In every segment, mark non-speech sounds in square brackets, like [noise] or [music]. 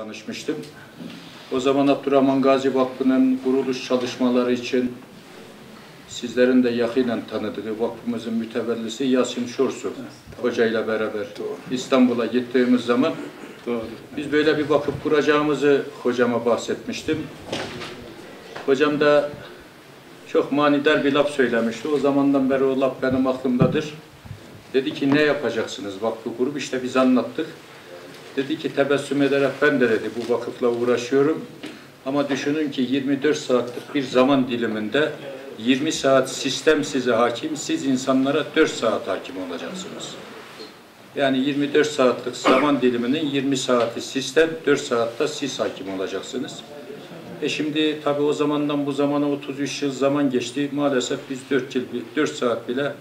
tanışmıştım. O zaman Abdurrahman Gazi Vakfı'nın kuruluş çalışmaları için sizlerin de yakinen tanıdığı vakfımızın mütevellisi Yasin Şorsu hocayla beraber İstanbul'a gittiğimiz zaman Doğru. biz böyle bir vakıf kuracağımızı hocama bahsetmiştim. Hocam da çok manidar bir laf söylemişti. O zamandan beri o laf benim aklımdadır. Dedi ki ne yapacaksınız vakfı kurup işte biz anlattık. Dedi ki tebessüm ederek ben de dedi bu vakıfla uğraşıyorum. Ama düşünün ki 24 saatlik bir zaman diliminde 20 saat sistem size hakim, siz insanlara 4 saat hakim olacaksınız. Yani 24 saatlik zaman diliminin 20 saati sistem, 4 saatte siz hakim olacaksınız. E şimdi tabii o zamandan bu zamana 33 yıl zaman geçti. Maalesef biz 4 yıl, 4 saat bile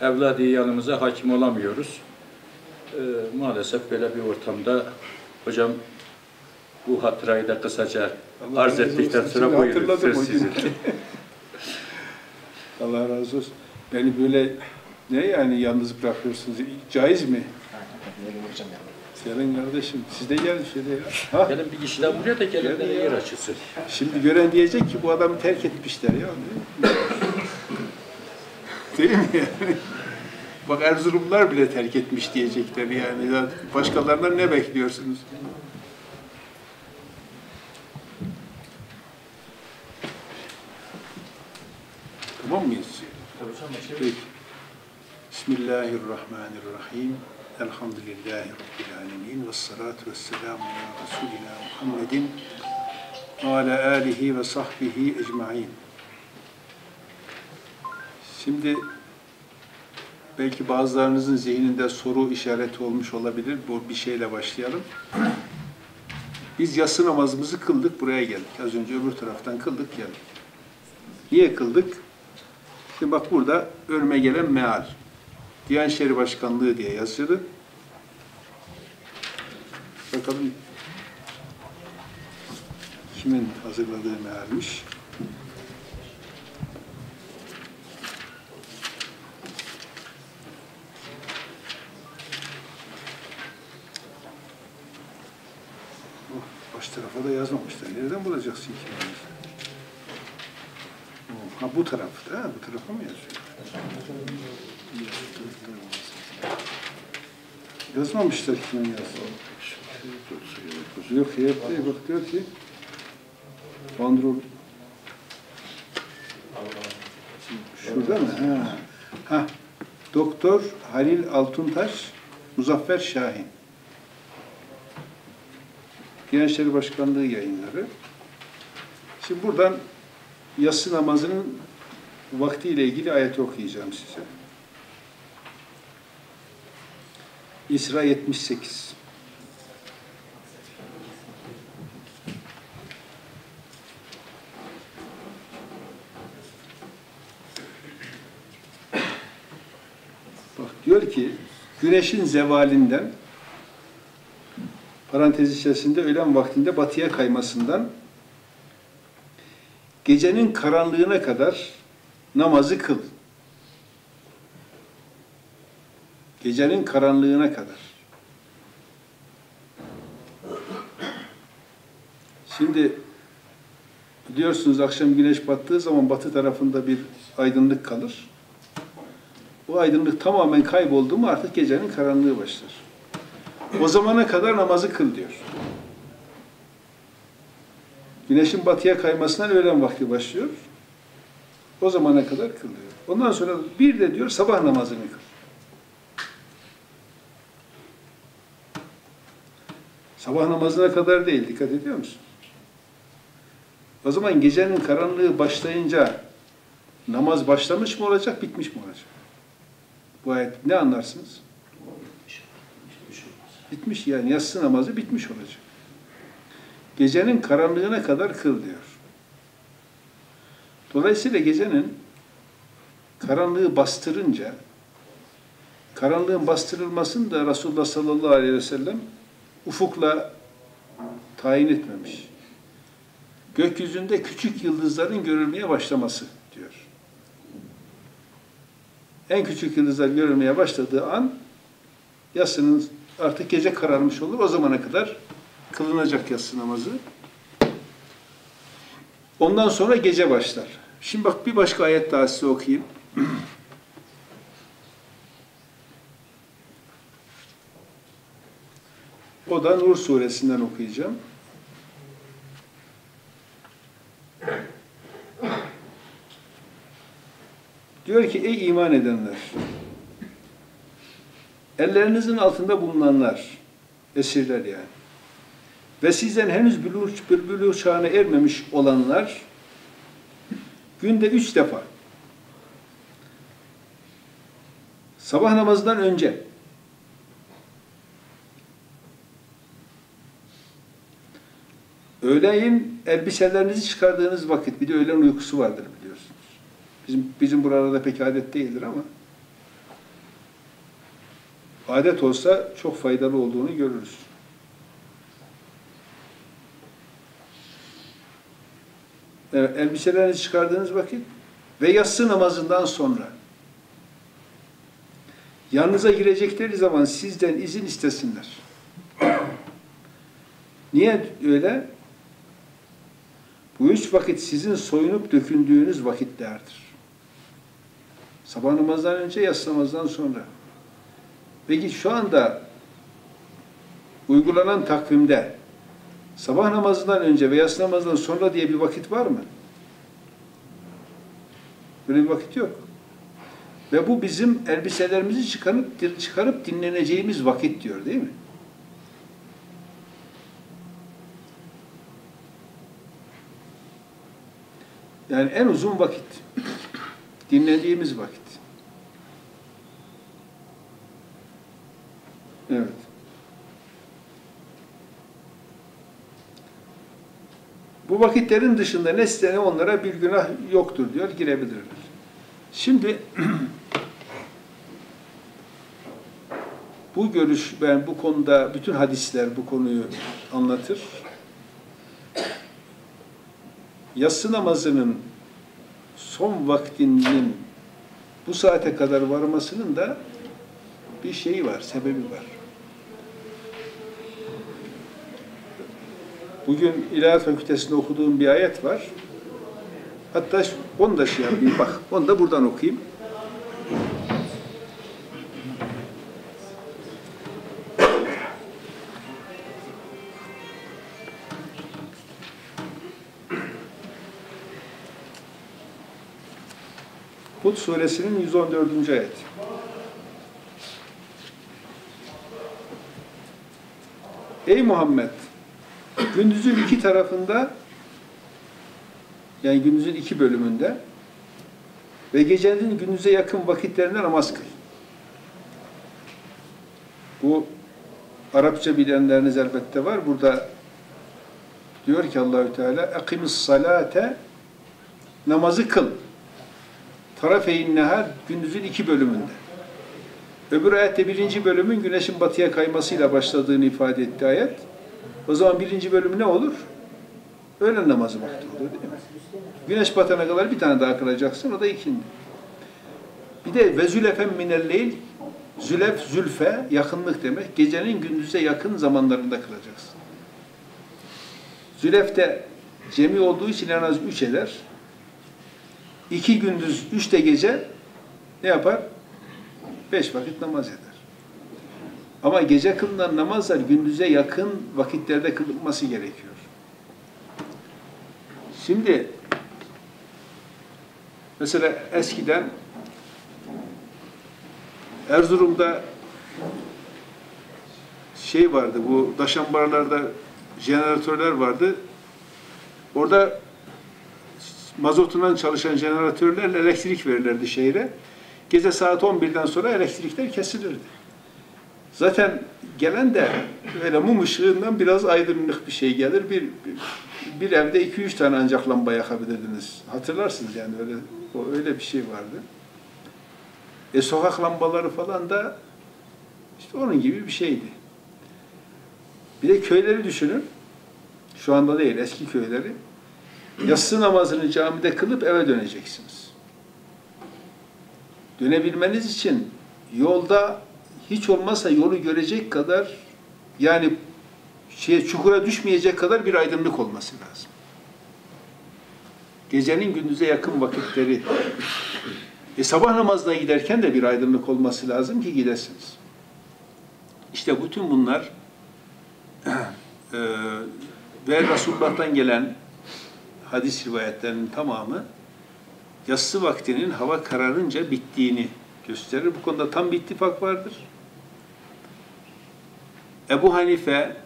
evladı yanımıza hakim olamıyoruz. E, maalesef böyle bir ortamda hocam bu hatırayı da kısaca Allah arz ettikten sonra buyurun söz sizin. [laughs] Allah razı olsun. Beni böyle ne yani yalnız bırakıyorsunuz? Caiz mi? Selin kardeşim siz de gelin şöyle ya. Ha? Gelin bir kişi daha buraya da gelin Gelin yer açılsın. Şimdi gören diyecek ki bu adamı terk etmişler ya. [laughs] Değil mi yani? Bak Erzurumlar bile terk etmiş diyecekler yani. Ya Başkalarından ne bekliyorsunuz? Tamam mıyız? Peki. Bismillahirrahmanirrahim. Elhamdülillahi Rabbil alemin. Ve salatu ve selamu ala Resulina Muhammedin ve ala alihi ve sahbihi ecmain. Şimdi belki bazılarınızın zihninde soru işareti olmuş olabilir. Bu bir şeyle başlayalım. Biz yatsı namazımızı kıldık, buraya geldik. Az önce öbür taraftan kıldık, geldik. Niye kıldık? Şimdi bak burada ölüme gelen meal. Diyanet İşleri Başkanlığı diye yazılı. Bakalım kimin hazırladığı mealmiş. Baş tarafa da yazmamışlar. Nereden bulacaksın? Oh, Ha bu tarafta, ha, bu tarafa mı yazıyor? Yazmamışlar kimin yazdığını. Yok ya, bak diyor ki bandrol şurada mı? Ha. ha. Doktor Halil Altuntaş, Muzaffer Şahin. İşleri Başkanlığı yayınları. Şimdi buradan yatsı namazının vaktiyle ilgili ayeti okuyacağım size. İsra 78. Bak diyor ki güneşin zevalinden parantez içerisinde öğlen vaktinde batıya kaymasından gecenin karanlığına kadar namazı kıl. Gecenin karanlığına kadar. Şimdi biliyorsunuz akşam güneş battığı zaman batı tarafında bir aydınlık kalır. Bu aydınlık tamamen kayboldu mu artık gecenin karanlığı başlar. O zamana kadar namazı kıl diyor. Güneşin batıya kaymasından öğlen vakti başlıyor. O zamana kadar kıl diyor. Ondan sonra bir de diyor sabah namazını kıl. Sabah namazına kadar değil, dikkat ediyor musun? O zaman gecenin karanlığı başlayınca namaz başlamış mı olacak, bitmiş mi olacak? Bu ayet ne anlarsınız? Bitmiş yani yatsı namazı bitmiş olacak. Gecenin karanlığına kadar kıl diyor. Dolayısıyla gecenin karanlığı bastırınca, karanlığın bastırılmasını da Resulullah sallallahu aleyhi ve sellem ufukla tayin etmemiş. Gökyüzünde küçük yıldızların görülmeye başlaması diyor. En küçük yıldızlar görülmeye başladığı an yatsının artık gece kararmış olur. O zamana kadar kılınacak yatsı namazı. Ondan sonra gece başlar. Şimdi bak bir başka ayet daha size okuyayım. [clears throat] O da Nur suresinden okuyacağım. Diyor ki ey iman edenler ellerinizin altında bulunanlar esirler yani ve sizden henüz bülur, bülbülü çağına ermemiş olanlar günde üç defa sabah namazından önce öğleyin elbiselerinizi çıkardığınız vakit bir de öğlen uykusu vardır biliyorsunuz. Bizim bizim buralarda pek adet değildir ama adet olsa çok faydalı olduğunu görürüz. Evet, elbiselerinizi çıkardığınız vakit ve yatsı namazından sonra yanınıza girecekleri zaman sizden izin istesinler. Niye öyle? Bu üç vakit sizin soyunup dökündüğünüz vakitlerdir. Sabah namazdan önce, yatsı namazdan sonra. Peki şu anda uygulanan takvimde sabah namazından önce ve yatsı namazından sonra diye bir vakit var mı? Böyle bir vakit yok. Ve bu bizim elbiselerimizi çıkarıp çıkarıp dinleneceğimiz vakit diyor değil mi? Yani en uzun vakit. Dinlediğimiz vakit. Evet. Bu vakitlerin dışında nesline onlara bir günah yoktur diyor, girebilirler. Şimdi [clears throat] bu görüş, ben bu konuda bütün hadisler bu konuyu anlatır. Yatsı namazının son vaktinin bu saate kadar varmasının da bir şeyi var, sebebi var. Bugün İlahiyat Fakültesi'nde okuduğum bir ayet var. Hatta onu da şey yapayım, bak, onu da buradan okuyayım. Hud suresinin 114. ayet. Ey Muhammed! Gündüzün iki tarafında yani gündüzün iki bölümünde ve gecenin gündüze yakın vakitlerinde namaz kıl. Bu Arapça bilenleriniz elbette var. Burada diyor ki Allahü Teala "Akimis salate" namazı kıl. Tarafeyn nehar gündüzün iki bölümünde. Öbür ayette birinci bölümün güneşin batıya kaymasıyla başladığını ifade etti ayet. O zaman birinci bölüm ne olur? Öğlen namazı vakti olur değil mi? Güneş batana kadar bir tane daha kılacaksın, o da ikindi. Bir de ve zülefen minelleyl, zülef, zülfe, yakınlık demek. Gecenin gündüze yakın zamanlarında kılacaksın. Zülef de cemi olduğu için en az üç eder. İki gündüz, üç de gece ne yapar? Beş vakit namaz eder. Ama gece kılınan namazlar gündüze yakın vakitlerde kılınması gerekiyor. Şimdi mesela eskiden Erzurum'da şey vardı, bu daşambarlarda jeneratörler vardı. Orada mazotundan çalışan jeneratörlerle elektrik verirlerdi şehre. Gece saat 11'den sonra elektrikler kesilirdi. Zaten gelen de öyle mum ışığından biraz aydınlık bir şey gelir. Bir, bir, bir evde iki üç tane ancak lamba yakabilirdiniz. Hatırlarsınız yani öyle o öyle bir şey vardı. E sokak lambaları falan da işte onun gibi bir şeydi. Bir de köyleri düşünün. Şu anda değil, eski köyleri. Yatsı namazını camide kılıp eve döneceksiniz. Dönebilmeniz için yolda hiç olmazsa yolu görecek kadar yani şeye, çukura düşmeyecek kadar bir aydınlık olması lazım. Gecenin gündüze yakın vakitleri. E sabah namazına giderken de bir aydınlık olması lazım ki gidesiniz. İşte bütün bunlar [clears throat] e, ve Resulullah'tan gelen hadis rivayetlerinin tamamı yatsı vaktinin hava kararınca bittiğini gösterir. Bu konuda tam bir ittifak vardır. Ebu Hanife,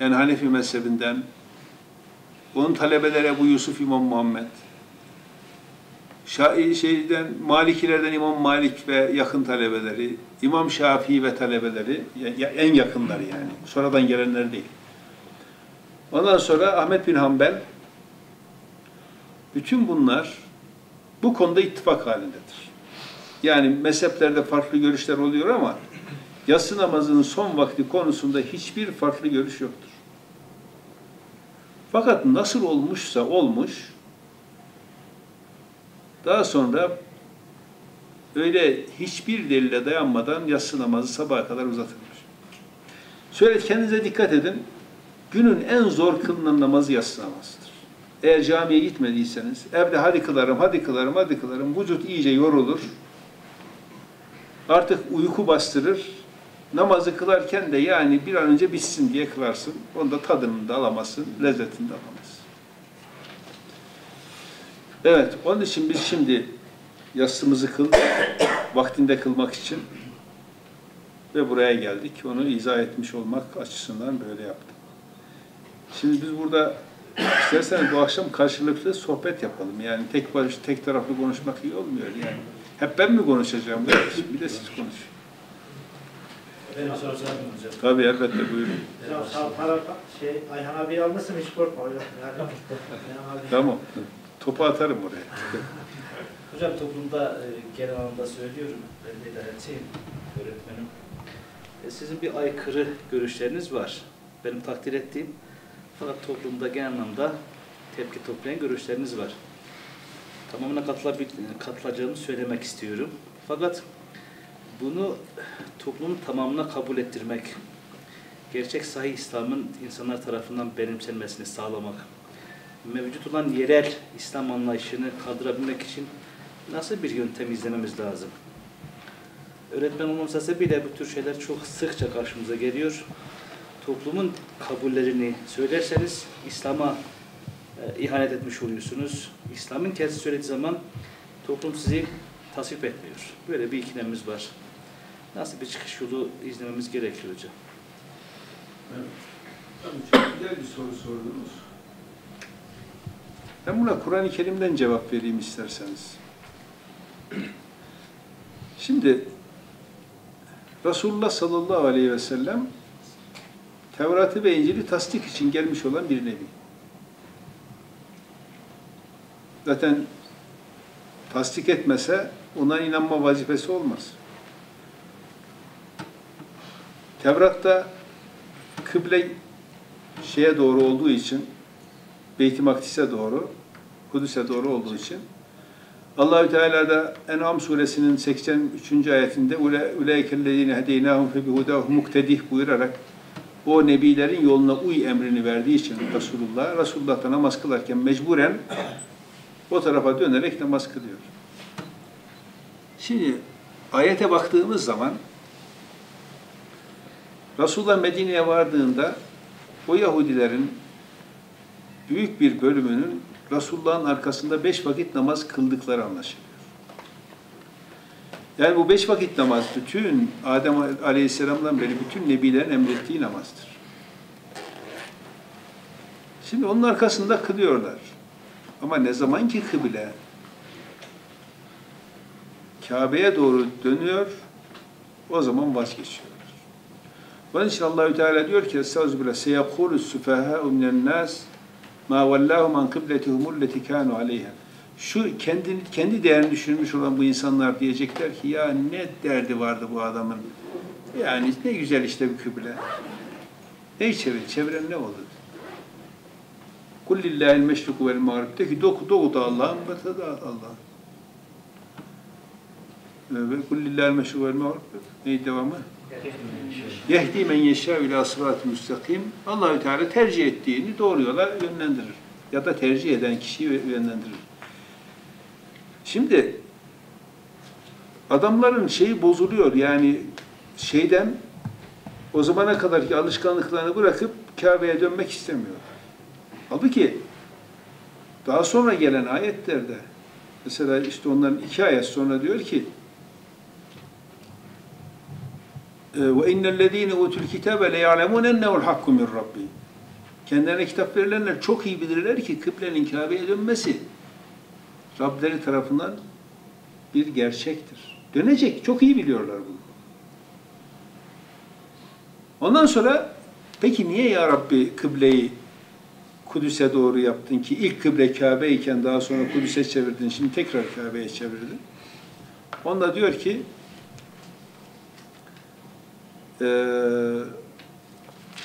yani Hanefi mezhebinden, onun talebeleri Ebu Yusuf İmam Muhammed, Şa- şeyden, Malikilerden İmam Malik ve yakın talebeleri, İmam Şafii ve talebeleri, en yakınları yani, sonradan gelenler değil. Ondan sonra Ahmet bin Hanbel, bütün bunlar bu konuda ittifak halindedir. Yani mezheplerde farklı görüşler oluyor ama yatsı namazının son vakti konusunda hiçbir farklı görüş yoktur. Fakat nasıl olmuşsa olmuş, daha sonra öyle hiçbir delile dayanmadan yatsı namazı sabaha kadar uzatılmış. Şöyle kendinize dikkat edin, günün en zor kılınan namazı yatsı namazıdır. Eğer camiye gitmediyseniz, evde hadi kılarım, hadi kılarım, hadi kılarım, vücut iyice yorulur, artık uyku bastırır, namazı kılarken de yani bir an önce bitsin diye kılarsın. Onda tadını da alamazsın, lezzetini de alamazsın. Evet, onun için biz şimdi yatsımızı kıl, [coughs] vaktinde kılmak için ve buraya geldik. Onu izah etmiş olmak açısından böyle yaptım. Şimdi biz burada isterseniz bu akşam karşılıklı sohbet yapalım. Yani tek baş, tek taraflı konuşmak iyi olmuyor yani. Hep ben mi konuşacağım? Bir de siz konuşun. Benim soracağım hocam. Tabii elbette buyurun. Ya sağ para şey Ayhan abi almışsın hiç korkma hocam. [laughs] Yani. Tamam. Topu atarım oraya. [laughs] Hocam toplumda e, genel anlamda söylüyorum. Ben de idaretçiyim, öğretmenim. E, sizin bir aykırı görüşleriniz var. Benim takdir ettiğim. Fakat toplumda genel anlamda tepki toplayan görüşleriniz var. Tamamına katılabil- katılacağımı söylemek istiyorum. Fakat bunu toplumun tamamına kabul ettirmek, gerçek sahih İslam'ın insanlar tarafından benimsenmesini sağlamak, mevcut olan yerel İslam anlayışını kaldırabilmek için nasıl bir yöntem izlememiz lazım? Öğretmen olmasa bile bu tür şeyler çok sıkça karşımıza geliyor. Toplumun kabullerini söylerseniz İslam'a e, ihanet etmiş oluyorsunuz. İslam'ın kendisi söylediği zaman toplum sizi tasvip etmiyor. Böyle bir ikilemimiz var. Nasıl bir çıkış yolu izlememiz gerekiyor hocam? Çok güzel bir soru sordunuz. Ben buna Kur'an-ı Kerim'den cevap vereyim isterseniz. Şimdi Resulullah sallallahu aleyhi ve sellem Tevrat'ı ve İncil'i tasdik için gelmiş olan bir nebi. Zaten tasdik etmese ona inanma vazifesi olmaz. Tevrat'ta kıble şeye doğru olduğu için, Beyt-i Makdis'e doğru, Kudüs'e doğru olduğu için Allahü Teala da En'am suresinin 83. ayetinde "Ulaikellezine hedeynahum fe bihudahum muktedih" buyurarak o nebilerin yoluna uy emrini verdiği için Resulullah, Resulullah da namaz kılarken mecburen o tarafa dönerek namaz kılıyor. Şimdi ayete baktığımız zaman Resulullah Medine'ye vardığında o Yahudilerin büyük bir bölümünün Resulullah'ın arkasında beş vakit namaz kıldıkları anlaşılıyor. Yani bu beş vakit namaz bütün Adem Aleyhisselam'dan beri bütün nebilerin emrettiği namazdır. Şimdi onun arkasında kılıyorlar. Ama ne zaman ki kıble Kabe'ye doğru dönüyor, o zaman vazgeçiyorlar. Onun için Allahü Teala diyor ki Estağfirullah seyekulu süfehâ'u minen nâs ma vallâhum an kıbletihumul leti kânu aleyha. Şu kendi, kendi değerini düşünmüş olan bu insanlar diyecekler ki ya ne derdi vardı bu adamın. Yani ne güzel işte bir kıble. Ne çevir, çeviren ne oldu? Kul lillahil meşriku vel mağrib. De ki doğu, doğu da Allah'ın, batı da Allah'ın. Kul lillahil meşriku vel mağrib. Neydi devamı? Yehdi men yeşâ ila sırat-ı müstakim. Allahü Teala tercih ettiğini doğru yola yönlendirir. Ya da tercih eden kişiyi yönlendirir. Şimdi adamların şeyi bozuluyor. Yani şeyden o zamana kadarki alışkanlıklarını bırakıp Kabe'ye dönmek istemiyor. Halbuki daha sonra gelen ayetlerde mesela işte onların iki ayet sonra diyor ki ve innellezîne utul kitabe le ya'lemûn ennehu'l hakku min rabbi. Kendilerine kitap verilenler çok iyi bilirler ki kıblenin Kabe'ye dönmesi Rableri tarafından bir gerçektir. Dönecek. Çok iyi biliyorlar bunu. Ondan sonra peki niye ya Rabbi kıbleyi Kudüs'e doğru yaptın ki ilk kıble Kabe iken daha sonra Kudüs'e çevirdin, şimdi tekrar Kabe'ye çevirdin. Onda diyor ki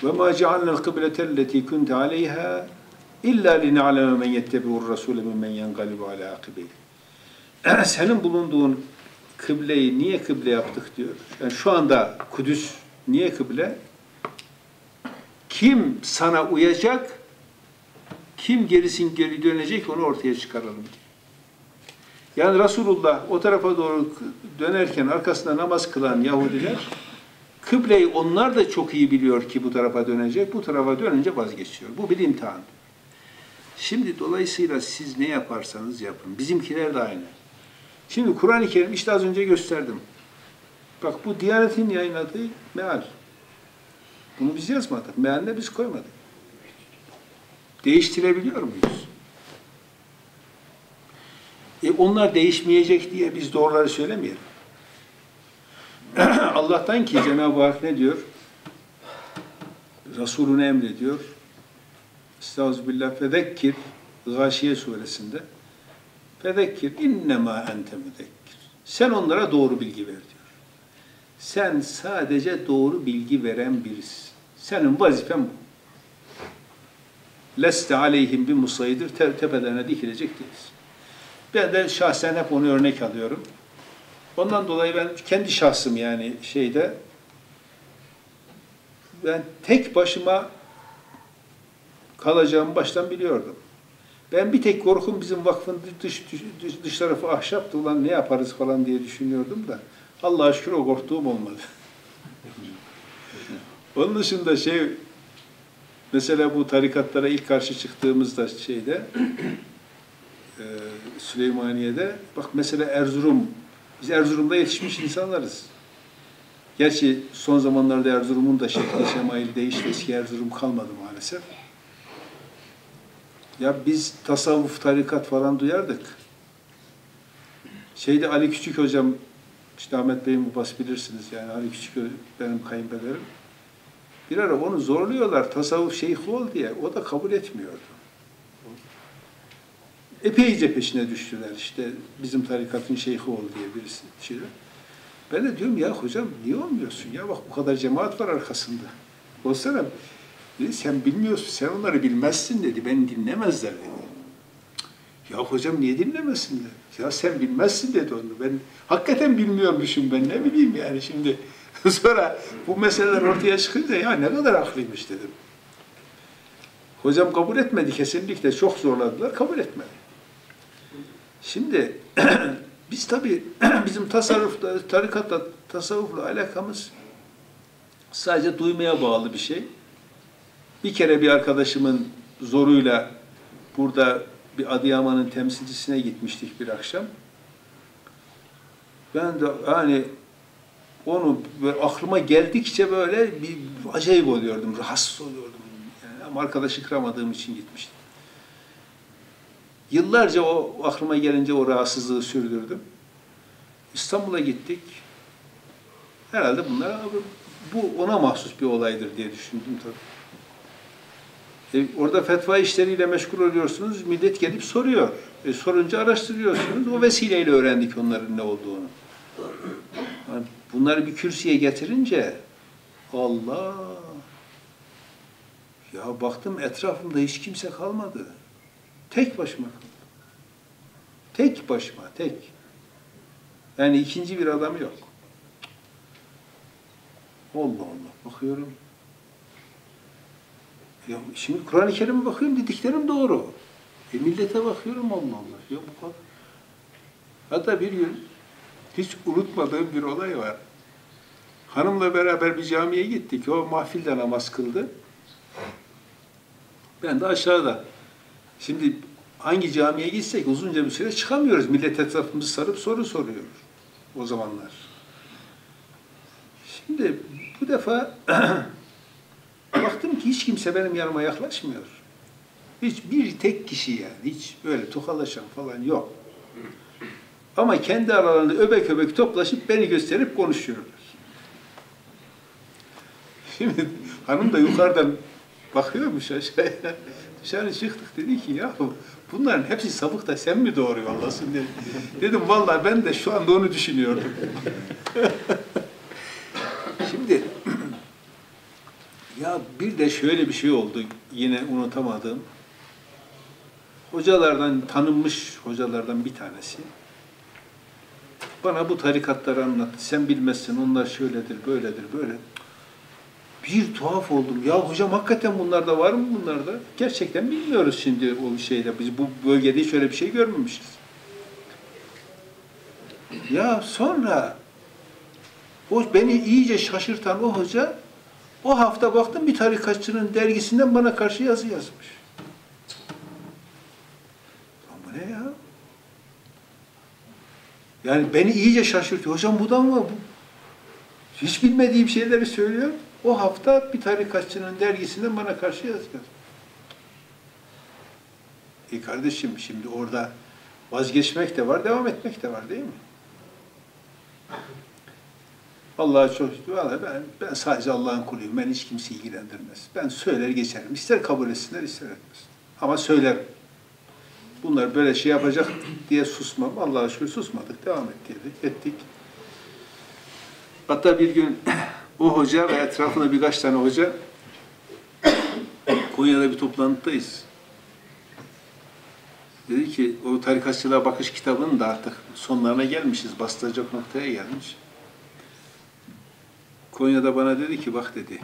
ve ma cealna'l kıbletelleti kunte aleyha illa lin'aleme men yettebi'ur rasule mimmen yenqalibu ala akibeyi. [clears throat] Senin bulunduğun kıbleyi niye kıble yaptık diyor. Yani şu anda Kudüs niye kıble? Kim sana uyacak, kim gerisin geri dönecek onu ortaya çıkaralım diye. Yani Resulullah o tarafa doğru dönerken arkasında namaz kılan Yahudiler kıbleyi onlar da çok iyi biliyor ki bu tarafa dönecek. Bu tarafa dönünce vazgeçiyor. Bu bir imtihan. Şimdi dolayısıyla siz ne yaparsanız yapın. Bizimkiler de aynı. Şimdi Kur'an-ı Kerim işte az önce gösterdim. Bak bu Diyanet'in yayınladığı meal. Bunu biz yazmadık. Mealine biz koymadık. Değiştirebiliyor muyuz? E onlar değişmeyecek diye biz doğruları söylemeyelim. [clears throat] Allah'tan ki Cenab-ı Hak ne diyor? Resulüne emrediyor. Estağfirullah fezekkir Gâşiye suresinde fezekkir innema ente müzekkir. Sen onlara doğru bilgi ver diyor. Sen sadece doğru bilgi veren birisin. Senin vazifen bu. Leste aleyhim bir musaydır, te tepelerine dikilecek değiliz. Ben de şahsen hep onu örnek alıyorum. Ondan dolayı ben kendi şahsım yani şeyde ben tek başıma kalacağımı baştan biliyordum. Ben bir tek korkum bizim vakfın dış, dış, dış tarafı ahşaptı ulan ne yaparız falan diye düşünüyordum da Allah'a şükür o korktuğum olmadı. [laughs] Onun dışında şey mesela bu tarikatlara ilk karşı çıktığımızda şeyde [clears throat] Süleymaniye'de bak mesela Erzurum biz Erzurum'da yetişmiş insanlarız. Gerçi son zamanlarda Erzurum'un da şekli şemaili değişti. Eski Erzurum kalmadı maalesef. Ya biz tasavvuf, tarikat falan duyardık. Şeyde Ali Küçük hocam, işte Ahmet Bey'in babası bilirsiniz yani Ali Küçük benim kayınpederim. Bir ara onu zorluyorlar tasavvuf şeyhi ol diye. O da kabul etmiyordu. Epeyce peşine düştüler işte bizim tarikatın şeyhi ol diye birisi. Şeyler. Ben de diyorum ya hocam niye olmuyorsun ya bak bu kadar cemaat var arkasında. Olsana dedi, sen bilmiyorsun sen onları bilmezsin dedi beni dinlemezler dedi. Ya hocam niye dinlemesinler? Ya sen bilmezsin dedi onu. Ben hakikaten bilmiyormuşum ben ne bileyim yani şimdi. [laughs] Sonra bu meseleler ortaya çıkınca ya ne kadar haklıymış dedim. Hocam kabul etmedi kesinlikle. Çok zorladılar. Kabul etmedi. Şimdi [clears throat] biz tabii [clears throat] bizim tasarrufta, tarikatla, tasavvufla alakamız sadece duymaya bağlı bir şey. Bir kere bir arkadaşımın zoruyla burada bir Adıyaman'ın temsilcisine gitmiştik bir akşam. Ben de hani onu aklıma geldikçe böyle bir acayip oluyordum, rahatsız oluyordum. Yani ama arkadaşı kıramadığım için gitmiştim. Yıllarca o aklıma gelince o rahatsızlığı sürdürdüm. İstanbul'a gittik. Herhalde bunlar bu ona mahsus bir olaydır diye düşündüm tabii. E, orada fetva işleriyle meşgul oluyorsunuz, millet gelip soruyor. E, sorunca araştırıyorsunuz, o vesileyle öğrendik onların ne olduğunu. Yani bunları bir kürsüye getirince, Allah! Ya baktım etrafımda hiç kimse kalmadı. Tek başıma kaldım. Tek başıma, tek. Yani ikinci bir adam yok. Allah Allah bakıyorum. Ya şimdi Kur'an-ı Kerim'e bakıyorum dediklerim doğru. E millete bakıyorum Allah Allah. Ya bu kadar. Hatta bir gün hiç unutmadığım bir olay var. Hanımla beraber bir camiye gittik. O mahfilde namaz kıldı. Ben de aşağıda. Şimdi hangi camiye gitsek uzunca bir süre çıkamıyoruz. Millet etrafımızı sarıp soru soruyor o zamanlar. Şimdi bu defa [clears throat] baktım ki hiç kimse benim yanıma yaklaşmıyor. Hiç bir tek kişi yani. Hiç böyle tokalaşan falan yok. Ama kendi aralarında öbek öbek toplaşıp beni gösterip konuşuyorlar. [laughs] Şimdi hanım da yukarıdan bakıyormuş aşağıya. Dışarı çıktık dedi ki ya bunların hepsi sapık da sen mi doğru yoldasın dedi. Dedim vallahi ben de şu anda onu düşünüyordum. [laughs] Şimdi ya bir de şöyle bir şey oldu yine unutamadığım. Hocalardan tanınmış hocalardan bir tanesi bana bu tarikatları anlattı. Sen bilmezsin onlar şöyledir, böyledir, böyle. Bir tuhaf oldum. Ya hocam hakikaten bunlarda var mı bunlarda? Gerçekten bilmiyoruz şimdi o şeyde. Biz bu bölgede hiç öyle bir şey görmemişiz. Ya sonra o beni iyice şaşırtan o hoca o hafta baktım bir tarikatçının dergisinden bana karşı yazı yazmış. Bu ne ya? Yani beni iyice şaşırtıyor. Hocam bu da mı? Bu? Hiç bilmediğim şeyleri söylüyor. O hafta bir tarikatçının dergisinden bana karşı yazı yazmış. E kardeşim şimdi orada vazgeçmek de var, devam etmek de var değil mi? Allah'a çok. Vallahi ben, ben sadece Allah'ın kuluyum. Ben hiç kimse ilgilendirmez. Ben söyler geçerim. İster kabul etsinler, ister etmez. Ama söylerim. Bunlar böyle şey yapacak diye susmam. Allah'a şükür susmadık. Devam ettik. ettik. Hatta bir gün o hoca ve etrafında birkaç tane hoca Konya'da bir toplantıdayız. Dedi ki o tarikatçılığa bakış kitabının da artık sonlarına gelmişiz. Bastıracak noktaya gelmiş. Konya'da bana dedi ki bak dedi.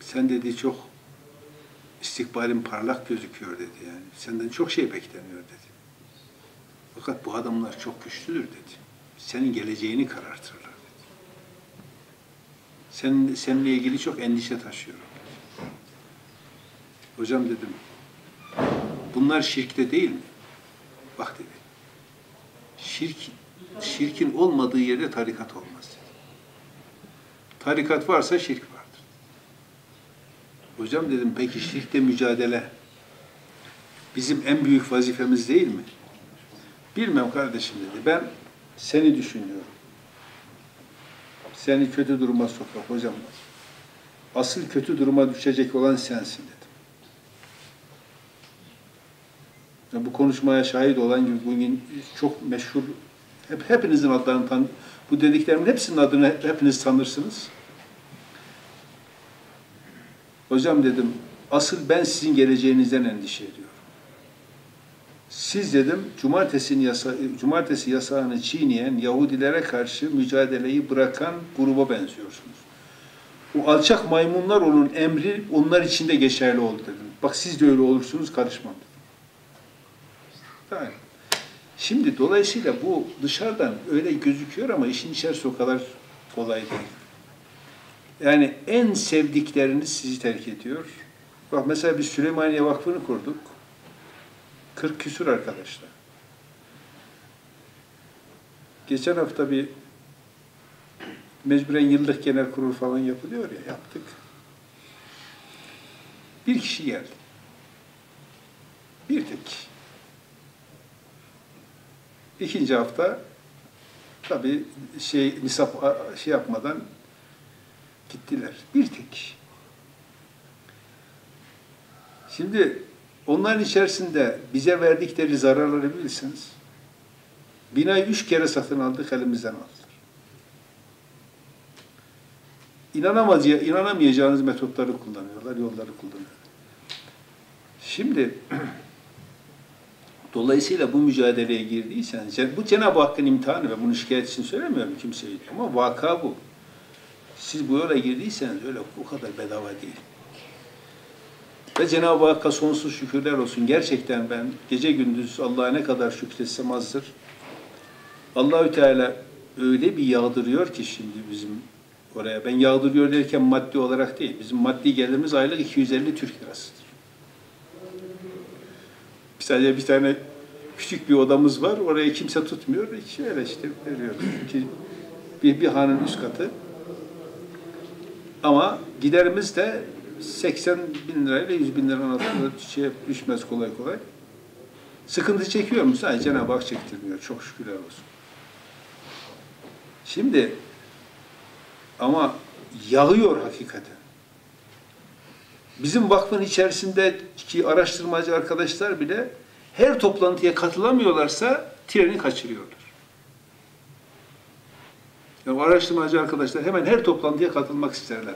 Sen dedi çok istikbalin parlak gözüküyor dedi yani. Senden çok şey bekleniyor dedi. Fakat bu adamlar çok güçlüdür dedi. Senin geleceğini karartırlar. Senin, seninle ilgili çok endişe taşıyorum. Hocam dedim, bunlar şirkte değil mi? Bak dedi, şirk, şirkin olmadığı yerde tarikat olmaz dedi. Tarikat varsa şirk vardır. Hocam dedim, peki şirkte mücadele bizim en büyük vazifemiz değil mi? Bilmem kardeşim dedi, ben seni düşünüyorum. Seni kötü duruma sokak hocam. Asıl kötü duruma düşecek olan sensin dedim. Ya bu konuşmaya şahit olan gibi bugün çok meşhur, hep hepinizin adlarını tan, bu dediklerimin hepsinin adını hepiniz tanırsınız. Hocam dedim, asıl ben sizin geleceğinizden endişe ediyorum. Siz dedim, cumartesinin yasa, cumartesi yasağını çiğneyen Yahudilere karşı mücadeleyi bırakan gruba benziyorsunuz. O alçak maymunlar onun emri onlar için de geçerli oldu dedim. Bak siz de öyle olursunuz, karışmam dedim. Şimdi dolayısıyla bu dışarıdan öyle gözüküyor ama işin içerisi o kadar kolay değil. Yani en sevdikleriniz sizi terk ediyor. Bak mesela biz Süleymaniye Vakfı'nı kurduk. 40 küsur arkadaşlar. Geçen hafta bir mecburen yıllık genel kurul falan yapılıyor ya, yaptık. Bir kişi geldi. Bir tek. İkinci hafta tabii şey nisap şey yapmadan gittiler. Bir tek. Şimdi onların içerisinde bize verdikleri zararları bilirsiniz. Binayı üç kere satın aldık, elimizden aldılar. İnanamayacağı, inanamayacağınız metotları kullanıyorlar, yolları kullanıyorlar. Şimdi [clears throat] Dolayısıyla bu mücadeleye girdiysen, bu Cenab-ı Hakk'ın imtihanı ve bunu şikayet için söylemiyorum kimseye ama vaka bu. Siz bu yola girdiyseniz öyle o kadar bedava değil. Ve Cenab-ı Hakk'a sonsuz şükürler olsun. Gerçekten ben gece gündüz Allah'a ne kadar şükretsem azdır. Allahü Teala öyle bir yağdırıyor ki şimdi bizim oraya. Ben yağdırıyor derken maddi olarak değil. Bizim maddi gelirimiz aylık 250 Türk lirasıdır. Sadece bir tane küçük bir odamız var. Oraya kimse tutmuyor. Şöyle işte veriyoruz. Çünkü bir, bir hanın üst katı. Ama giderimiz de 80 bin lirayla 100 bin liranın altında şey düşmez kolay kolay. Sıkıntı çekiyor mu? Sadece Cenab-ı Hak çektirmiyor. Çok şükürler olsun. Şimdi ama yağıyor hakikaten. Bizim vakfın içerisindeki araştırmacı arkadaşlar bile her toplantıya katılamıyorlarsa treni kaçırıyorlar. Yani araştırmacı arkadaşlar hemen her toplantıya katılmak isterler.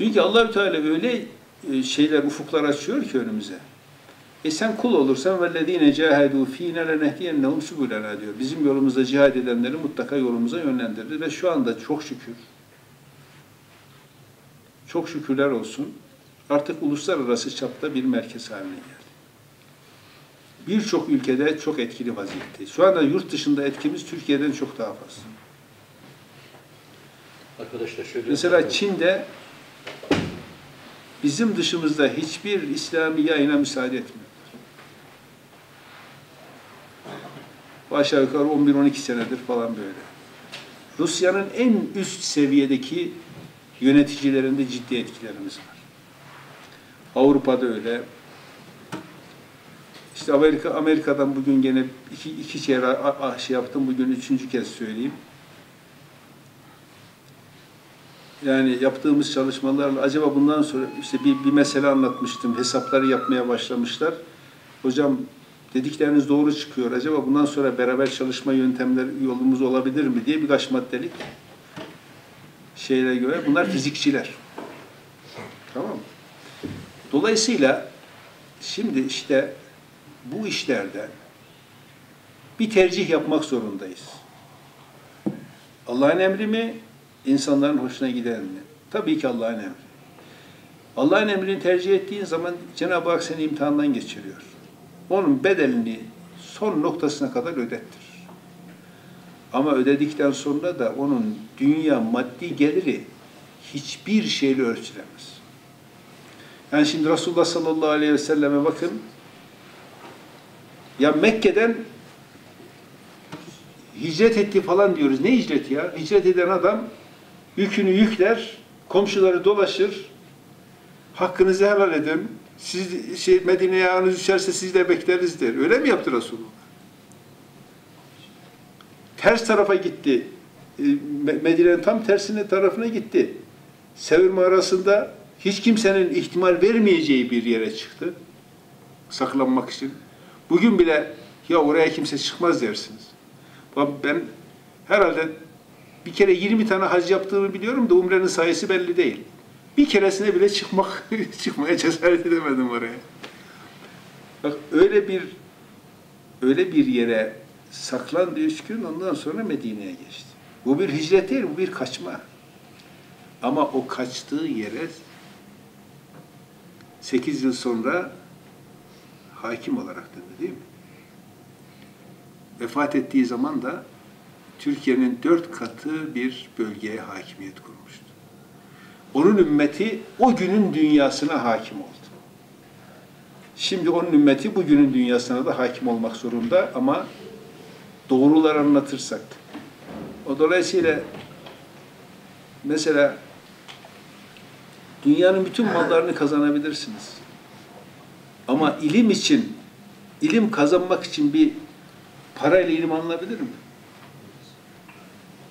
Çünkü Allahü Teala öyle e, şeyler, ufuklar açıyor ki önümüze. E sen kul olursan vellezine cahadu fîne lenehdiyennehum subulena diyor. Bizim yolumuzda cihad edenleri mutlaka yolumuza yönlendirir ve şu anda çok şükür çok şükürler olsun artık uluslararası çapta bir merkez haline geldi. Birçok ülkede çok etkili vaziyette. Şu anda yurt dışında etkimiz Türkiye'den çok daha fazla. Arkadaşlar şöyle Mesela Çin'de bizim dışımızda hiçbir İslami yayına müsaade etmiyor. Bu aşağı yukarı 11-12 senedir falan böyle. Rusya'nın en üst seviyedeki yöneticilerinde ciddi etkilerimiz var. Avrupa'da öyle. İşte Amerika Amerika'dan bugün gene iki, iki a- şey yaptım. Bugün üçüncü kez söyleyeyim. Yani yaptığımız çalışmalarla acaba bundan sonra işte bir, bir mesele anlatmıştım. Hesapları yapmaya başlamışlar. Hocam dedikleriniz doğru çıkıyor. Acaba bundan sonra beraber çalışma yöntemleri yolumuz olabilir mi diye birkaç maddelik şeylere göre bunlar fizikçiler. Tamam mı? Dolayısıyla şimdi işte bu işlerde bir tercih yapmak zorundayız. Allah'ın emri mi, insanların hoşuna giden mi? Tabii ki Allah'ın emri. Allah'ın emrini tercih ettiğin zaman Cenab-ı Hak seni imtihandan geçiriyor. Onun bedelini son noktasına kadar ödettirir. Ama ödedikten sonra da onun dünya maddi geliri hiçbir şeyle ölçülemez. Yani şimdi Resulullah sallallahu aleyhi ve selleme bakın. Ya Mekke'den hicret etti falan diyoruz. Ne hicreti ya? Hicret eden adam yükünü yükler, komşuları dolaşır, hakkınızı helal edin, siz şey, Medine'ye ayağınız düşerse siz de bekleriz der. Öyle mi yaptı Resulullah? Ters tarafa gitti. E, Me- Medine'nin tam tersine tarafına gitti. Sevr mağarasında hiç kimsenin ihtimal vermeyeceği bir yere çıktı. Saklanmak için. Bugün bile ya oraya kimse çıkmaz dersiniz. Ben herhalde bir kere 20 tane hac yaptığımı biliyorum da umrenin sayısı belli değil. Bir keresine bile çıkmak [laughs] çıkmaya cesaret edemedim oraya. Bak öyle bir öyle bir yere saklandı üç gün ondan sonra Medine'ye geçti. Bu bir hicret değil, bu bir kaçma. Ama o kaçtığı yere 8 yıl sonra hakim olarak döndü değil mi? Vefat ettiği zaman da Türkiye'nin dört katı bir bölgeye hakimiyet kurmuştu. Onun ümmeti o günün dünyasına hakim oldu. Şimdi onun ümmeti bugünün dünyasına da hakim olmak zorunda ama doğrular anlatırsak. O dolayısıyla mesela dünyanın bütün mallarını kazanabilirsiniz. Ama ilim için, ilim kazanmak için bir parayla ilim alınabilir mi?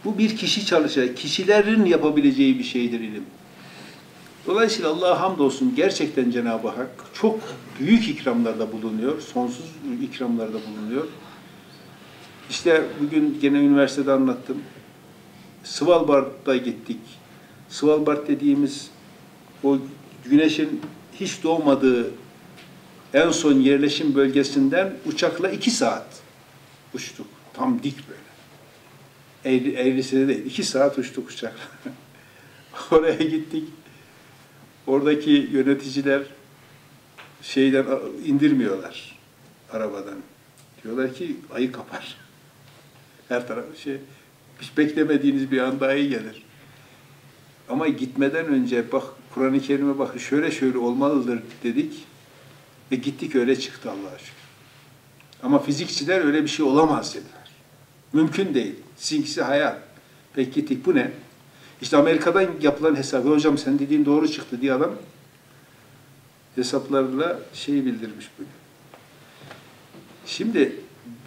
Bu bir kişi çalışacak, kişilerin yapabileceği bir şeydir ilim. Dolayısıyla Allah'a hamdolsun gerçekten Cenab-ı Hak çok büyük ikramlarda bulunuyor, sonsuz ikramlarda bulunuyor. İşte bugün gene üniversitede anlattım. Svalbard'a gittik. Svalbard dediğimiz o güneşin hiç doğmadığı En son yerleşim bölgesinden uçakla iki saat uçtuk. Tam dik böyle. Eğri, eğrisine değil. iki saat uçtuk uçakla. [laughs] Oraya gittik. Oradaki yöneticiler şeyden indirmiyorlar arabadan. Diyorlar ki ayı kapar. [laughs] Her taraf şey hiç beklemediğiniz bir anda ayı gelir. Ama gitmeden önce bak Kur'an-ı Kerim'e bak şöyle şöyle olmalıdır dedik ve gittik öyle çıktı Allah'a şükür. Ama fizikçiler öyle bir şey olamaz dediler. Mümkün değil. Sizinkisi hayal. Peki gittik bu ne? İşte Amerika'dan yapılan hesabı hocam sen dediğin doğru çıktı diye adam hesaplarla şeyi bildirmiş bunu. Şimdi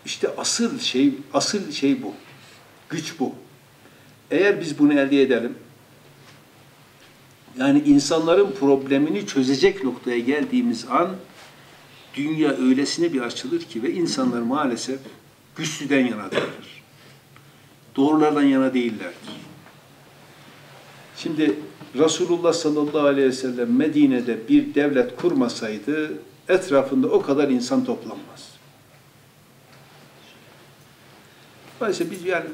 işte asıl şey asıl şey bu. Güç bu. Eğer biz bunu elde edelim, yani insanların problemini çözecek noktaya geldiğimiz an dünya öylesine bir açılır ki ve insanlar maalesef güçlüden yanadırlar. Doğrulardan yana değillerdir. Şimdi Resulullah sallallahu aleyhi ve sellem Medine'de bir devlet kurmasaydı etrafında o kadar insan toplanmaz. Dolayısıyla biz yani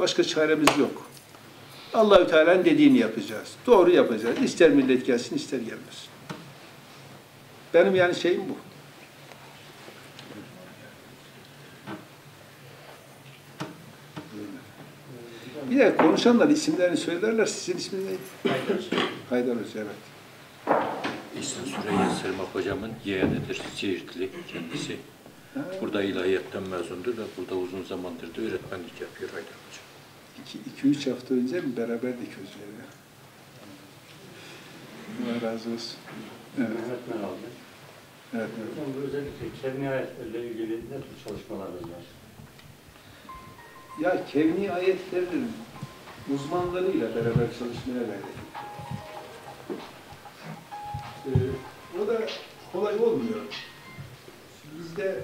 başka çaremiz yok. Allahü Teala'nın dediğini yapacağız. Doğru yapacağız. İster millet gelsin, ister gelmesin. Benim yani şeyim bu. Bir de konuşanlar isimlerini söylerler. Sizin isminiz neydi? Haydar Hoca, evet. İhsan Süreyya Selma hocamın yeğenidir. Siirtli kendisi. Ha, Burada ilahiyetten mezundur ve burada uzun zamandır da öğretmenlik yapıyor Haydar Hoca. iki, iki, üç hafta önce mi beraberdik Hoca'yla? Allah razı olsun. Evet, Öğretmen aldı. evet. Özellikle kevni ayetlerle ilgili ne tür çalışmalarınız var? Ya kevni ayetlerin uzmanlarıyla beraber çalışmaya gayret. Ee, o da kolay olmuyor. Bizde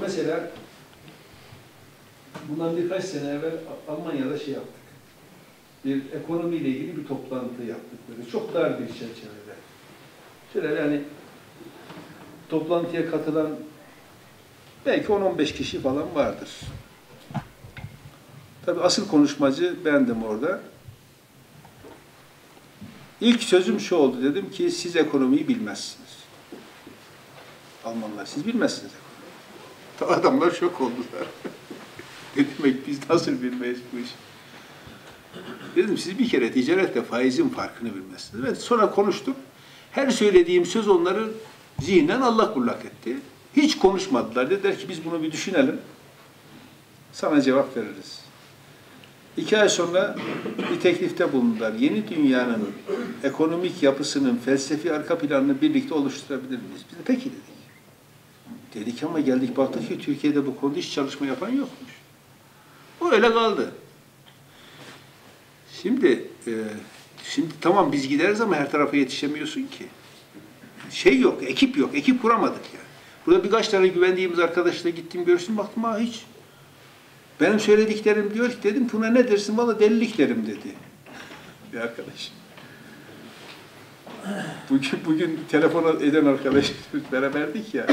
mesela bundan birkaç sene evvel Almanya'da şey yaptık. Bir ekonomiyle ilgili bir toplantı yaptık böyle çok dar bir çerçevede. Şöyle yani toplantıya katılan belki 10-15 kişi falan vardır. Tabii asıl konuşmacı bendim orada. İlk sözüm şu oldu dedim ki siz ekonomiyi bilmezsiniz. Almanlar siz bilmezsiniz ekonomiyi. Adamlar şok oldular. [laughs] ne demek biz nasıl bilmeyiz bu işi? Dedim siz bir kere ticarette faizin farkını bilmezsiniz. Ben sonra konuştum. Her söylediğim söz onları zihnen Allah kullak etti. Hiç konuşmadılar. Dediler ki biz bunu bir düşünelim. Sana cevap veririz. İki ay sonra bir teklifte bulundular. Yeni dünyanın ekonomik yapısının felsefi arka planını birlikte oluşturabilir miyiz? Biz de peki dedik. Dedik ama geldik baktık ki Türkiye'de bu konuda hiç çalışma yapan yokmuş. O öyle kaldı. Şimdi e, şimdi tamam biz gideriz ama her tarafa yetişemiyorsun ki. Şey yok, ekip yok. Ekip kuramadık yani. Burada birkaç tane güvendiğimiz arkadaşla gittim görüştüm baktım ha hiç. Benim söylediklerim diyor ki dedim buna ne dersin? Valla delilik derim dedi. Bir arkadaş. Bugün, bugün telefon eden arkadaş [laughs] beraberdik ya.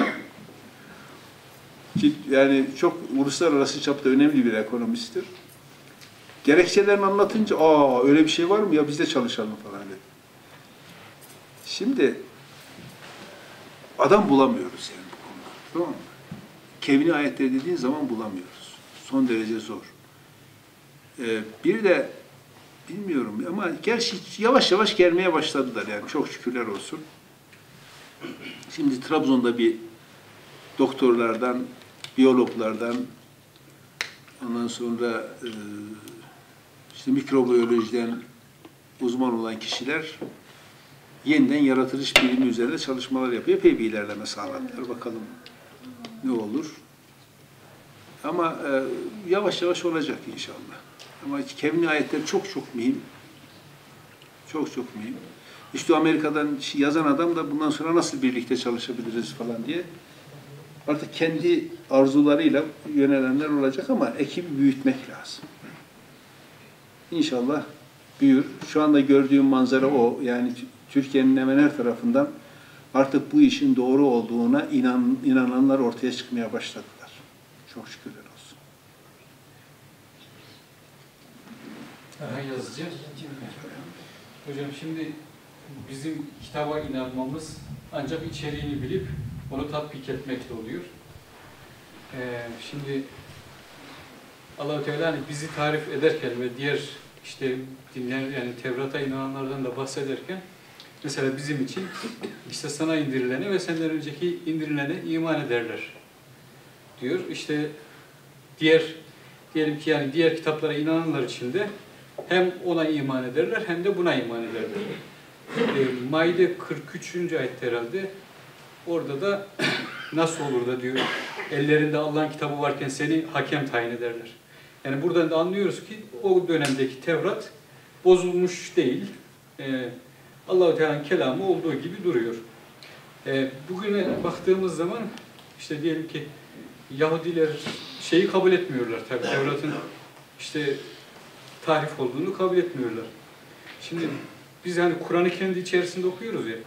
Ki yani çok uluslararası çapta önemli bir ekonomisttir. Gerekçelerini anlatınca aa öyle bir şey var mı ya biz de çalışalım falan dedi. Şimdi adam bulamıyoruz yani bu konuda. Tamam mı? Kevni ayetleri dediğin zaman bulamıyoruz. Son derece zor. Ee, bir de bilmiyorum ama gerçi yavaş yavaş gelmeye başladılar yani çok şükürler olsun. Şimdi Trabzon'da bir doktorlardan, biyologlardan, ondan sonra e, işte mikrobiyolojiden uzman olan kişiler yeniden yaratılış bilimi üzerinde çalışmalar yapıyor. Epey bir ilerleme sağladılar. Bakalım ne olur. Ama e, yavaş yavaş olacak inşallah. Ama kevni ayetler çok çok mühim. Çok çok mühim. İşte Amerika'dan yazan adam da bundan sonra nasıl birlikte çalışabiliriz falan diye artık kendi arzularıyla yönelenler olacak ama ekibi büyütmek lazım. İnşallah büyür. Şu anda gördüğüm manzara o. Yani Türkiye'nin hemen her tarafından artık bu işin doğru olduğuna inan, inananlar ortaya çıkmaya başladılar. Çok şükürler olsun. Erhan Yazıcı. Hocam şimdi bizim kitaba inanmamız ancak içeriğini bilip onu tatbik etmekle oluyor. Ee, şimdi Allah-u Teala hani bizi tarif ederken ve diğer işte dinleyen yani Tevrat'a inananlardan da bahsederken mesela bizim için işte sana indirilene ve senden önceki indirilene iman ederler diyor. İşte diğer diyelim ki yani diğer kitaplara inananlar için de hem ona iman ederler hem de buna iman ederler. E, Maide 43. ayet herhalde. Orada da [clears throat] nasıl olur da diyor ellerinde Allah'ın kitabı varken seni hakem tayin ederler. Yani buradan da anlıyoruz ki o dönemdeki Tevrat bozulmuş değil. E, Allah-u Teala'nın kelamı olduğu gibi duruyor. E, bugüne baktığımız zaman işte diyelim ki Yahudiler şeyi kabul etmiyorlar tabii Tevrat'ın işte tarif olduğunu kabul etmiyorlar. Şimdi biz hani Kur'an'ı kendi içerisinde okuyoruz ya.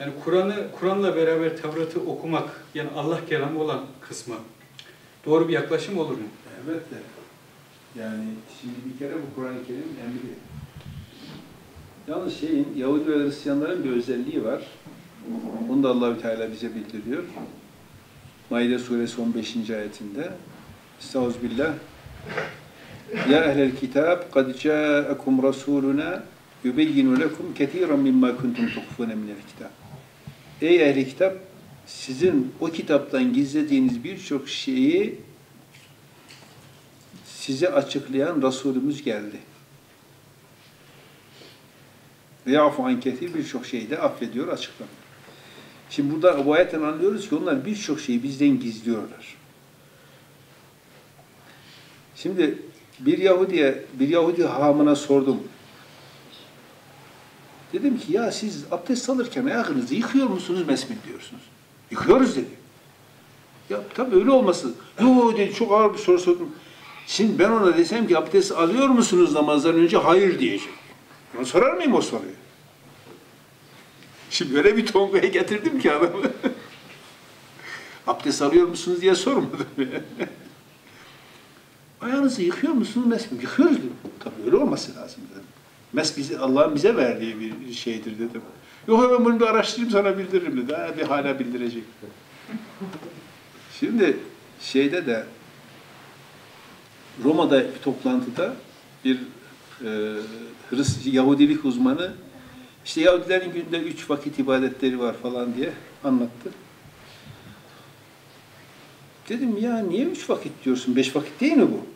Yani Kur'an'ı Kur'an'la beraber Tevrat'ı okumak yani Allah kelamı olan kısmı doğru bir yaklaşım olur mu? Evet de. Yani şimdi bir kere bu Kur'an-ı Kerim'in emri. Yalnız şeyin, Yahudi ve Hristiyanların bir özelliği var. Onu da Allahü Teala bize bildiriyor. Maide suresi 15. ayetinde. Estağfirullah. Ya ehlel kitab kad ca'akum rasuluna yubeyyinu lekum ketiran mimma kuntum tuhfune minel kitab. Ey ehli kitap sizin o kitaptan gizlediğiniz birçok şeyi size açıklayan Resulümüz geldi. Ve yafu an birçok şeyi de affediyor, açıklamıyor. Şimdi burada bu ayetten anlıyoruz ki onlar birçok şeyi bizden gizliyorlar. Şimdi bir Yahudi'ye, bir Yahudi hahamına sordum. Dedim ki ya siz abdest alırken ayağınızı yıkıyor musunuz, mesmi diyorsunuz? Yıkıyoruz dedi. Ya tabii öyle olması. Yo dedi çok ağır bir soru sordum. Şimdi ben ona desem ki abdest alıyor musunuz namazdan önce? Hayır diyecek. Ben sorar mıyım o soruyu? Şimdi böyle bir tongaya getirdim ki adamı. abdest alıyor musunuz diye sormadım. Ayağınızı yıkıyor musunuz mes mi? Yıkıyoruz dedim. Tabii öyle olması lazım dedim. Mes bize, Allah'ın bize verdiği bir şeydir dedim. Yok ben bunu bir araştırayım sana bildiririm dedi. Ha, bir hala bildirecek. Şimdi şeyde de Roma'da bir toplantıda bir e, Hristi, Yahudilik uzmanı işte Yahudilerin günde üç vakit ibadetleri var falan diye anlattı. Dedim ya niye üç vakit diyorsun? Beş vakit değil mi bu?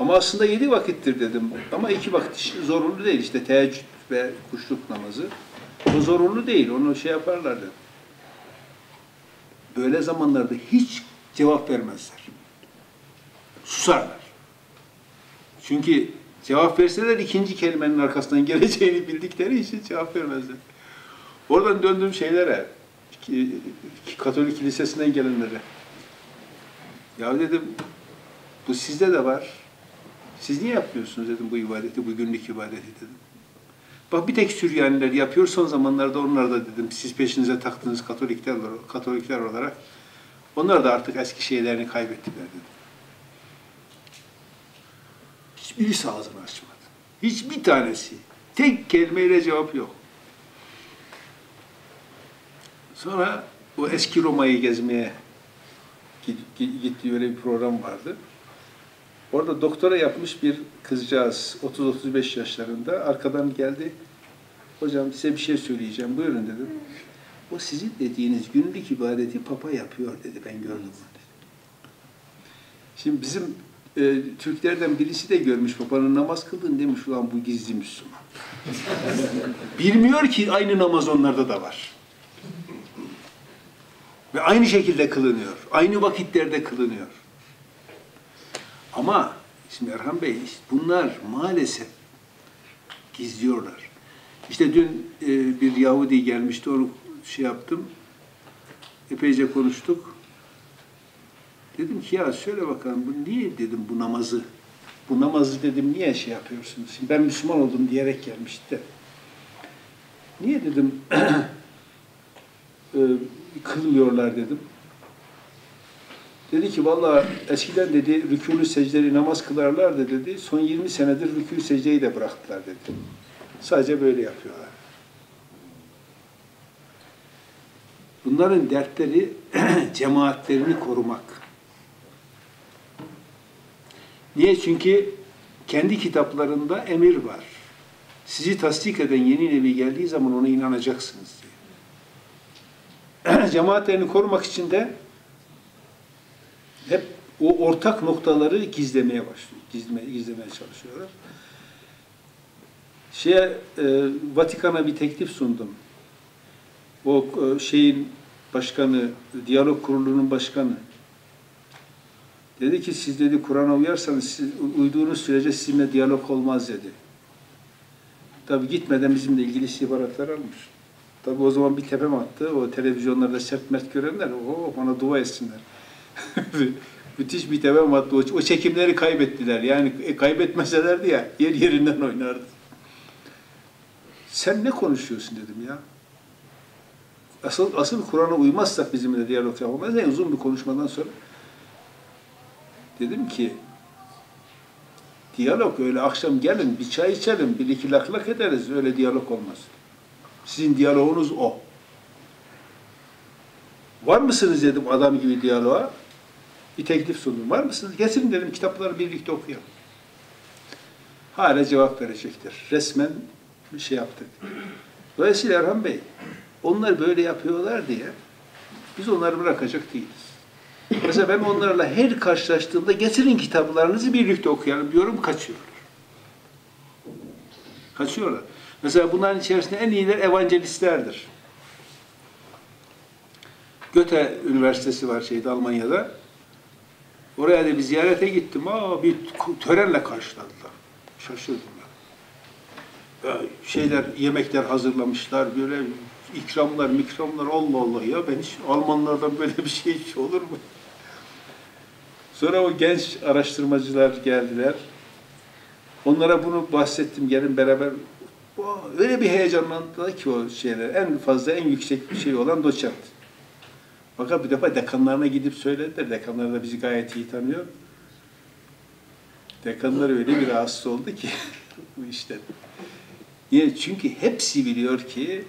Ama aslında yedi vakittir dedim. Ama iki vakit zorunlu değil. İşte teheccüd ve kuşluk namazı. O zorunlu değil. Onu şey yaparlar dedim. Böyle zamanlarda hiç cevap vermezler. Susarlar. Çünkü cevap verseler ikinci kelimenin arkasından [laughs] geleceğini bildikleri için cevap vermezler. Oradan döndüğüm şeylere, Katolik kilisesinden gelenlere. Ya dedim, bu sizde de var. Siz niye yapmıyorsunuz dedim bu ibadeti, bu günlük ibadeti dedim. Bak bir tek Süryaniler yapıyor, son zamanlarda onlar da dedim, siz peşinize taktığınız Katolikler, Katolikler olarak, onlar da artık eski şeylerini kaybettiler dedim. Hiçbirisi ağzını açmadı. Hiçbir tanesi. Tek kelimeyle cevap yok. Sonra o eski Roma'yı gezmeye git- git- gittiği öyle bir program vardı. Orada doktora yapmış bir kızcağız 30-35 yaşlarında arkadan geldi. Hocam size bir şey söyleyeceğim. Buyurun dedim. O sizin dediğiniz günlük ibadeti papa yapıyor dedi. Ben gördüm dedi. Şimdi bizim e, Türklerden birisi de görmüş papanın namaz kıldığını demiş ulan bu gizli Müslüman. [laughs] Bilmiyor ki aynı namaz onlarda da var. Ve aynı şekilde kılınıyor. Aynı vakitlerde kılınıyor. Ama şimdi Erhan Bey bunlar maalesef gizliyorlar. İşte dün e, bir Yahudi gelmişti onu şey yaptım. Epeyce konuştuk. Dedim ki ya söyle bakalım bu niye dedim bu namazı bu namazı dedim niye şey yapıyorsunuz? Şimdi ben Müslüman oldum diyerek gelmişti. Niye dedim [clears throat] kılmıyorlar dedim. Dedi ki vallahi eskiden dedi rükûlü secdeli namaz kılarlardı dedi. Son 20 senedir rükû secdeyi de bıraktılar dedi. Sadece böyle yapıyorlar. Bunların dertleri [clears throat] cemaatlerini korumak. Niye? Çünkü kendi kitaplarında emir var. Sizi tasdik eden yeni nebi geldiği zaman ona inanacaksınız diye. [clears throat] Cemaatlerini korumak için de hep o ortak noktaları gizlemeye başlıyor. Gizme, gizlemeye çalışıyorlar. Şeye, e, Vatikan'a bir teklif sundum. O e, şeyin başkanı, diyalog kurulunun başkanı. Dedi ki siz dedi Kur'an'a uyarsanız siz uyduğunuz sürece sizinle diyalog olmaz dedi. Tabi gitmeden bizimle ilgili istihbaratlar almış. Tabi o zaman bir tepem attı. O televizyonlarda sert mert görenler o ona dua etsinler. [laughs] Müthiş bir tepem attı. O, o çekimleri kaybettiler. Yani e, kaybetmeselerdi ya yer yerinden oynardı. Sen ne konuşuyorsun dedim ya. Asıl asıl Kur'an'a uymazsak bizimle diyalog yapamayız. En uzun bir konuşmadan sonra dedim ki diyalog öyle akşam gelin bir çay içelim, bir iki lak lak ederiz. Öyle diyalog olmaz. Sizin diyaloğunuz o. Var mısınız dedim adam gibi diyaloğa. Bir teklif sundum. Var mısınız? Getirin dedim kitapları birlikte okuyalım. Hala cevap verecektir. Resmen bir şey yaptık. Dolayısıyla Erhan Bey, onlar böyle yapıyorlar diye biz onları bırakacak değiliz. Mesela ben onlarla her karşılaştığımda getirin kitaplarınızı birlikte okuyalım diyorum, kaçıyorlar. Kaçıyorlar. Mesela bunların içerisinde en iyiler evangelistlerdir. Göte Üniversitesi var şeyde Almanya'da. Oraya da bir ziyarete gittim. Aa, bir törenle karşıladılar. Şaşırdım ya. ya. Şeyler, yemekler hazırlamışlar. Böyle ikramlar, mikramlar. Allah Allah ya ben hiç Almanlardan böyle bir şey hiç olur mu? Sonra o genç araştırmacılar geldiler. Onlara bunu bahsettim. Gelin beraber. Öyle bir heyecanlandılar ki o şeyler. En fazla, en yüksek bir şey olan doçent. Fakat bir defa dekanlarına gidip söylediler. Dekanlar da bizi gayet iyi tanıyor. Dekanlar öyle bir rahatsız oldu ki [laughs] bu işte. Niye? Çünkü hepsi biliyor ki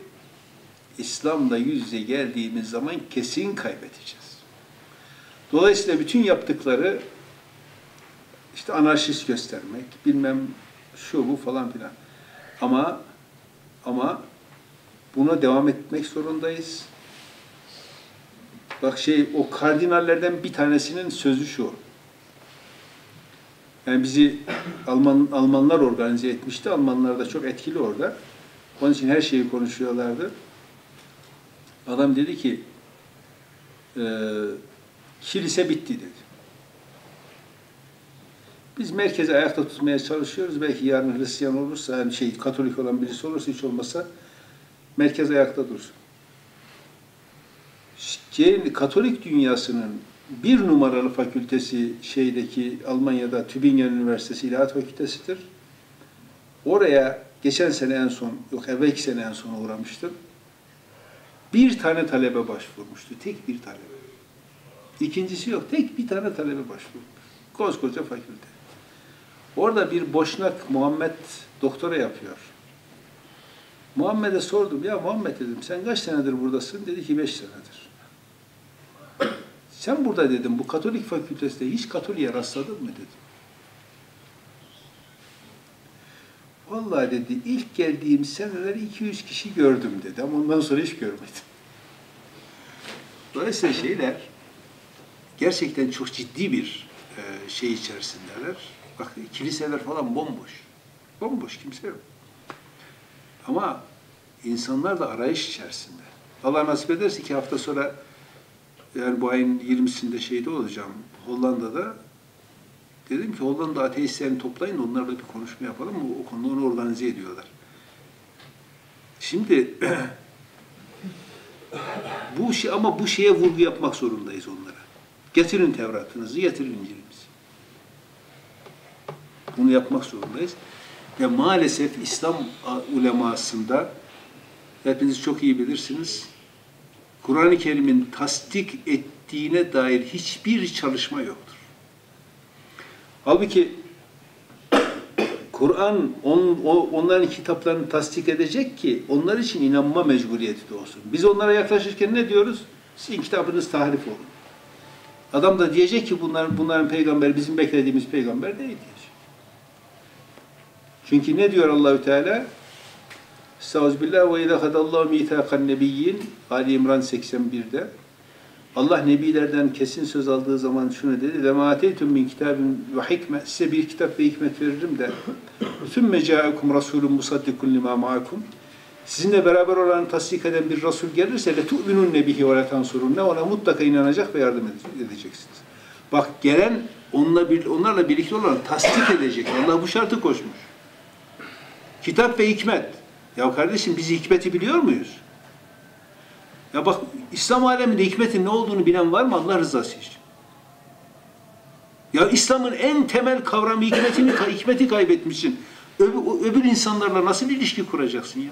İslam'la yüz yüze geldiğimiz zaman kesin kaybedeceğiz. Dolayısıyla bütün yaptıkları işte anarşist göstermek, bilmem şu bu falan filan. Ama ama buna devam etmek zorundayız. Bak şey o kardinallerden bir tanesinin sözü şu. Yani bizi Alman Almanlar organize etmişti. Almanlar da çok etkili orada. Onun için her şeyi konuşuyorlardı. Adam dedi ki e, kilise bitti dedi. Biz merkezi ayakta tutmaya çalışıyoruz. Belki yarın Hristiyan olursa, yani şey Katolik olan birisi olursa hiç olmazsa merkez ayakta dursun. Katolik dünyasının bir numaralı fakültesi şeydeki Almanya'da Tübingen Üniversitesi İlahiyat Fakültesidir. Oraya geçen sene en son, yok evvelki sene en son uğramıştım. Bir tane talebe başvurmuştu. Tek bir talebe. İkincisi yok. Tek bir tane talebe başvurmuş. Koskoca fakülte. Orada bir boşnak Muhammed doktora yapıyor. Muhammed'e sordum. Ya Muhammed dedim sen kaç senedir buradasın? Dedi ki beş senedir. Sen burada dedim bu Katolik fakültesinde hiç Katolik'e rastladın mı dedim. Vallahi dedi ilk geldiğim seneler 200 kişi gördüm dedi ama ondan sonra hiç görmedim. Dolayısıyla şeyler gerçekten çok ciddi bir e, şey içerisindeler. Bak kiliseler falan bomboş. Bomboş kimse yok. Ama insanlar da arayış içerisinde. Allah nasip ederse iki hafta sonra yani bu ayın 20'sinde şeyde olacağım Hollanda'da. Dedim ki Hollanda ateistlerini toplayın onlarla bir konuşma yapalım. O, o konuda onu organize ediyorlar. Şimdi [clears throat] bu şey ama bu şeye vurgu yapmak zorundayız onlara. Getirin Tevrat'ınızı, getirin İncil'imizi. Bunu yapmak zorundayız. Ve maalesef İslam ulemasında hepiniz çok iyi bilirsiniz. Kur'an-ı Kerim'in tasdik ettiğine dair hiçbir çalışma yoktur. Halbuki Kur'an on, onların kitaplarını tasdik edecek ki onlar için inanma mecburiyeti de olsun. Biz onlara yaklaşırken ne diyoruz? Sizin kitabınız tahrif olun. Adam da diyecek ki bunların, bunların peygamberi bizim beklediğimiz peygamber değil diyecek. Çünkü ne diyor Allahü Teala? Estağfirullah ve izâ kadallâhu mîtâkan nebiyyin Ali İmran 81'de Allah nebilerden kesin söz aldığı zaman şunu dedi. Ve mâteytum min kitabin ve hikme size bir kitap ve hikmet veririm de sümme câekum rasûlun musaddikun limâ ma'akum Sizinle beraber olanı tasdik eden bir Resul gelirse لَتُؤْمِنُنَّ بِهِ وَلَتَنْصُرُنَّ Ona mutlaka inanacak ve yardım edeceksiniz. Bak gelen onunla bir, onlarla birlikte olan tasdik edecek. Allah bu şartı koşmuş. Kitap ve hikmet. Ya kardeşim biz hikmeti biliyor muyuz? Ya bak İslam aleminde hikmetin ne olduğunu bilen var mı Allah rızası için? Ya İslam'ın en temel kavramı hikmetini, hikmeti kaybetmişsin. Öbür, öbür insanlarla nasıl ilişki kuracaksın ya?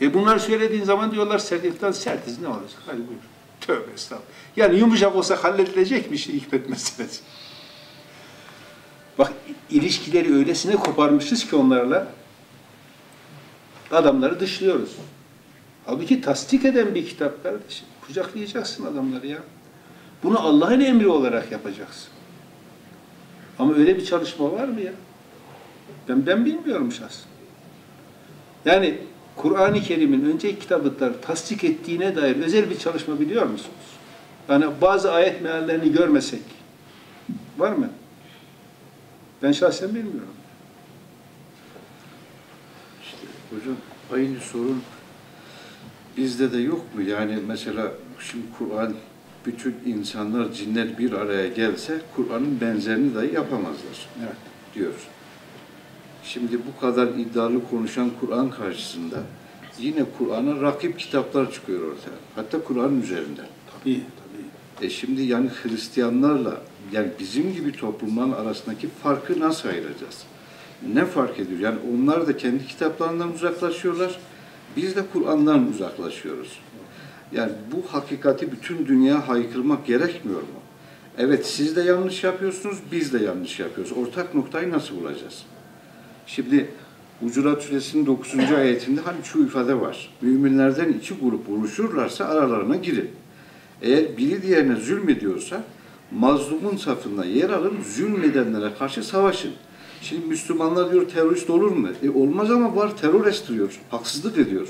E bunları söylediğin zaman diyorlar sertiften sertiz ne olacak? Hadi buyur. Tövbe estağfurullah. Yani yumuşak olsa halledilecek bir şey hikmet meselesi. Bak ilişkileri öylesine koparmışız ki onlarla adamları dışlıyoruz. Halbuki tasdik eden bir kitap kardeşim. Kucaklayacaksın adamları ya. Bunu Allah'ın emri olarak yapacaksın. Ama öyle bir çalışma var mı ya? Ben ben bilmiyorum şahsen. Yani Kur'an-ı Kerim'in önceki kitapları tasdik ettiğine dair özel bir çalışma biliyor musunuz? Yani bazı ayet meallerini görmesek var mı? Ben şahsen bilmiyorum. Hocam aynı sorun bizde de yok mu? Yani mesela şimdi Kur'an bütün insanlar, cinler bir araya gelse Kur'an'ın benzerini dahi yapamazlar Evet. diyor. Şimdi bu kadar iddialı konuşan Kur'an karşısında yine Kur'an'a rakip kitaplar çıkıyor ortaya. Hatta Kur'an'ın üzerinden. Tabii, tabii. E şimdi yani Hristiyanlarla yani bizim gibi toplumların arasındaki farkı nasıl ayıracağız? Ne fark ediyor? Yani onlar da kendi kitaplarından uzaklaşıyorlar. Biz de Kur'an'dan uzaklaşıyoruz. Yani bu hakikati bütün dünya haykırmak gerekmiyor mu? Evet siz de yanlış yapıyorsunuz, biz de yanlış yapıyoruz. Ortak noktayı nasıl bulacağız? Şimdi Hucurat Suresinin 9. [laughs] ayetinde hani şu ifade var. Müminlerden iki grup buluşurlarsa aralarına girin. Eğer biri diğerine zulmediyorsa mazlumun safında yer alın, zulmedenlere karşı savaşın. Şimdi Müslümanlar diyor terörist olur mu? E olmaz ama var terör estiriyor, haksızlık ediyor.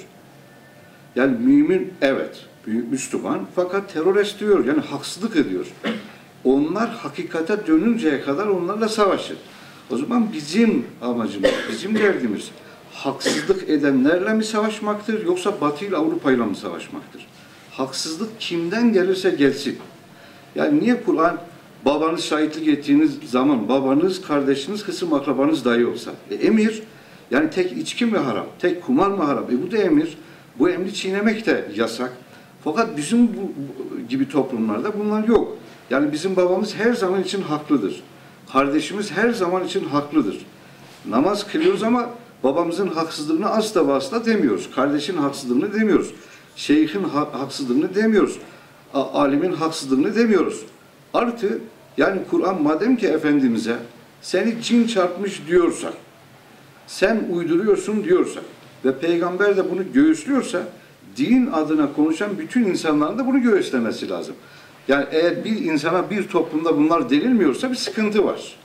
Yani mümin evet, Müslüman fakat terör estiriyor yani haksızlık ediyor. Onlar hakikate dönünceye kadar onlarla savaşın. O zaman bizim amacımız, bizim derdimiz haksızlık edenlerle mi savaşmaktır yoksa Batı ile Avrupa ile mi savaşmaktır? Haksızlık kimden gelirse gelsin. Yani niye Kur'an babanız şahitlik ettiğiniz zaman babanız, kardeşiniz, kısım akrabanız dahi olsa? E, emir, yani tek içki mi haram, tek kumar mı haram? E, bu da emir. Bu emri çiğnemek de yasak. Fakat bizim bu, gibi toplumlarda bunlar yok. Yani bizim babamız her zaman için haklıdır. Kardeşimiz her zaman için haklıdır. Namaz kılıyoruz ama babamızın haksızlığını asla asla demiyoruz. Kardeşin haksızlığını demiyoruz. Şeyhin ha- haksızlığını demiyoruz. A- alimin haksızlığını demiyoruz. Artı yani Kur'an madem ki Efendimiz'e seni cin çarpmış diyorsa, sen uyduruyorsun diyorsa ve peygamber de bunu göğüslüyorsa din adına konuşan bütün insanların da bunu göğüslemesi lazım. Yani eğer bir insana bir toplumda bunlar denilmiyorsa bir sıkıntı var.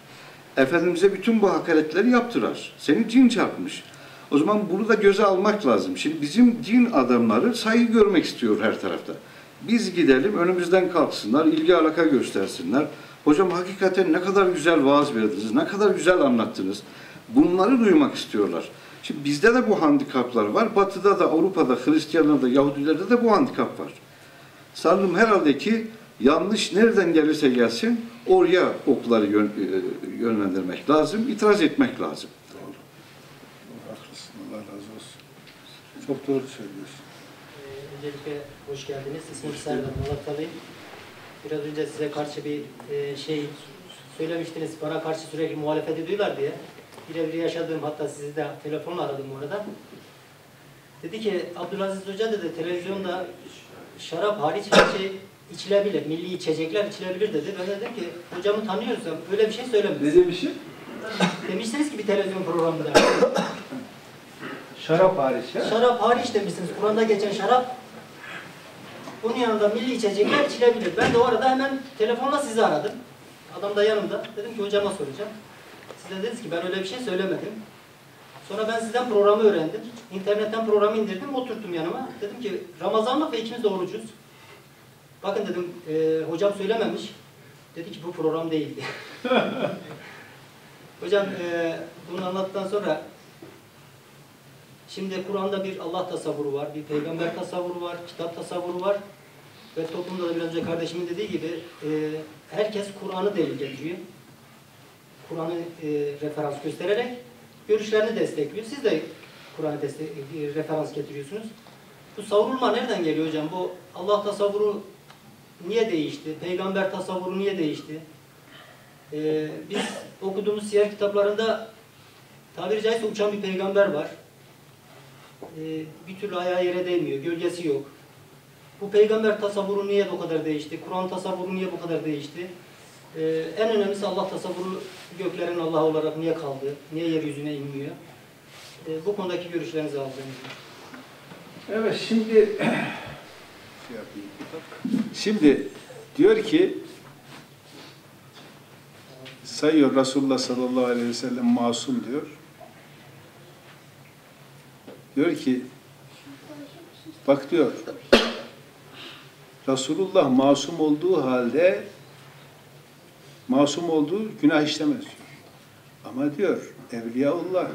Efendimiz'e bütün bu hakaretleri yaptılar. Seni cin çarpmış. O zaman bunu da göze almak lazım. Şimdi bizim din adamları saygı görmek istiyor her tarafta. Biz gidelim önümüzden kalksınlar, ilgi alaka göstersinler. Hocam hakikaten ne kadar güzel vaaz verdiniz, ne kadar güzel anlattınız. Bunları duymak istiyorlar. Şimdi bizde de bu handikaplar var. Batı'da da, Avrupa'da, Hristiyanlarda, Yahudilerde de bu handikap var. Sanırım herhalde ki yanlış nereden gelirse gelsin oraya okları yön- e, yönlendirmek lazım, itiraz etmek lazım. Doğru. Haklısın. Allah razı olsun. Çok doğru söylüyorsun. Ee, Öncelikle hoş geldiniz. İsmim Serdar Malakalıyım. Biraz önce size karşı bir e, şey söylemiştiniz. Bana karşı sürekli muhalefet ediyorlar diye. birebir yaşadığım hatta sizi de telefonla aradım orada. Dedi ki Abdülaziz Hoca dedi televizyonda şarap hariç her şey içilebilir, milli içecekler içilebilir dedi. Ben de dedim ki hocamı tanıyorsam öyle bir şey söylemez. demişim? Demişsiniz ki bir televizyon programında. Şarap hariç ya. Şarap hariç demişsiniz. Kur'an'da geçen şarap. Bunun yanında milli içecekler içilebilir. Ben de o arada hemen telefonla sizi aradım. Adam da yanımda. Dedim ki hocama soracağım. Siz de dediniz ki ben öyle bir şey söylemedim. Sonra ben sizden programı öğrendim. İnternetten programı indirdim, oturttum yanıma. Dedim ki Ramazanlık ve ikimiz de orucuz. Bakın dedim, e, hocam söylememiş. Dedi ki bu program değildi. [laughs] hocam e, bunu anlattıktan sonra Şimdi Kur'an'da bir Allah tasavvuru var, bir peygamber tasavvuru var, kitap tasavvuru var. Ve toplumda da biraz önce kardeşimin dediği gibi e, herkes Kur'an'ı delil getiriyor. Kur'an'ı e, referans göstererek görüşlerini destekliyor. Siz de Kur'an'ı e, referans getiriyorsunuz. Bu savrulma nereden geliyor hocam? Bu Allah tasavvuru niye değişti? Peygamber tasavvuru niye değişti? E, biz okuduğumuz siyer kitaplarında tabiri caizse uçan bir peygamber var e, bir türlü ayağı yere değmiyor, gölgesi yok. Bu peygamber tasavvuru niye bu kadar değişti? Kur'an tasavvuru niye bu kadar değişti? E, en önemlisi Allah tasavvuru göklerin Allah olarak niye kaldı? Niye yeryüzüne inmiyor? E, bu konudaki görüşlerinizi alacağım. Evet şimdi [clears throat] şimdi diyor ki sayıyor Resulullah sallallahu aleyhi ve sellem masum diyor. Diyor ki bak diyor Resulullah masum olduğu halde masum olduğu günah işlemez. Ama diyor Evliyaullah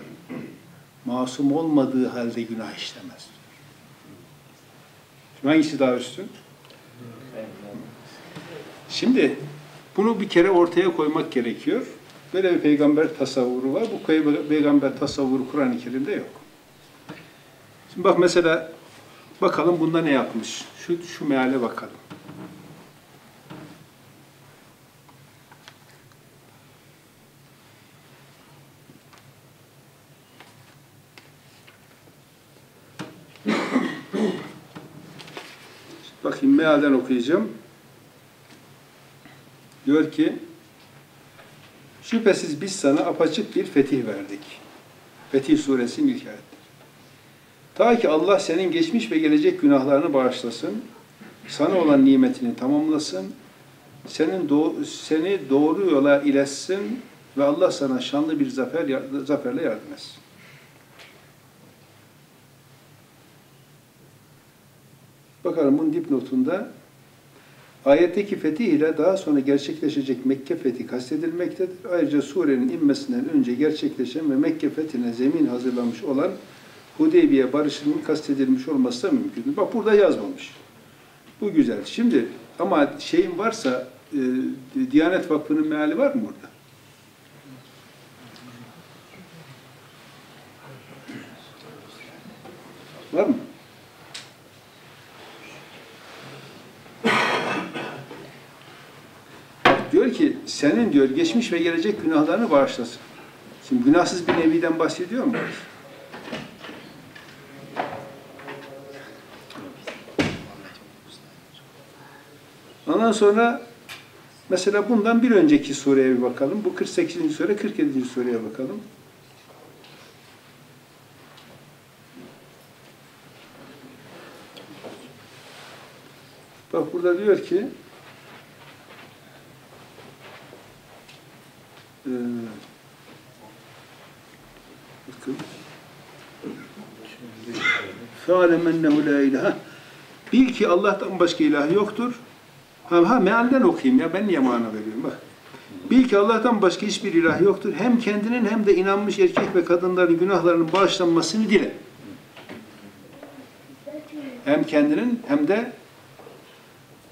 masum olmadığı halde günah işlemez diyor. Şimdi hangisi daha üstün? Şimdi bunu bir kere ortaya koymak gerekiyor. Böyle bir peygamber tasavvuru var. Bu pey- peygamber tasavvuru Kur'an-ı Kerim'de yok. Şimdi bak mesela bakalım bunda ne yapmış? Şu, şu meale bakalım. Bakayım mealden okuyacağım. Diyor ki Şüphesiz biz sana apaçık bir fetih verdik. Fetih suresinin ilk ayeti. Ta ki Allah senin geçmiş ve gelecek günahlarını bağışlasın, sana olan nimetini tamamlasın, senin doğ- seni doğru yola iletsin ve Allah sana şanlı bir zafer zaferle yardım etsin. Bakalım bunun dipnotunda ayetteki fetih ile daha sonra gerçekleşecek Mekke fethi kastedilmektedir. Ayrıca surenin inmesinden önce gerçekleşen ve Mekke fethine zemin hazırlamış olan Hudeybiye barışının kastedilmiş olması da mümkündür. Bak burada yazmamış. Bu güzel. Şimdi ama şeyin varsa e, Diyanet Vakfı'nın meali var mı burada? Var mı? Diyor ki senin diyor geçmiş ve gelecek günahlarını bağışlasın. Şimdi günahsız bir nebiden bahsediyor mu? Ondan sonra mesela bundan bir önceki sureye bir bakalım. Bu 48. sure, 47. sureye bakalım. Bak burada diyor ki Ee, bakın. فَعَلَمْ اَنَّهُ لَا اِلَٰهَ Bil ki Allah'tan başka ilah yoktur. Ha, ha mealden okuyayım ya, ben niye mana veriyorum bak. Bil ki Allah'tan başka hiçbir ilah yoktur. Hem kendinin hem de inanmış erkek ve kadınların günahlarının bağışlanmasını dile. Hem kendinin hem de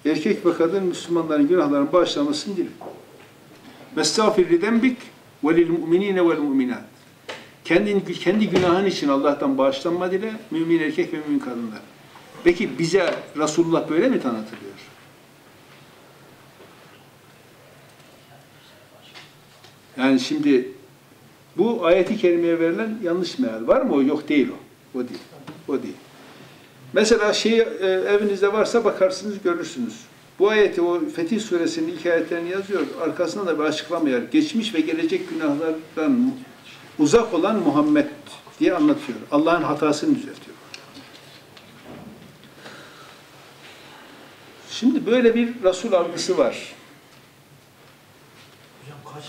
erkek ve kadın Müslümanların günahlarının bağışlanmasını dile. Vestağfir li dembik ve lil mu'minine vel mu'minat. Kendi, kendi günahın için Allah'tan bağışlanma dile, mümin erkek ve mümin kadınlar. Peki bize Resulullah böyle mi tanıtılıyor? Yani şimdi Bu ayeti kerimeye verilen yanlış meal. Var mı o? Yok değil o. O değil. O değil. Mesela şey e, evinizde varsa bakarsınız görürsünüz. Bu ayeti o Fetih Suresinin ilk ayetlerini yazıyor. Arkasında da bir açıklama yer. Geçmiş ve gelecek günahlardan uzak olan Muhammed diye anlatıyor. Allah'ın hatasını düzeltiyor. Şimdi böyle bir Resul algısı var. Hocam kaç?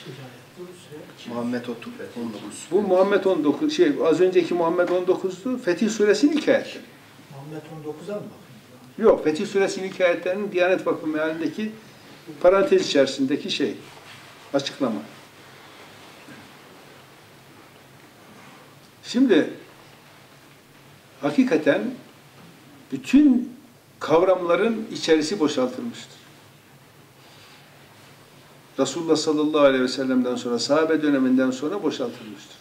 Muhammed Otur 19. Bu Muhammed 19, şey az önceki Muhammed 19'du. Fetih Suresinin ilk ayetleri. Muhammed 19'a mı? Yok, Fetih Suresinin ilk Diyanet Vakfı mealindeki parantez içerisindeki şey, açıklama. Şimdi hakikaten bütün kavramların içerisi boşaltılmıştır. Resulullah sallallahu aleyhi ve sellem'den sonra, sahabe döneminden sonra boşaltılmıştır.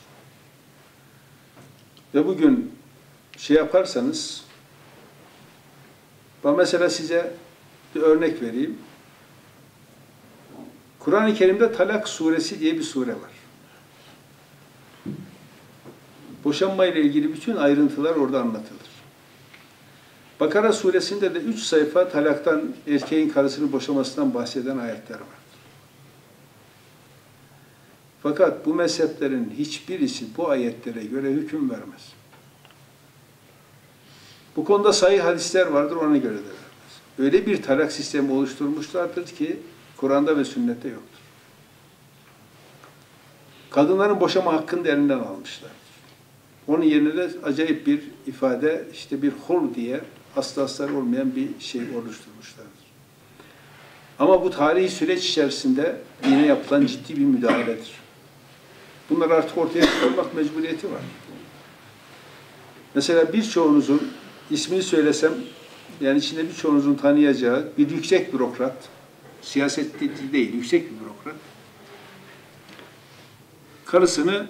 Ve bugün şey yaparsanız, ben mesela size bir örnek vereyim. Kur'an-ı Kerim'de Talak suresi diye bir sure var. Boşanma ile ilgili bütün ayrıntılar orada anlatılır. Bakara suresinde de üç sayfa talaktan, erkeğin karısını boşamasından bahseden ayetler var. Fakat bu mezheplerin hiçbirisi bu ayetlere göre hüküm vermez. Bu konuda sahih hadisler vardır, ona göre de vermez. Öyle bir talak sistemi oluşturmuşlardır ki Kur'an'da ve sünnette yoktur. Kadınların boşama hakkını da elinden almışlardır. Onun yerine de acayip bir ifade, işte bir hul diye aslı aslar olmayan bir şey oluşturmuşlardır. Ama bu tarihi süreç içerisinde yine yapılan ciddi bir müdahaledir. Bunlar artık ortaya çıkarmak mecburiyeti var. Mesela birçoğunuzun ismini söylesem, yani içinde birçoğunuzun tanıyacağı bir yüksek bürokrat, siyasetli değil, yüksek bir bürokrat, karısını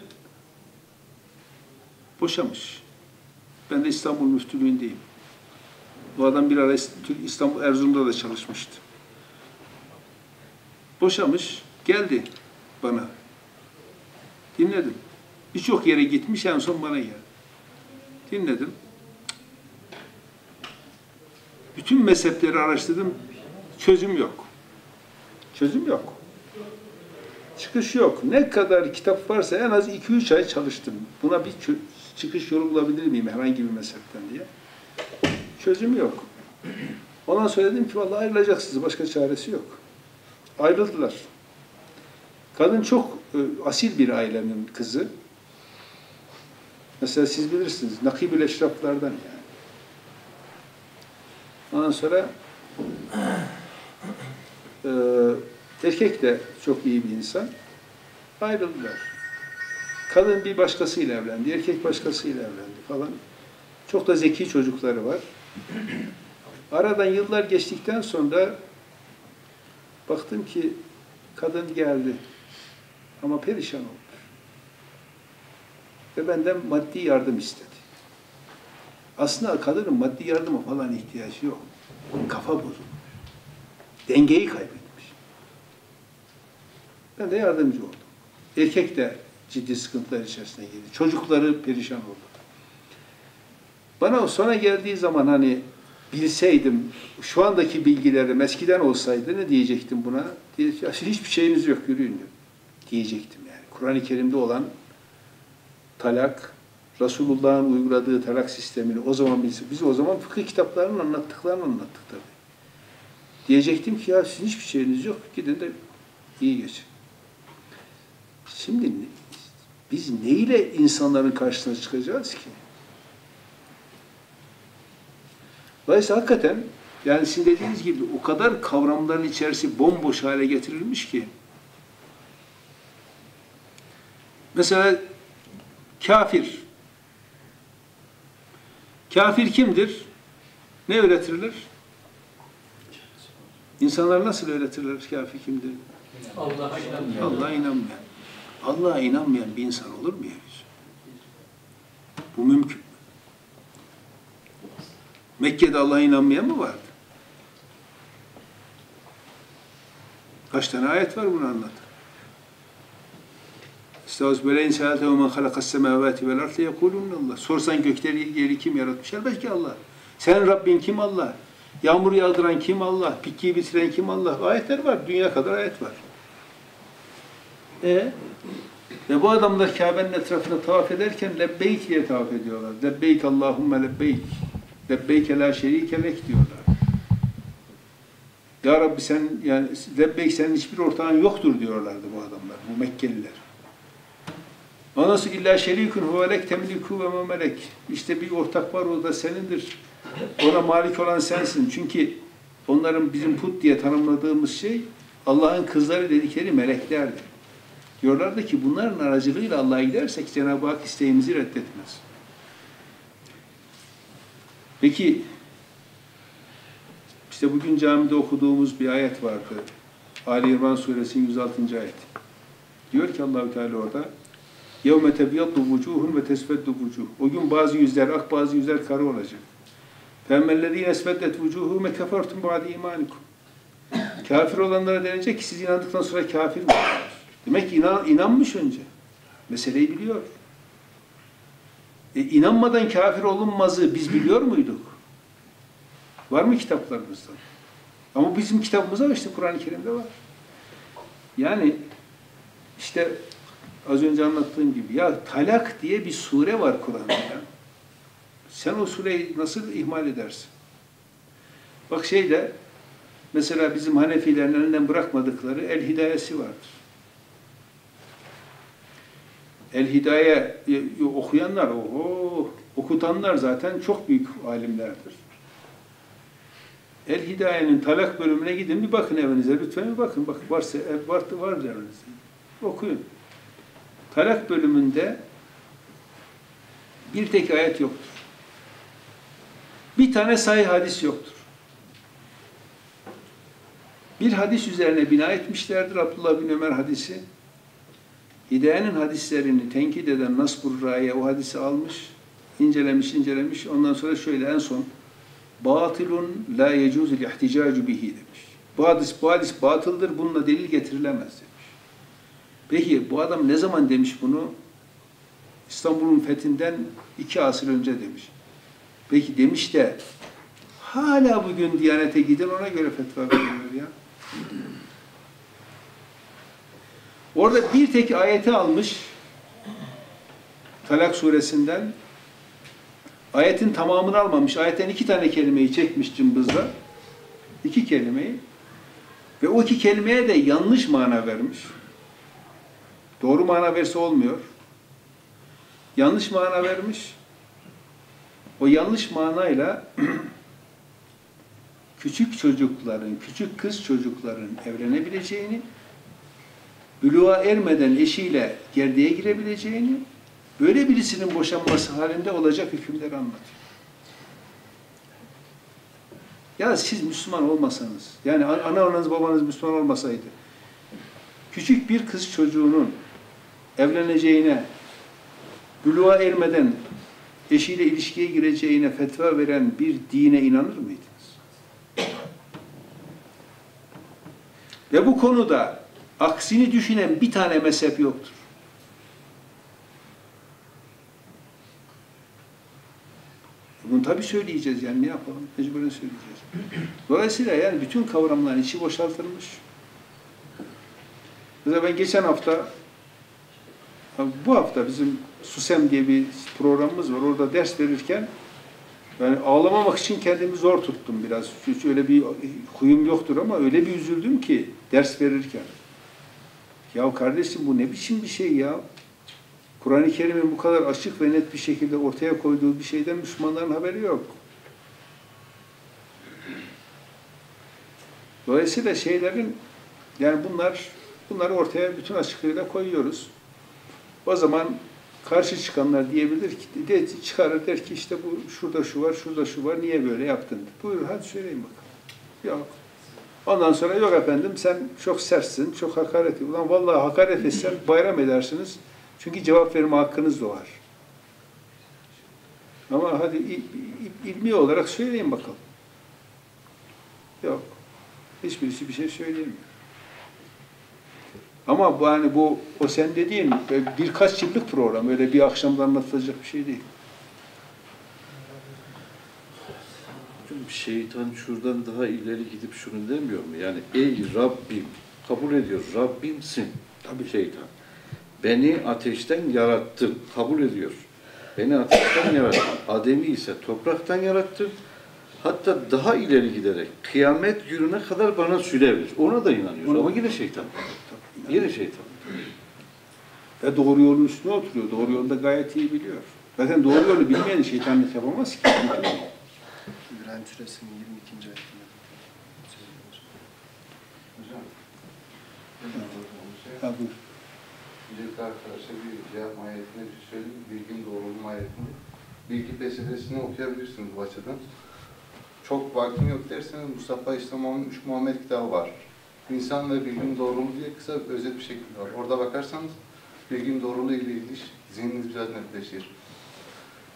boşamış. Ben de İstanbul Müftülüğü'ndeyim. Bu adam bir ara İstanbul, Erzurum'da da çalışmıştı. Boşamış, geldi bana. Dinledim. Birçok yere gitmiş, en son bana geldi. Dinledim. Bütün mezhepleri araştırdım, çözüm yok. Çözüm yok. Çıkış yok. Ne kadar kitap varsa en az 2-3 ay çalıştım. Buna bir çıkış yolu bulabilir miyim herhangi bir mezhepten diye. Çözüm yok. Ondan sonra dedim ki vallahi ayrılacaksınız. Başka çaresi yok. Ayrıldılar. Kadın çok e, asil bir ailenin kızı. Mesela siz bilirsiniz. Nakibül eşraflardan yani. Ondan sonra e, erkek de çok iyi bir insan. Ayrıldılar. Kadın bir başkasıyla evlendi, erkek başkasıyla evlendi falan. Çok da zeki çocukları var. Aradan yıllar geçtikten sonra baktım ki kadın geldi ama perişan olmuş. Ve benden maddi yardım istedi. Aslında kadının maddi yardıma falan ihtiyacı yok. Kafa bozulmuş. Dengeyi kaybetmiş. Ben de yardımcı oldum. Erkek de ciddi sıkıntılar içerisine girdi. Çocukları perişan oldu. Bana o sonra geldiği zaman hani bilseydim, şu andaki bilgilerim eskiden olsaydı ne diyecektim buna? Diyecektim, hiçbir şeyiniz yok, yürüyün diyor. Diyecektim yani. Kur'an-ı Kerim'de olan talak, Resulullah'ın uyguladığı talak sistemini o zaman biz, biz o zaman fıkıh kitaplarının anlattıklarını anlattık tabii. Diyecektim ki ya sizin hiçbir şeyiniz yok, gidin de iyi geçin. Şimdi biz neyle insanların karşısına çıkacağız ki? Dolayısıyla hakikaten yani sizin dediğiniz gibi o kadar kavramların içerisi bomboş hale getirilmiş ki mesela kafir kafir kimdir? Ne öğretirler? İnsanlar nasıl öğretirler kafir kimdir? Allah'a inanmıyor. Allah'a inanmayan. Allah'a inanmayan bir insan olur mu yeryüzü? Bu mümkün. Mekke'de Allah'a inanmayan mı vardı? Kaç tane ayet var bunu anlatan? Estağfurullah. Böyle inşaate ve men halakas semavati vel ardı yekulun Allah. Sorsan gökleri yeri kim yaratmış? Elbette Allah. Senin Rabbin kim Allah? Yağmur yağdıran kim Allah? Pikkiyi bitiren kim Allah? Ayetler var. Dünya kadar ayet var. E ve bu adamlar Kabe'nin etrafında tavaf ederken lebbeyk diye tavaf ediyorlar. Lebbeyk Allahümme lebbeyk. Lebbeyke la şerike lek diyorlar. Ya Rabbi sen yani lebbeyk senin hiçbir ortağın yoktur diyorlardı bu adamlar, bu Mekkeliler. Sonra illa şerikun huvelek temliku ve memelek. İşte bir ortak var o da senindir. Ona malik olan sensin. Çünkü onların bizim put diye tanımladığımız şey Allah'ın kızları dedikleri meleklerdi. Diyorlardı ki bunların aracılığıyla Allah'a gidersek Cenab-ı Hak isteğimizi reddetmez. Peki işte bugün camide okuduğumuz bir ayet vardı. Ali İmran suresinin 106. ayet. Diyor ki Allahü Teala orada يَوْمَ تَبْيَضُّ وُجُوهٌ وَتَسْفَدُّ وُجُوهٌ O gün bazı yüzler ak, bazı yüzler kara olacak. فَاَمَّا الَّذ۪ينَ اسْفَدَّتْ وُجُوهُمْ وَكَفَرْتُمْ بَعْدِ اِيمَانِكُمْ Kafir olanlara denecek ki siz inandıktan sonra kafir mi oldunuz? Demek ki inan, inanmış önce. Meseleyi biliyor. E, inanmadan kafir olunmazı biz biliyor muyduk? Var mı kitaplarımızda? Ama bizim kitabımızda var işte Kur'an-ı Kerim'de var. Yani işte az önce anlattığım gibi ya talak diye bir sure var Kur'an'da. Sen o sureyi nasıl ihmal edersin? Bak şeyde mesela bizim Hanefilerin elinden bırakmadıkları El Hidayesi vardır. El Hidaye e, okuyanlar, oho, okutanlar zaten çok büyük alimlerdir. El Hidaye'nin talak bölümüne gidin bir bakın evinize lütfen bir bakın. Bak varsa ev var var evinizde. Okuyun. Talak bölümünde bir tek ayet yoktur. Bir tane sahih hadis yoktur. Bir hadis üzerine bina etmişlerdir Abdullah bin Ömer hadisi. Hidaye'nin hadislerini tenkit eden Nasbur Ra'ya o hadisi almış, incelemiş, incelemiş. Ondan sonra şöyle en son batilun la yecuzul ihticacu bihi demiş. Bu hadis, bu hadis batıldır, bununla delil getirilemez demiş. Peki bu adam ne zaman demiş bunu? İstanbul'un fethinden iki asır önce demiş. Peki demiş de hala bugün Diyanet'e giden ona göre fetva veriyor ya. Orada bir tek ayeti almış Talak suresinden Ayetin tamamını almamış. Ayetten iki tane kelimeyi çekmiş cımbızla. İki kelimeyi. Ve o iki kelimeye de yanlış mana vermiş. Doğru mana verse olmuyor. Yanlış mana vermiş. O yanlış manayla [clears throat] küçük çocukların, küçük kız çocukların evlenebileceğini, büluğa ermeden eşiyle gerdeğe girebileceğini, böyle birisinin boşanması halinde olacak hükümleri anlatıyor. Ya siz Müslüman olmasanız, yani ana ananız babanız Müslüman olmasaydı, küçük bir kız çocuğunun evleneceğine, büluğa ermeden eşiyle ilişkiye gireceğine fetva veren bir dine inanır mıydınız? Ve bu konuda aksini düşünen bir tane mezhep yoktur. Bunu tabii söyleyeceğiz yani ne yapalım? Mecburen söyleyeceğiz. Dolayısıyla yani bütün kavramların içi boşaltılmış. Mesela ben geçen hafta bu hafta bizim SUSEM diye bir programımız var. Orada ders verirken yani ağlamamak için kendimi zor tuttum biraz. Hiç öyle bir huyum yoktur ama öyle bir üzüldüm ki ders verirken. Ya kardeşim bu ne biçim bir şey ya? Kur'an-ı Kerim'in bu kadar açık ve net bir şekilde ortaya koyduğu bir şeyden Müslümanların haberi yok. Dolayısıyla şeylerin yani bunlar bunları ortaya bütün açıklığıyla koyuyoruz. O zaman karşı çıkanlar diyebilir ki, de, çıkarır der ki işte bu şurada şu var, şurada şu var, niye böyle yaptın? Buyurun hadi söyleyin bakalım. Yok. Ondan sonra yok efendim sen çok sertsin, çok hakaret Ulan vallahi hakaret etsen [clears throat] bayram edersiniz. Çünkü cevap verme hakkınız doğar. Ama hadi ilmi olarak söyleyin bakalım. Yok. Hiçbirisi bir şey söyleyemiyor. Ama bu hani bu o sen dediğin böyle birkaç yıllık program. Öyle bir akşamda anlatılacak bir şey değil. Şeytan şuradan daha ileri gidip şunu demiyor mu? Yani ey Rabbim, kabul ediyor, Rabbimsin. Tabii şeytan. Beni ateşten yarattın, kabul ediyor. Beni ateşten yarattın. Adem'i ise topraktan yarattın. Hatta daha ileri giderek kıyamet gününe kadar bana süre ver. Ona da inanıyor. Ama yine şeytan. Yine şeytan. Ve doğru yolun üstüne oturuyor. Doğru yolda gayet iyi biliyor. Zaten doğru yolu bilmeyen şeytanlık yapamaz ki. İbrahim Suresinin 22. ayetinde. Ha, buyur. Önceki arkadaşa bir şey yapma ayetini bir söyleyeyim. Bilgin doğrulma ayetini. Bilgi meselesini okuyabilirsiniz bu açıdan. Çok vaktim yok derseniz Mustafa İslamoğlu'nun üç Muhammed kitabı var. İnsan ve bilginin doğruluğu diye kısa özet bir şekilde var. Orada bakarsanız bilginin doğruluğu ile ilgili zihniniz biraz netleşir.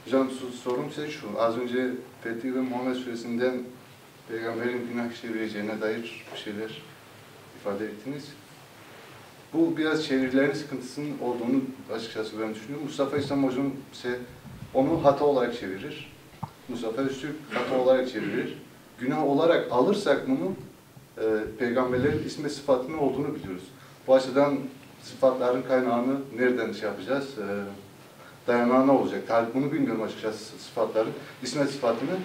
Hocam sorum size şu. Az önce Fetih ve Muhammed suresinden peygamberin günah işleyebileceğine dair bir şeyler ifade ettiniz. Bu biraz çevirilerin sıkıntısının olduğunu açıkçası ben düşünüyorum. Mustafa İslam Hocam ise onu hata olarak çevirir. Mustafa Öztürk hata olarak çevirir. Günah olarak alırsak bunu e, peygamberlerin ismi ve sıfatının olduğunu biliyoruz. Bu açıdan sıfatların kaynağını nereden şey yapacağız? E, dayanağı ne olacak? Tarih bunu bilmiyorum açıkçası sıfatların. İsmet sıfatını.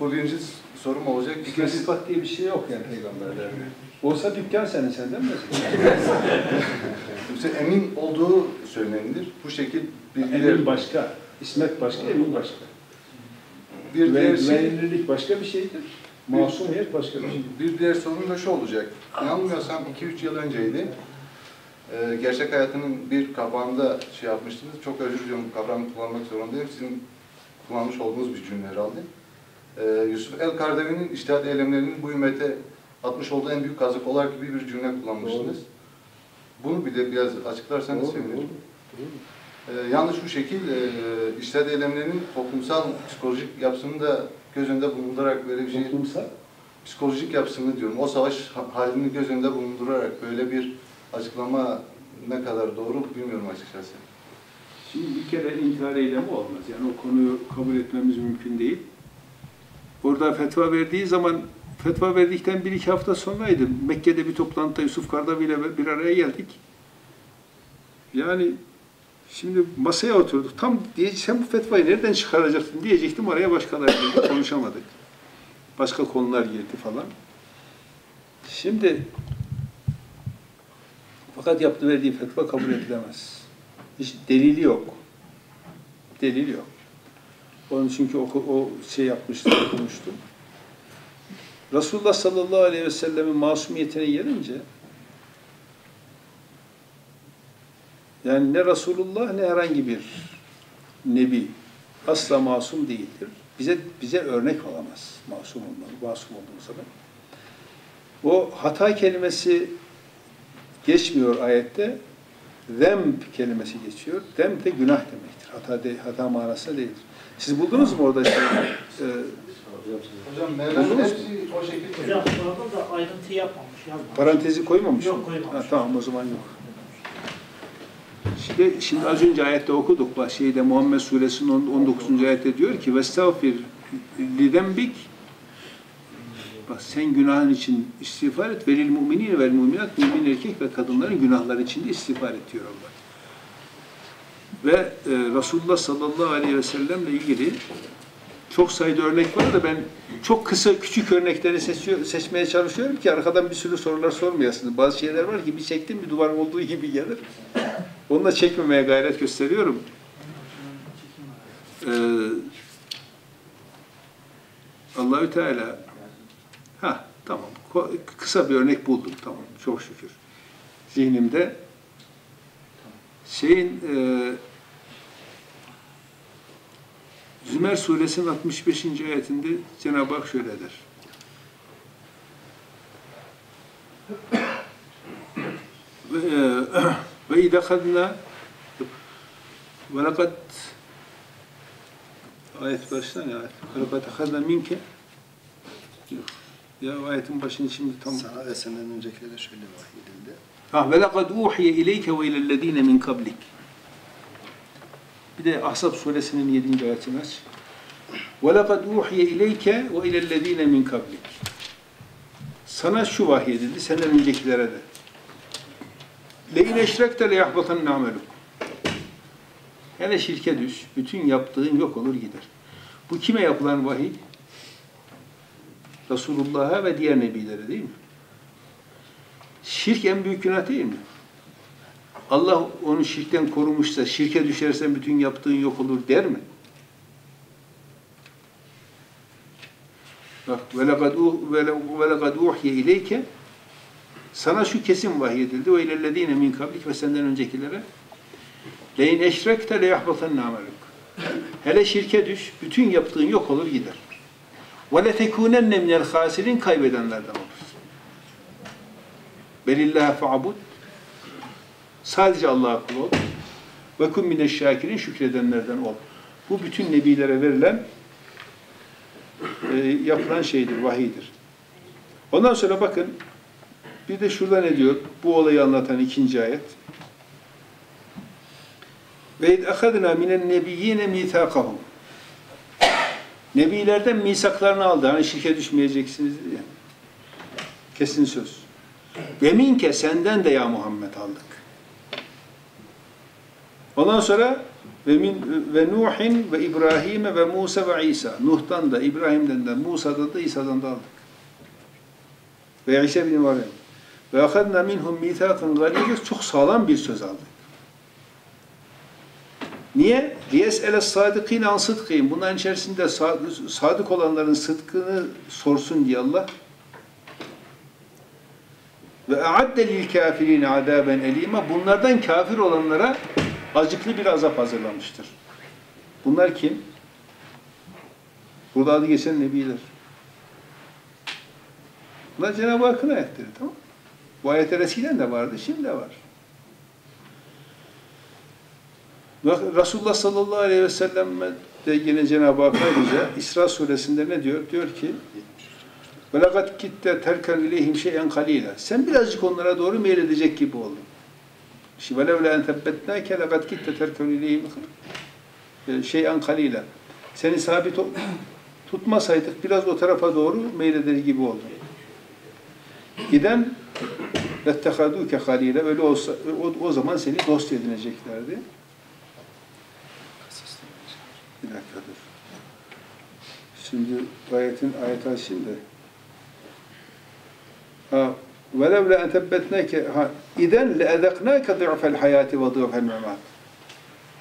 Bu birinci sorum olacak. İsmet İkinci, sıfat diye bir şey yok yani peygamberlerde. Olsa dükkan senin senden mi? Mesela emin olduğu söylenilir. Bu şekil bilgiler. Emin başka. İsmet başka, emin başka. Bir diğer şey, başka bir şeydir. Masumiyet başka bir şey. Bir diğer sorun da şu olacak. Yanılmıyorsam 2-3 yıl önceydi. Ee, gerçek hayatının bir kapağında şey yapmıştınız. Çok özür diliyorum kavramı kullanmak zorundayım. Sizin kullanmış olduğunuz bir cümle herhalde. Ee, Yusuf el-Kardevi'nin iştihat eylemlerinin bu ümmete atmış olduğu en büyük kazık olarak gibi bir cümle kullanmıştınız. Bunu bir de biraz açıklarsanız Doğru, sevinirim. doğru. Ee, yalnız şu şekil, e, iştihat eylemlerinin toplumsal, psikolojik yapısını da göz önünde bulundurarak böyle bir şey Toplumsal psikolojik yapısını diyorum. O savaş ha- halini göz önünde bulundurarak böyle bir açıklama ne kadar doğru bilmiyorum açıkçası. Şimdi bir kere intihar eylemi olmaz. Yani o konuyu kabul etmemiz mümkün değil. Orada fetva verdiği zaman, fetva verdikten bir iki hafta sonraydı. Mekke'de bir toplantıda Yusuf Kardavi ile bir araya geldik. Yani şimdi masaya oturduk. Tam diye sen bu fetvayı nereden çıkaracaksın diyecektim. Araya başkaları girdi. [coughs] Konuşamadık. Başka konular girdi falan. Şimdi fakat yaptığı verdiği fetva kabul edilemez. Hiç delili yok. Delil yok. Onun çünkü o, o şey yapmıştı, okumuştu. Resulullah sallallahu aleyhi ve sellemin masumiyetine gelince yani ne Resulullah ne herhangi bir nebi asla masum değildir. Bize bize örnek olamaz masum olmalı, masum olduğumuz zaman. O hata kelimesi geçmiyor ayette. Zemb kelimesi geçiyor. Zemb de günah demektir. Hata, de, hata manasında değildir. Siz buldunuz mu orada şey? e, Hocam mu? hepsi o şekilde. Hocam orada da ayrıntı yapmamış, yazmamış. parantezi koymamış mı? Yok, koymamış. Ha, tamam o zaman yok. Şimdi, şimdi az önce ayette okuduk. Şeyde Muhammed Suresinin 19. ayette diyor ki Vestağfir lidembik Bak sen günahın için istiğfar et. Velil mu'minin vel mu'minat. Mümin erkek ve kadınların günahları içinde istiğfar et diyor Allah. Ve e, Resulullah sallallahu aleyhi ve sellemle ilgili çok sayıda örnek var da ben çok kısa küçük örnekleri seçiyor, seçmeye çalışıyorum ki arkadan bir sürü sorular sormayasınız. Bazı şeyler var ki bir çektim bir duvar olduğu gibi gelir. Onu da çekmemeye gayret gösteriyorum. Ee, Allahü Teala ha tamam kısa bir örnek buldum tamam çok şükür. Zihnimde şeyin e, Zümer suresinin 65. ayetinde Cenab-ı Hak şöyle der. Ve e, [clears throat] ve idâ kadna ve lekad ayet baştan ya. Ve lekad akadna minke Yok. Ya ayetin başını şimdi tam Sana ve senden öncekilere şöyle vahyedildi. Ha ve lekad uhiye ileyke ve ilellezine min kablik. Bir de Ahzab suresinin 7. ayetini aç. Ve lekad uhiye ileyke ve ilellezine min kablik. Sana şu vahyedildi, senden öncekilere de. Leyin eşrekte le yahbatan ameluk. Hele şirke düş, bütün yaptığın yok olur gider. Bu kime yapılan vahiy? Resulullah'a ve diğer nebilere değil mi? Şirk en büyük günah değil mi? Allah onu şirkten korumuşsa, şirke düşersen bütün yaptığın yok olur der mi? Bak, وَلَقَدْ وَلَقَدْ اُوحْيَ اِلَيْكَ sana şu kesin vahyedildi ve ilerlediğine min kablik ve senden öncekilere leyin eşrekte le yahbatan. Hele şirke düş, bütün yaptığın yok olur gider. Ve le tekunenne minel hasirin kaybedenlerden olursun. Belillaha fa'bud. Sadece Allah'a kul ol. Ve kun mine şükredenlerden ol. Bu bütün nebilere verilen e, yapılan şeydir, vahidir. Ondan sonra bakın bir de şurada ne diyor? Bu olayı anlatan ikinci ayet. Ve id ahadna minen nebiyyine mithaqahum. Nebilerden misaklarını aldı. Hani şirke düşmeyeceksiniz diye. Kesin söz. Ve minke senden de ya Muhammed aldık. Ondan sonra ve min ve Nuhin ve İbrahim ve Musa ve İsa. Nuh'tan da, İbrahim'den de, Musa'dan da, İsa'dan da aldık. Ve İsa bin Meryem. Ve akadna minhum mithaqan galiz çok sağlam bir söz aldık. Niye? Liyes'ele sadıkîne an sıdkîn. Bunların içerisinde sadık olanların sıdkını sorsun diye Allah ve a'adde lil kafirin azaben elima bunlardan kafir olanlara acıklı bir azap hazırlamıştır. Bunlar kim? Burada adı geçen nebiler. Bunlar Cenab-ı Hakk'ın ayetleri tamam mı? Bu ayetler eskiden de vardı, şimdi de var. Bak, Resulullah sallallahu aleyhi ve sellem de yine Cenab-ı Hak ayrıca İsra suresinde ne diyor? Diyor ki وَلَقَدْ كِتَّ تَرْكَنْ اِلَيْهِمْ شَيْئًا قَلِيلًا Sen birazcık onlara doğru meyledecek gibi oldun. وَلَوْلَا اَنْ تَبَّتْنَاكَ لَقَدْ كِتَّ تَرْكَنْ اِلَيْهِمْ شَيْئًا قَلِيلًا Seni sabit tutmasaydık biraz o tarafa doğru meyleder gibi oldun. İden lettehaduke halile öyle olsa o, o zaman seni dost edineceklerdi. Bir dakika dur. Şimdi ayetin ayet şimdi. Ha velev le entebbetneke ha iden le edekneke du'fel hayati ve du'fel memat.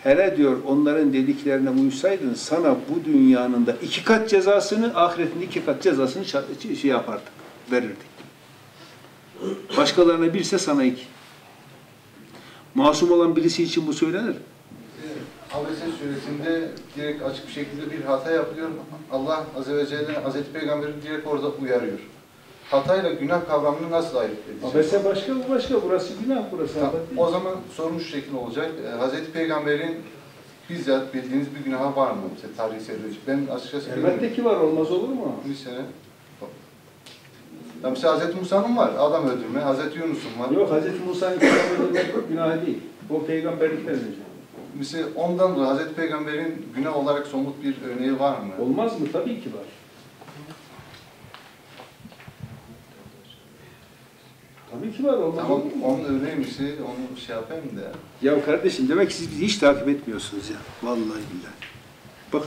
Hele diyor onların dediklerine uysaydın sana bu dünyanın da iki kat cezasını ahiretin iki kat cezasını şey yapardık, verirdik. Başkalarına birse sana iki. Masum olan birisi için bu söylenir. Abese suresinde direkt açık bir şekilde bir hata yapılıyor. Allah Azze ve Celle Hazreti Peygamber'i direkt orada uyarıyor. Hatayla günah kavramını nasıl ayırt edeceğiz? Abese başka, bu başka. Burası günah, burası Tamam. O zaman sorun şu şekilde olacak. Ee, Hazreti Peygamber'in bizzat bildiğiniz bir günahı var mı? Mesela tarihsel Ben açıkçası Elbette ki var, olmaz olur mu? Bir sene. Ya mesela Hazreti Musa'nın var, adam öldürme. Hazreti Yunus'un var. Yok, Hazreti Musa'nın kitabı günahı değil. O peygamberlikten önce. Mesela ondan dolayı Hazreti Peygamber'in günah olarak somut bir örneği var mı? Olmaz mı? Tabii ki var. Tabii ki var, olmaz Tamam, onun örneğiymişi, onu şey yapayım da. Ya kardeşim demek ki siz bizi hiç takip etmiyorsunuz ya. Vallahi billahi. Bak.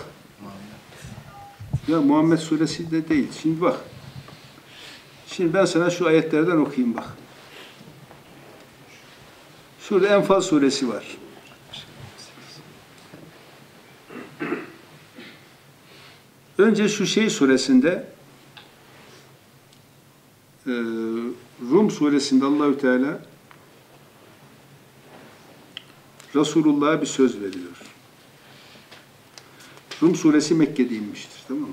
Ya Muhammed suresi de değil. Şimdi bak. Şimdi ben sana şu ayetlerden okuyayım bak. Şurada Enfal suresi var. Önce şu şey suresinde e, Rum suresinde Allahü Teala Resulullah'a bir söz veriyor. Rum suresi Mekke'de inmiştir. Tamam mı?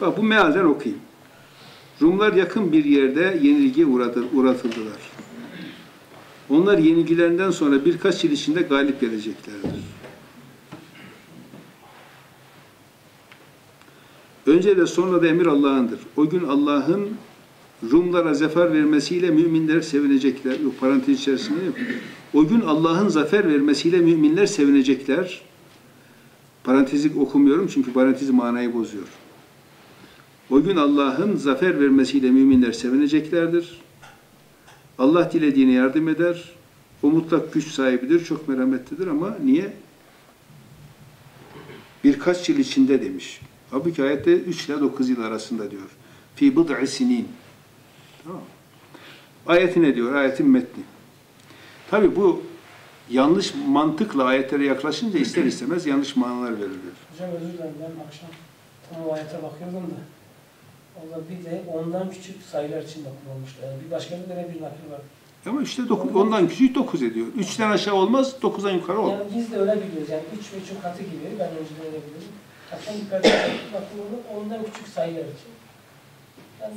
Bak bu mealden okuyayım. Rumlar yakın bir yerde yenilgi uğradı, uğratıldılar. Onlar yenilgilerinden sonra birkaç yıl içinde galip geleceklerdir. Önce de sonra da emir Allah'ındır. O gün Allah'ın Rumlara zafer vermesiyle müminler sevinecekler. Yok parantez içerisinde yok. O gün Allah'ın zafer vermesiyle müminler sevinecekler. Parantezi okumuyorum çünkü parantez manayı bozuyor. O gün Allah'ın zafer vermesiyle müminler sevineceklerdir. Allah dilediğine yardım eder. O mutlak güç sahibidir, çok merhametlidir ama niye? Birkaç yıl içinde demiş. Halbuki ayette 3 ile 9 yıl arasında diyor. Fi bıd'i sinin. Tamam. Ayeti ne diyor? Ayetin metni. Tabi bu yanlış mantıkla ayetlere yaklaşınca ister istemez yanlış manalar veriliyor. Hocam özür dilerim ben akşam tam o ayete bakıyordum da orada bir de ondan küçük sayılar için de kullanmışlar. Yani bir başka bir bir nakil var. Ama işte dokuz, ondan küçük 9 ediyor. 3'ten aşağı olmaz, 9'dan yukarı olmaz. Yani biz de öyle biliyoruz. Yani üç ve üç katı gibi ben önceden öyle biliyorum. Akşam dikkat ettim baktım orada ondan küçük sayılar için. Yani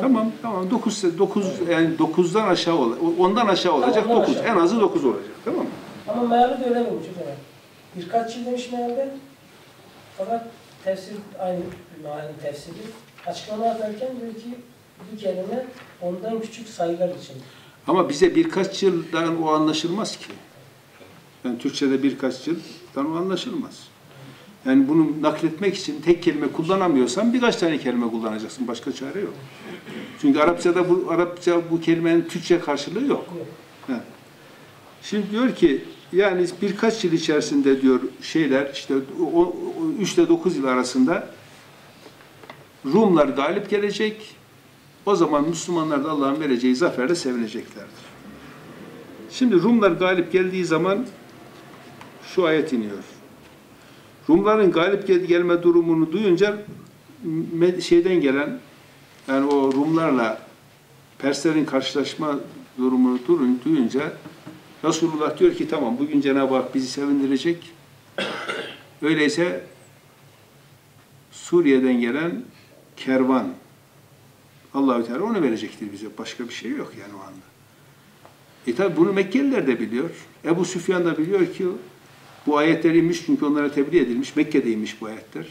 Tamam, tamam. 9 9 yani 9'dan aşağı olacak. Ondan aşağı olacak ondan 9. aşağı. En azı 9 olacak. Tamam mı? Ama meali de öyle bulmuş hocam. Birkaç yıl demiş mealde. Fakat tefsir aynı mealin tefsiri. Açıklama yaparken diyor ki bu kelime ondan küçük sayılar için. Ama bize birkaç yıldan o anlaşılmaz ki. Yani Türkçe'de birkaç yıldan o anlaşılmaz. Yani bunu nakletmek için tek kelime kullanamıyorsan birkaç tane kelime kullanacaksın. Başka çare yok. Çünkü Arapçada bu Arapça bu kelimenin Türkçe karşılığı yok. Şimdi diyor ki yani birkaç yıl içerisinde diyor şeyler işte 3 ile 9 yıl arasında Rumlar galip gelecek. O zaman Müslümanlar da Allah'ın vereceği zaferle sevineceklerdir. Şimdi Rumlar galip geldiği zaman şu ayet iniyor. Rumların galip gel- gelme durumunu duyunca şeyden gelen yani o Rumlarla Perslerin karşılaşma durumunu duyunca Resulullah diyor ki tamam bugün Cenab-ı Hak bizi sevindirecek. Öyleyse Suriye'den gelen kervan Allahü Teala onu verecektir bize. Başka bir şey yok yani o anda. E tabi bunu Mekkeliler de biliyor. Ebu Süfyan da biliyor ki bu ayetler inmiş çünkü onlara tebliğ edilmiş. Mekke'de inmiş bu ayetler.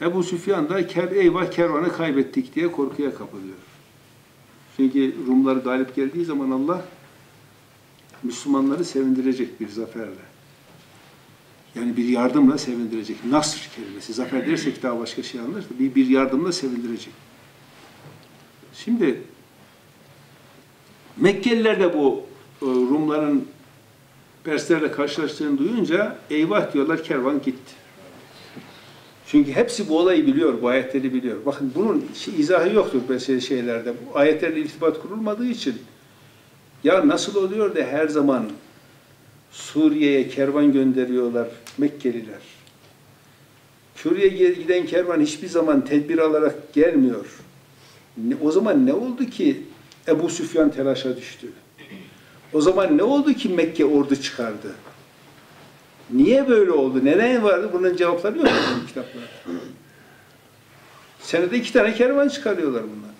Ebu Süfyan da ker, eyvah kervanı kaybettik diye korkuya kapılıyor. Çünkü Rumlar galip geldiği zaman Allah Müslümanları sevindirecek bir zaferle. Yani bir yardımla sevindirecek. Nasr kelimesi. Zafer dersek daha başka şey anlarız. Bir, bir yardımla sevindirecek. Şimdi Mekkeliler de bu e, Rumların Perslerle karşılaştığını duyunca eyvah diyorlar kervan gitti. Çünkü hepsi bu olayı biliyor, bu ayetleri biliyor. Bakın bunun şey- izahı yoktur böyle şeylerde. Bu ayetlerle irtibat kurulmadığı için ya nasıl oluyor da her zaman Suriye'ye kervan gönderiyorlar Mekkeliler. Suriye'ye giden kervan hiçbir zaman tedbir alarak gelmiyor. O zaman ne oldu ki Ebu Süfyan telaşa düştü? O zaman ne oldu ki Mekke ordu çıkardı? Niye böyle oldu? Neden vardı? Bunun cevapları yok bu kitaplarda. Senede iki tane kervan çıkarıyorlar bunlar.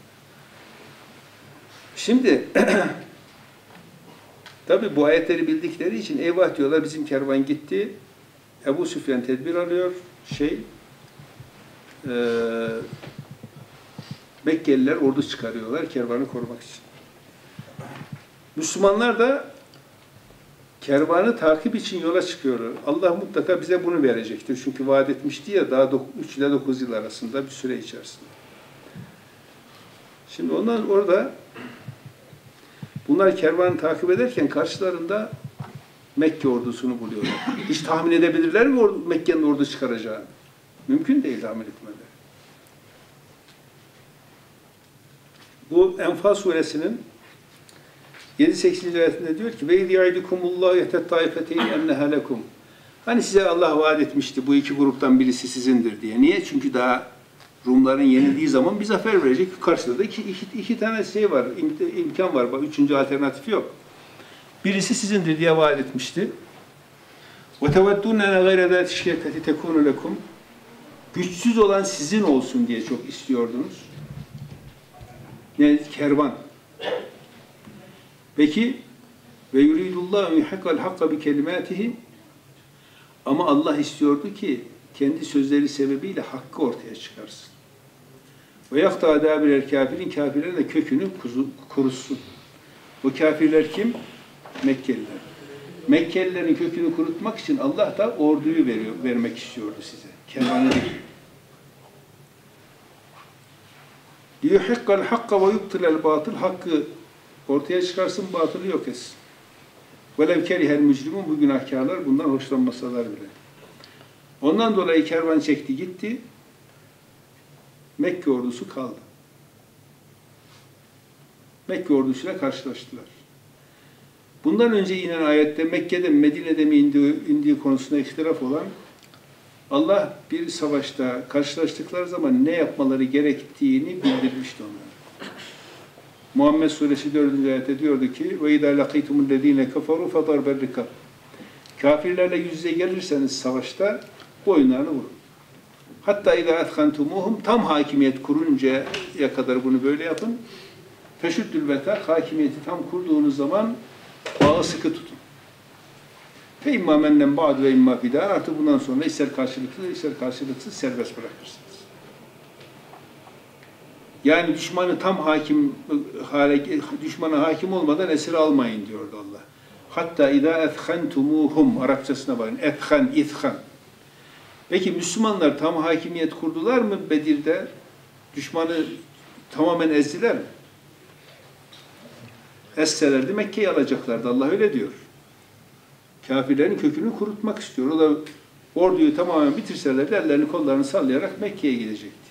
Şimdi [clears throat] tabi bu ayetleri bildikleri için eyvah diyorlar bizim kervan gitti. Ebu Süfyan tedbir alıyor. Şey eee Mekkeliler ordu çıkarıyorlar kervanı korumak için. Müslümanlar da kervanı takip için yola çıkıyorlar. Allah mutlaka bize bunu verecektir. Çünkü vaat etmişti ya daha 3 ile 9 yıl arasında bir süre içerisinde. Şimdi ondan orada bunlar kervanı takip ederken karşılarında Mekke ordusunu buluyorlar. Hiç tahmin edebilirler mi Mekke'nin ordu çıkaracağını? Mümkün değil tahmin etmeleri. Bu Enfal suresinin 7-8. ayetinde diyor ki ve yaidukumullahu yetet taifeteyn enneha lekum. Hani size Allah vaat etmişti bu iki gruptan birisi sizindir diye. Niye? Çünkü daha Rumların yenildiği zaman bir zafer verecek. Karşıda da iki, iki, iki tane şey var, im- imkan var. Üçüncü alternatif yok. Birisi sizindir diye vaat etmişti. وَتَوَدُّونَ اَنَا غَيْرَ ذَاتِ شِيَكَةِ تَكُونُ لَكُمْ Güçsüz olan sizin olsun diye çok istiyordunuz. Yani kervan. Peki ve yuridullahu yuhiqqal hakka bi kelimatihi ama Allah istiyordu ki kendi sözleri sebebiyle hakkı ortaya çıkarsın. Ve yakta dabirer kafirin kafirlerin de kökünü kuzu, kurutsun. Bu kafirler kim? Mekkeliler. Mekkelilerin kökünü kurutmak için Allah da orduyu veriyor, vermek istiyordu size. Kervanı değil. لِيُحِقَّ الْحَقَّ وَيُبْتِلَ الْبَاطِلِ Hakkı ortaya çıkarsın, batılı yok etsin. وَلَوْ كَرِهَ الْمُجْرِمُونَ Bu günahkarlar bundan hoşlanmasalar bile. Ondan dolayı kervan çekti gitti. Mekke ordusu kaldı. Mekke ordusuyla karşılaştılar. Bundan önce inen ayette Mekke'de Medine'de mi indiği, indiği konusunda ihtilaf olan Allah bir savaşta karşılaştıkları zaman ne yapmaları gerektiğini bildirmişti onlara. Muhammed Suresi 4. ayette diyordu ki idâ lakîtumul lezîne keferû fedarbel rikâb Kafirlerle yüz yüze gelirseniz savaşta boyunlarını vurun. Hatta idâ ethkantumuhum tam hakimiyet kuruncaya kadar bunu böyle yapın. Feşüddül vetak hakimiyeti tam kurduğunuz zaman bağı sıkı tutun. Fe imma menden ba'd ve imma fidan artık bundan sonra ister karşılıklı ister karşılıksız serbest bırakırsınız. Yani düşmanı tam hakim düşmana hakim olmadan esir almayın diyordu Allah. Hatta idâ ethkhentumuhum Arapçasına bakın. Ethen, ithan. Peki Müslümanlar tam hakimiyet kurdular mı Bedir'de? Düşmanı tamamen ezdiler mi? Esselerdi Mekke'yi alacaklardı. Allah öyle diyor. Kafirlerin kökünü kurutmak istiyor. O da orduyu tamamen bitirselerdi ellerini kollarını sallayarak Mekke'ye gidecekti.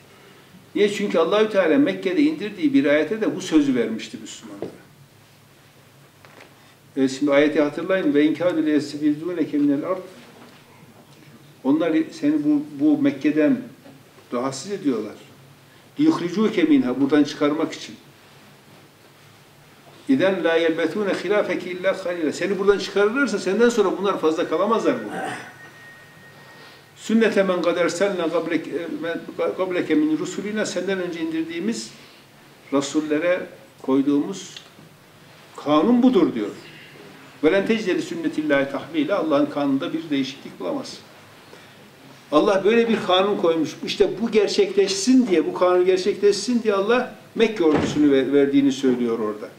Niye? Çünkü Allahü Teala Mekke'de indirdiği bir ayete de bu sözü vermişti Müslümanlara. Evet, şimdi ayeti hatırlayın. Ve inkâdü leyestifizûneke minel ard. Onlar seni bu, bu Mekke'den rahatsız ediyorlar. Yuhricûke minha. Buradan çıkarmak için. İden la yelbetûne hilâfeki illâ halîle. Seni buradan çıkarırlarsa senden sonra bunlar fazla kalamazlar burada. Sünnete men kader selne gableke min rusulina senden önce indirdiğimiz rasullere koyduğumuz kanun budur diyor. Velen tecdeli sünnetillahi tahvile Allah'ın kanunda bir değişiklik bulamaz. Allah böyle bir kanun koymuş. İşte bu gerçekleşsin diye, bu kanun gerçekleşsin diye Allah Mekke ordusunu verdiğini söylüyor orada.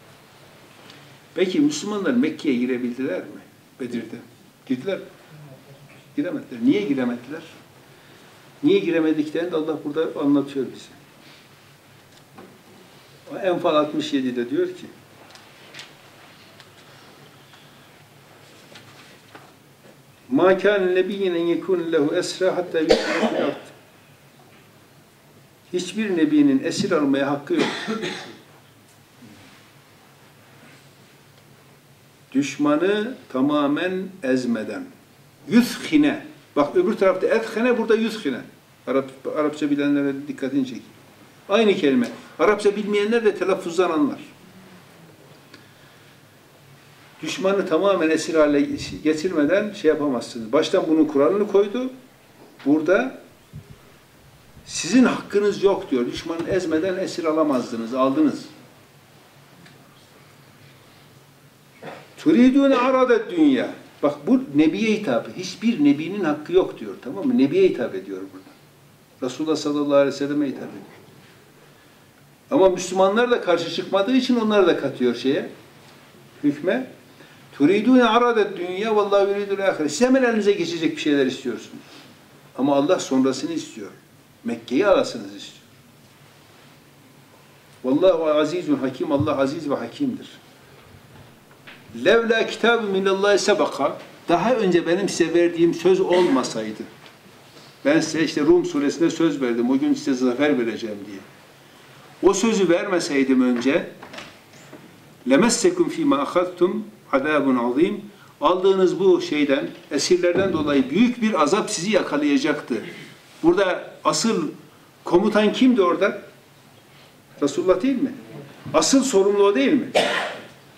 Peki Müslümanlar Mekke'ye girebildiler mi? Bedir'de. Girdiler mi? Giremediler. Niye giremediler? Niye giremediklerini de Allah burada anlatıyor bize. Enfal 67'de diyor ki مَا كَانَ نَبِيٍّ اَنْ يَكُونَ لَهُ اَسْرَى hatta يُسْرَى Hiçbir nebinin esir almaya hakkı yok. Düşmanı tamamen ezmeden. Yüzhine. Bak öbür tarafta ethine, burada yüzhine. Arap, Arapça bilenlere dikkatini çekin. Aynı kelime. Arapça bilmeyenler de telaffuzdan anlar. Düşmanı tamamen esir hale getirmeden şey yapamazsınız. Baştan bunun kuralını koydu. Burada sizin hakkınız yok diyor. Düşmanı ezmeden esir alamazdınız, aldınız. Turidune arada dünya. Bak bu Nebiye hitabı. Hiçbir Nebinin hakkı yok diyor. Tamam mı? Nebiye hitap ediyor burada. Resulullah sallallahu aleyhi ve selleme hitap ediyor. Ama Müslümanlar da karşı çıkmadığı için onlar da katıyor şeye. Hükme. Turidune arada dünya vallahi yuridul ahiret. Siz elinize geçecek bir şeyler istiyorsunuz. Ama Allah sonrasını istiyor. Mekke'yi alasınız istiyor. Vallahu azizun hakim. Allah aziz ve hakimdir. Levla kitabı minallahi sebaka daha önce benim size verdiğim söz olmasaydı ben size işte Rum suresinde söz verdim. O gün size zafer vereceğim diye. O sözü vermeseydim önce lemessekum fîmâ ahadtum azâbun azîm aldığınız bu şeyden, esirlerden dolayı büyük bir azap sizi yakalayacaktı. Burada asıl komutan kimdi orada? Resulullah değil mi? Asıl sorumlu o değil mi?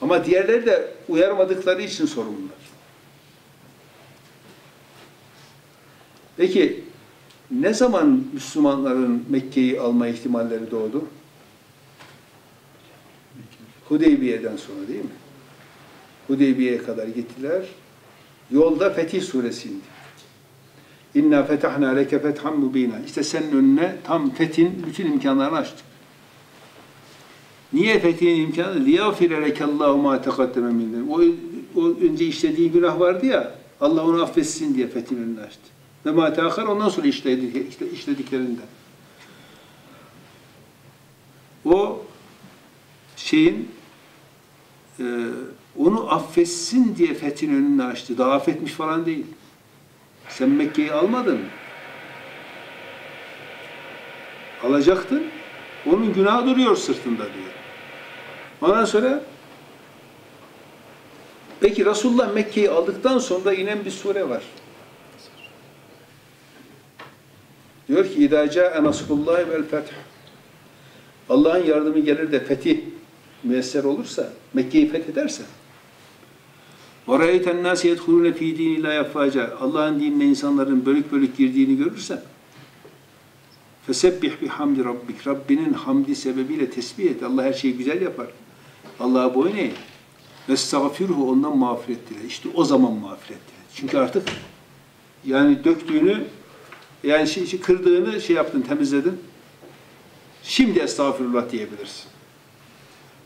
Ama diğerleri de uyarmadıkları için sorumlular. Peki ne zaman Müslümanların Mekke'yi alma ihtimalleri doğdu? Hudeybiye'den sonra değil mi? Hudeybiye'ye kadar gittiler. Yolda Fetih Suresi indi. İnna fetahna leke fethan mubina. İşte senin önüne tam fethin bütün imkanlarını açtık. Niye fethihin imkanı? لِيَغْفِرَ لَكَ اللّٰهُ مَا تَقَدَّمَ مِنْ O, o önce işlediği günah vardı ya, Allah onu affetsin diye fethin önünü açtı. Ve ma teakhar ondan sonra işledik, işte, işlediklerinden. O şeyin e, onu affetsin diye fethin önünü açtı. Daha affetmiş falan değil. Sen Mekke'yi almadın mı? Alacaktın. Onun günahı duruyor sırtında diyor. Ondan sonra peki Resulullah Mekke'yi aldıktan sonra inen bir sure var. Diyor ki İdâ câe nasrullâhi vel feth. Allah'ın yardımı gelir de fetih müesser olursa, Mekke'yi fethederse وَرَيْتَ النَّاسِ يَدْخُلُونَ ف۪ي د۪ينِ لَا يَفَّاجَ Allah'ın dinine insanların bölük bölük girdiğini görürsen Fesebbih bihamdi rabbik. Rabbinin hamdi sebebiyle tesbih et. Allah her şeyi güzel yapar. Allah'a boyun eğ. Estağfirhu ondan mağfiret dile. İşte o zaman mağfiret dile. Çünkü artık yani döktüğünü yani şey, şey, kırdığını şey yaptın, temizledin. Şimdi estağfirullah diyebilirsin.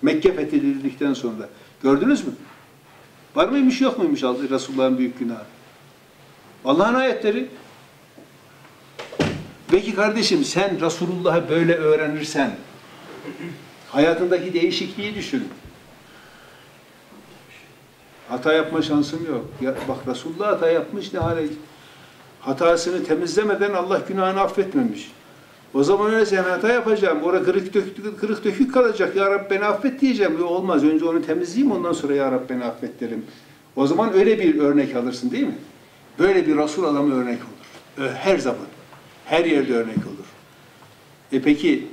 Mekke fethedildikten sonra. Gördünüz mü? Var mıymış yok muymuş Resulullah'ın büyük günahı? Allah'ın ayetleri. Peki kardeşim sen Resulullah'ı böyle öğrenirsen hayatındaki değişikliği düşün. Hata yapma şansım yok. Ya, bak Resulullah hata yapmış ne hale hatasını temizlemeden Allah günahını affetmemiş. O zaman öyle sen hata yapacağım. Orada kırık dökük, kırık dökük kalacak. Ya Rabbi beni affet diyeceğim. Yok, olmaz. Önce onu temizleyeyim ondan sonra Ya Rabbi beni affet derim. O zaman öyle bir örnek alırsın değil mi? Böyle bir Resul adamı örnek olur. Her zaman. Her yerde örnek olur. E peki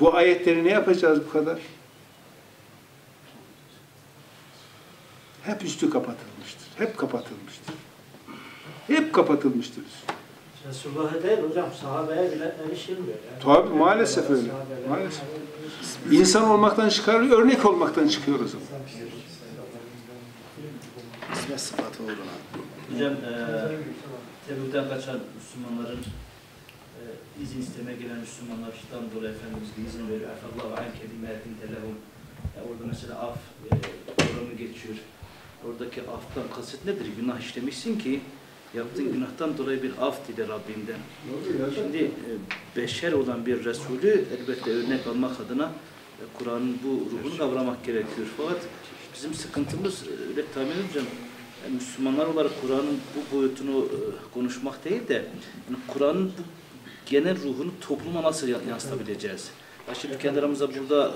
bu ayetleri ne yapacağız bu kadar? Hep üstü kapatılmıştır. Hep kapatılmıştır. Hep kapatılmıştır. Resulullah'a değil hocam sahabeye bile erişilmiyor. Yani. Tabi maalesef öyle. Maalesef. İnsan olmaktan çıkarıyor, örnek olmaktan çıkıyor o zaman. İsmet sıfatı uğruna. Hocam eee Tebük'ten kaçan Müslümanların eee, izin istemeye gelen Müslümanlardan dolayı Efendimiz bir izin veriyor. Efallahu an kelimetin telehum. Ya Orada mesela af eee programı geçiyor. Oradaki aftan kasıt nedir? Günah işlemişsin ki yaptığın günahtan dolayı bir af dile Rabbimden. Şimdi e, beşer olan bir Resulü elbette örnek almak adına e, Kur'an'ın bu ruhunu kavramak gerekiyor. Fakat bizim sıkıntımız e, öyle tahmin edeceğim. Yani Müslümanlar olarak Kur'an'ın bu boyutunu konuşmak değil de yani Kur'an'ın bu genel ruhunu topluma nasıl ya- yansıtabileceğiz? Ya şimdi kendi aramızda burada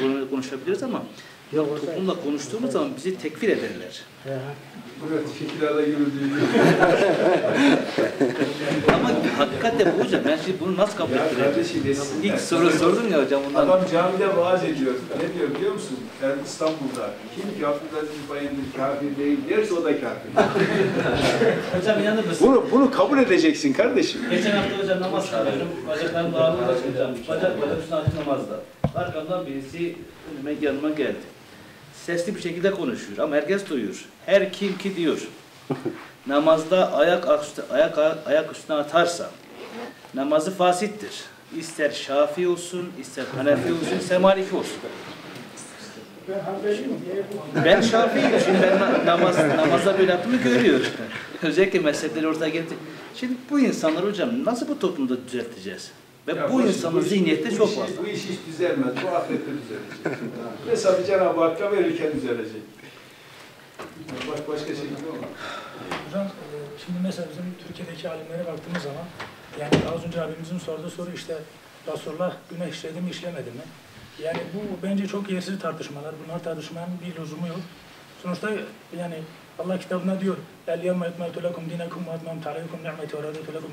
Kur'an'ı konuşabiliriz ama ya toplumla konuştuğumuz zaman bizi tekfir ederler. Evet, fikirlerle yürüdüğü [laughs] Ama hakikaten bu hocam. Ben şimdi bunu nasıl kabul Ya ettireceğim? kardeşim, desin İlk ya. soru sordun ya hocam ondan. Adam camide vaaz ediyor. Ne diyor biliyor musun? Yani İstanbul'da. Kim ki Abdülaziz Bayındır kafir değil derse o da kafir. [laughs] Hocam inanır mısın? bunu, bunu kabul edeceksin kardeşim. Geçen hafta hocam namaz kılıyorum. Bacaklarım ağrıyor hocam. Bacaklarım sünnetli namazda. Arkamdan birisi önüme yanıma geldi. Sesli bir şekilde konuşuyor ama herkes duyuyor. Her kim ki diyor. [laughs] Namazda ayak üstü, ayak ayak üstüne atarsa namazı fasittir. İster Şafii olsun, ister Hanefi olsun, ister Maliki olsun. Ben Şafii'yim. Şimdi ben na- namaz, namazda böyle yaptığımı görüyor. [laughs] Özellikle mezhepleri ortaya getirdi. Şimdi bu insanlar hocam nasıl bu toplumda düzelteceğiz? Ve ya bu, bu insanın iş, zihniyette bu çok işi, fazla. Bu iş hiç düzelmez. Bu ahirette düzelecek. Mesela Cenab-ı Hakk'a verirken düzelecek. Bak başka şekilde olmaz. Hocam e, şimdi mesela bizim Türkiye'deki alimlere baktığımız zaman yani az önce abimizin sorduğu soru işte Resulullah günah işledi mi işlemedi mi? Yani bu bence çok yersiz tartışmalar. Bunlar tartışmanın bir lüzumu yok. Sonuçta yani Allah kitabına diyor El yevme etmetu lekum dinekum ve etmemtu aleykum ni'meti ve raditu lekum.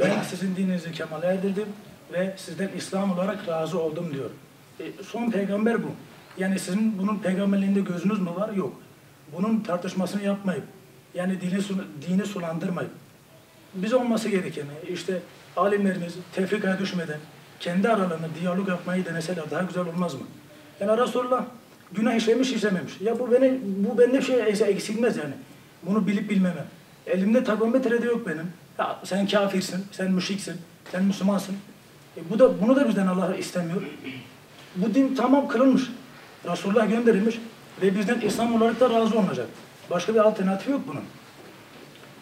Ben sizin dininizi kemale erdirdim ve sizden İslam olarak razı oldum diyor. E, son peygamber bu. Yani sizin bunun peygamberliğinde gözünüz mü var? Yok. Bunun tartışmasını yapmayıp, yani dini, dini sulandırmayıp, biz olması gerekeni, işte alimlerimiz tefrikaya düşmeden, kendi aralarında diyalog yapmayı deneseler daha güzel olmaz mı? Yani Resulullah günah işlemiş işlememiş. Ya bu beni, bu bende şey eksilmez yani. Bunu bilip bilmemem. Elimde termometre de yok benim. Ya sen kafirsin, sen müşriksin, sen Müslümansın. E bu da bunu da bizden Allah istemiyor. Bu din tamam kırılmış. Resulullah gönderilmiş ve bizden İslam olarak da razı olunacak. Başka bir alternatif yok bunun.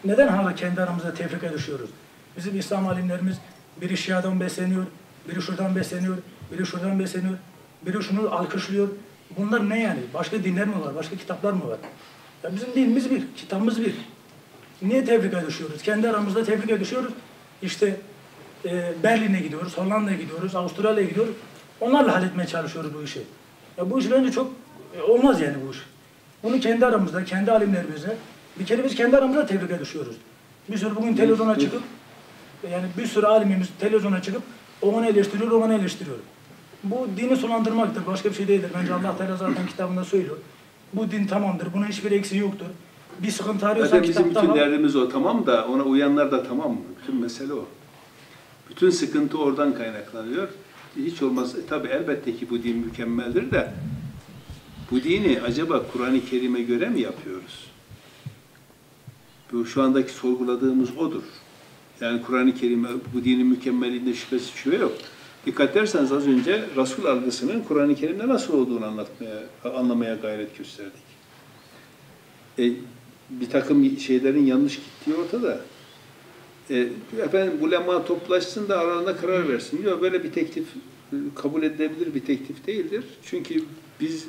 Neden hala kendi aramızda tefrika düşüyoruz? Bizim İslam alimlerimiz biri Şia'dan besleniyor, biri şuradan besleniyor, biri şuradan besleniyor, biri şunu alkışlıyor. Bunlar ne yani? Başka dinler mi var? Başka kitaplar mı var? Ya bizim dinimiz bir, kitabımız bir. Niye tefrika düşüyoruz? Kendi aramızda tefrika düşüyoruz. İşte e, Berlin'e gidiyoruz, Hollanda'ya gidiyoruz, Avustralya'ya gidiyoruz. Onlarla halletmeye çalışıyoruz bu işi. Ya bu iş bence çok e, olmaz yani bu iş. Bunu kendi aramızda, kendi alimlerimize, bir kere biz kendi aramızda tefrika düşüyoruz. Bir sürü bugün televizyona çıkıp, yani bir sürü alimimiz televizyona çıkıp o onu eleştiriyor, o onu eleştiriyor. Bu dini sulandırmaktır, başka bir şey değildir. Bence Allah Teala zaten kitabında söylüyor. Bu din tamamdır, bunun hiçbir eksiği yoktur. Bir sıkıntı arıyorsan Zaten bizim bütün var. derdimiz o tamam da ona uyanlar da tamam mı? Bütün mesele o. Bütün sıkıntı oradan kaynaklanıyor. Hiç olmaz. E, tabii elbette ki bu din mükemmeldir de bu dini acaba Kur'an-ı Kerim'e göre mi yapıyoruz? Bu şu andaki sorguladığımız odur. Yani Kur'an-ı Kerim'e bu dinin mükemmelliğinde şüphesiz şüphe yok. Dikkat ederseniz az önce Resul algısının Kur'an-ı Kerim'de nasıl olduğunu anlatmaya, anlamaya gayret gösterdik. E, bir takım şeylerin yanlış gittiği ortada. E, efendim ulema toplaşsın da aralarında karar versin. Yok böyle bir teklif e, kabul edilebilir bir teklif değildir. Çünkü biz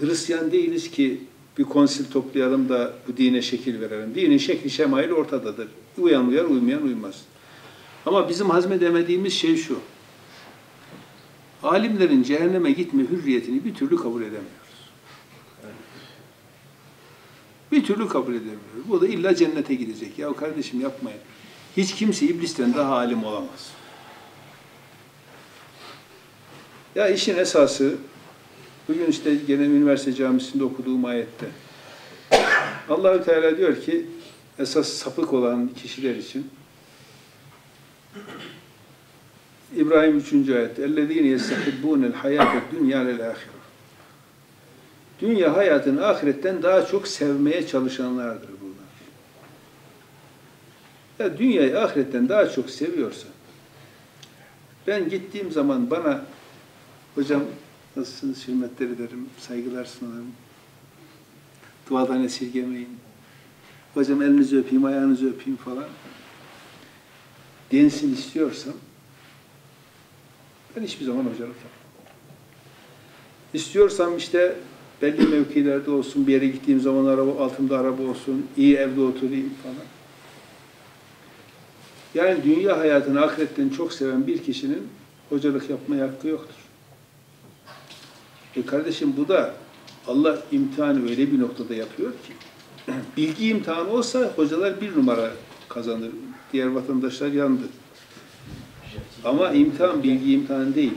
Hristiyan değiliz ki bir konsil toplayalım da bu dine şekil verelim. Dinin şekli şemaili ortadadır. Uyan uyar, uymayan uymaz. Ama bizim hazmedemediğimiz şey şu. Alimlerin cehenneme gitme hürriyetini bir türlü kabul edemiyoruz. Bir türlü kabul edemiyoruz. Bu da illa cennete gidecek. Ya kardeşim yapmayın. Hiç kimse iblisten daha alim olamaz. Ya işin esası bugün işte gene üniversite camisinde okuduğum ayette Allahü Teala diyor ki esas sapık olan kişiler için İbrahim 3. ayet اَلَّذ۪ينَ يَسْتَحِبُّونَ الْحَيَاةَ الدُّنْيَا لِلْآخِرَةِ Dünya hayatını ahiretten daha çok sevmeye çalışanlardır bunlar. Ya dünyayı ahiretten daha çok seviyorsa ben gittiğim zaman bana hocam nasılsınız hürmetler ederim, saygılar sunarım. Duadan esirgemeyin. Hocam elinizi öpeyim, ayağınızı öpeyim falan. Densin istiyorsam ben hiçbir zaman hocalık yapmam. İstiyorsam işte belli mevkilerde olsun, bir yere gittiğim zaman araba, altımda araba olsun, iyi evde oturayım falan. Yani dünya hayatını ahiretten çok seven bir kişinin hocalık yapmaya hakkı yoktur. E kardeşim bu da Allah imtihanı öyle bir noktada yapıyor ki [clears throat] bilgi imtihanı olsa hocalar bir numara kazanır. Diğer vatandaşlar yandı. Ama imtihan bilgi imtihanı değil.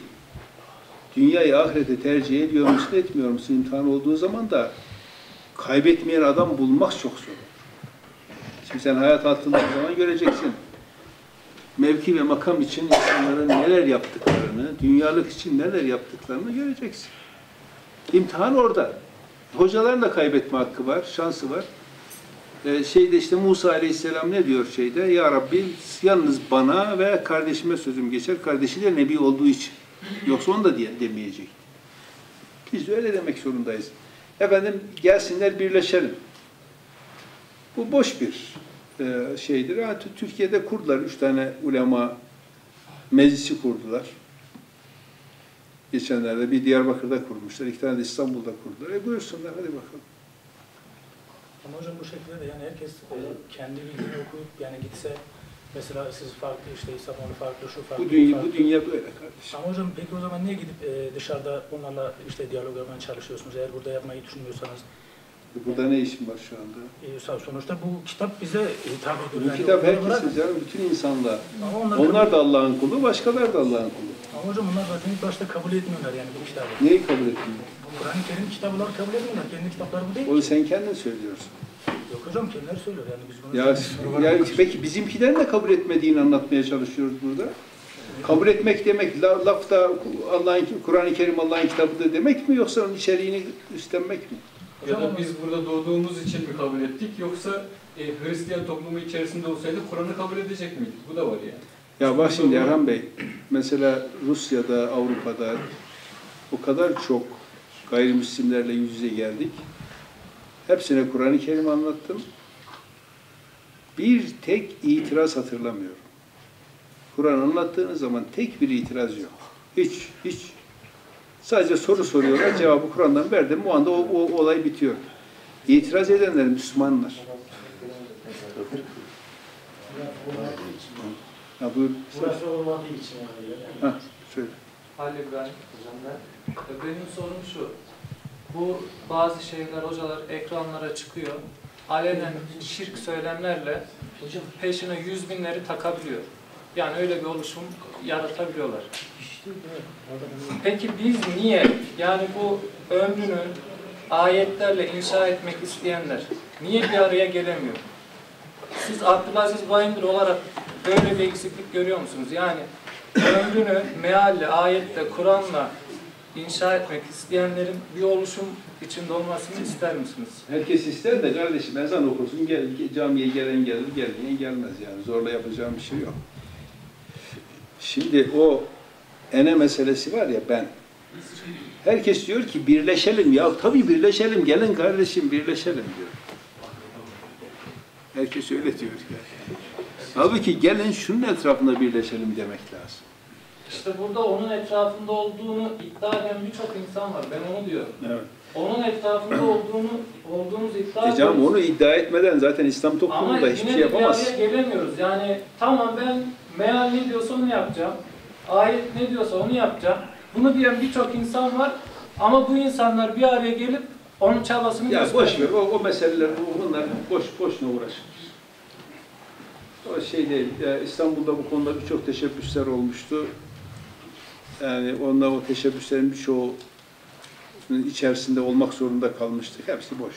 Dünyayı ahirete tercih ediyor musun, etmiyor musun imtihan olduğu zaman da kaybetmeyen adam bulmak çok zor. Şimdi sen hayat altında zaman göreceksin. Mevki ve makam için insanların neler yaptıklarını, dünyalık için neler yaptıklarını göreceksin. İmtihan orada. Hocaların da kaybetme hakkı var, şansı var. Ee, şeyde işte Musa Aleyhisselam ne diyor şeyde? Ya Rabbi yalnız bana ve kardeşime sözüm geçer. Kardeşi de Nebi olduğu için. Yoksa onu da diye, demeyecek. Biz de öyle demek zorundayız. Efendim gelsinler birleşelim. Bu boş bir e, şeydir. Ha, Türkiye'de kurdular. Üç tane ulema meclisi kurdular. Geçenlerde bir Diyarbakır'da kurmuşlar. iki tane de İstanbul'da kurdular. E buyursunlar hadi bakalım. Ama hocam bu şekilde de yani herkes e, kendi bildiğini okuyup yani gitse mesela siz farklı işte İslamoğlu farklı şu farklı Bu dünya, farklı. bu dünya böyle kardeşim. Ama hocam peki o zaman niye gidip e, dışarıda bunlarla işte diyalog yapmaya çalışıyorsunuz? Eğer burada yapmayı düşünmüyorsanız Burada ne işin var şu anda? e, sonuçta bu kitap bize hitap ediyor. Bu Yani kitap herkesin canım, bütün insanlar. Ama onlar, Onlar da Allah'ın kulu, başkaları da Allah'ın kulu. Ama hocam onlar zaten ilk başta kabul etmiyorlar yani bu kitabı. Neyi kabul etmiyor? Kur'an-ı Kerim kitabı kabul etmiyorlar. Kendi kitapları bu değil. Onu sen kendin söylüyorsun. Yok hocam kendileri söylüyor yani biz bunu... Ya, ya peki bizimkilerin de kabul etmediğini anlatmaya çalışıyoruz burada. Kabul etmek demek la- lafta Allah'ın Kur'an-ı Kerim Allah'ın kitabıdır demek mi yoksa onun içeriğini üstlenmek mi? Ya da biz burada doğduğumuz için mi kabul ettik yoksa e, Hristiyan toplumu içerisinde olsaydı Kur'an'ı kabul edecek miydik? Bu da var yani. Ya bak şimdi Erhan Bey, mesela Rusya'da, Avrupa'da o kadar çok gayrimüslimlerle yüz yüze geldik. Hepsine Kur'an-ı Kerim anlattım. Bir tek itiraz hatırlamıyorum. Kur'an anlattığınız zaman tek bir itiraz yok. Hiç, hiç. Sadece soru soruyorlar, cevabı Kur'an'dan verdim. O anda o, o olay bitiyor. İtiraz edenler Müslümanlar. Ha, buyur. Burası olmadığı için. Ha, söyle. Ali İbrahim hocam ben. Benim sorum şu. Bu bazı şeyler hocalar ekranlara çıkıyor. Alenen şirk söylemlerle peşine yüz binleri takabiliyor. Yani öyle bir oluşum yaratabiliyorlar. Peki biz niye yani bu ömrünü ayetlerle inşa etmek isteyenler niye bir araya gelemiyor? Siz Abdülaziz Bayındır olarak böyle bir eksiklik görüyor musunuz? Yani ömrünü mealle, ayetle, Kur'an'la inşa etmek isteyenlerin bir oluşum içinde olmasını ister misiniz? Herkes ister de kardeşim ezan okusun, gel, camiye gelen gelir, gelmeyen gelmez yani. Zorla yapacağım bir şey yok. Şimdi o ene meselesi var ya ben. Herkes diyor ki birleşelim ya. Tabii birleşelim. Gelin kardeşim birleşelim diyor. Herkes öyle diyor yani. Halbuki gelin şunun etrafında birleşelim demek lazım. İşte burada onun etrafında olduğunu iddia eden birçok insan var. Ben onu diyorum. Evet. Onun etrafında [clears throat] olduğunu olduğumuzu iddia E canım ediyoruz. onu iddia etmeden zaten İslam Ama toplumunda hiçbir şey yapamaz. araya gelemiyoruz. Yani tamam ben meal ne diyorsa onu yapacağım. Ayet ne diyorsa onu yapacağım. Bunu diyen birçok insan var. Ama bu insanlar bir araya gelip onun çabasını Ya boş ver, o, o meseleler, bunlar boş, boşuna uğraşır. O şey değil, İstanbul'da bu konuda birçok teşebbüsler olmuştu. Yani onlar o teşebbüslerin birçoğu içerisinde olmak zorunda kalmıştık. Hepsi boş.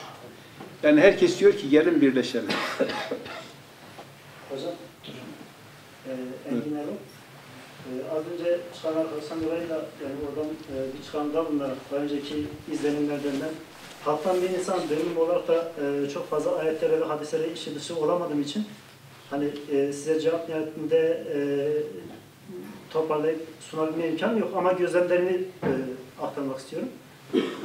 Yani herkes diyor ki gelin birleşelim. Hocam, e, Engin Erol. E, az önce çıkan arkadaştan dolayı da yani oradan e, bir çıkan da bunlar daha önceki izlenimlerden ben halktan bir insan dönüm olarak da e, çok fazla ayetlere ve hadislere işi dışı olamadığım için hani e, size cevap niyetinde e, toparlayıp sunabilme imkanı yok ama gözlemlerimi e, aktarmak istiyorum.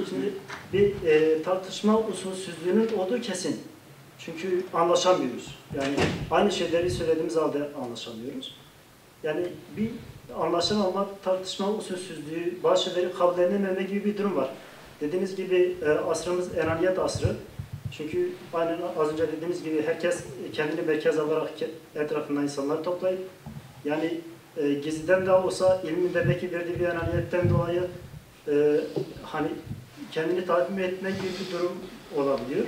Şimdi bir e, tartışma usulsüzlüğünün olduğu kesin. Çünkü anlaşamıyoruz. Yani aynı şeyleri söylediğimiz halde anlaşamıyoruz. Yani bir anlaşamama, tartışma usulsüzlüğü, bazı şeyleri kabul edilememe gibi bir durum var. Dediğiniz gibi e, asrımız enaniyet asrı. Çünkü aynen az önce dediğimiz gibi herkes kendini merkez alarak ke- etrafında insanlar toplayıp yani e, gizliden de olsa ilminde belki verdiği bir enaniyetten dolayı e, hani kendini tatmin etme gibi bir durum olabiliyor.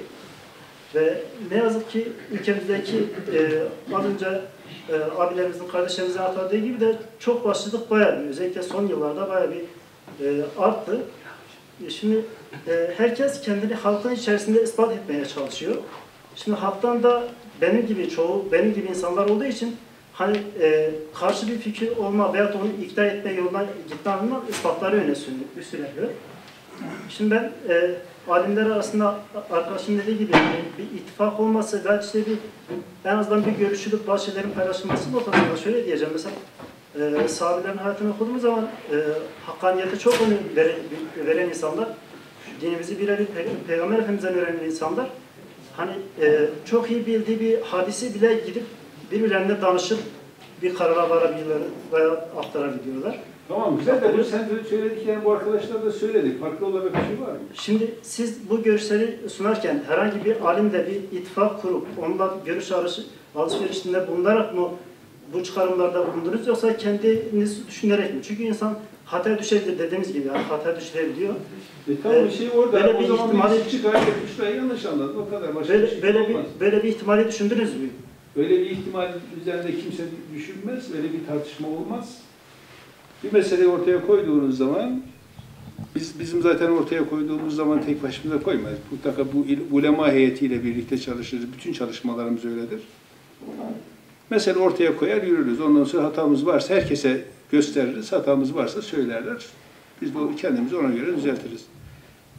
Ve ne yazık ki ülkemizdeki e, az önce e, abilerimizin, kardeşlerimizin aktardığı gibi de çok başlılık bayağı bir, özellikle son yıllarda bayağı bir e, arttı. E, şimdi e, herkes kendini halkın içerisinde ispat etmeye çalışıyor. Şimdi halktan da benim gibi çoğu, benim gibi insanlar olduğu için hani e, karşı bir fikir olma veya onu ikna etme yoluna gitme ispatları öne sürüyor-. Şimdi ben e, alimler arasında arkadaşım dediği gibi bir ittifak olması ve işte bir en azından bir görüşülüp bazı şeylerin paylaşılması noktasında şöyle diyeceğim. Mesela e, sahabelerin hayatını okuduğumuz zaman e, hakkaniyete çok önem veren, insanlar, dinimizi birebir Pey- Peygamber Efendimiz'e veren insanlar, hani e, çok iyi bildiği bir hadisi bile gidip birbirlerine danışıp bir karara varabiliyorlar veya aktarabiliyorlar. Tamam güzel de bu sen söylediklerini bu arkadaşlar da söyledi. Farklı olacak bir şey var mı? Şimdi siz bu görüşleri sunarken herhangi bir alimle bir ittifak kurup onunla görüş arası- alışverişinde bulunarak mı bu çıkarımlarda bulundunuz yoksa kendiniz düşünerek mi? Çünkü insan hata düşebilir dediğimiz gibi yani hata düşebiliyor. E tamam Ee, şey orada. böyle o bir ihtimali- çıkar etmiş ben yanlış anladım. O kadar. Başka bir Böyle, şey böyle, bir, olmaz. böyle bir ihtimali düşündünüz mü? Öyle bir ihtimal üzerinde kimse düşünmez, öyle bir tartışma olmaz. Bir meseleyi ortaya koyduğunuz zaman, biz bizim zaten ortaya koyduğumuz zaman tek başımıza koymayız. Mutlaka bu ulema heyetiyle birlikte çalışırız. Bütün çalışmalarımız öyledir. Mesele ortaya koyar, yürürüz. Ondan sonra hatamız varsa herkese gösteririz. Hatamız varsa söylerler. Biz bu kendimizi ona göre düzeltiriz.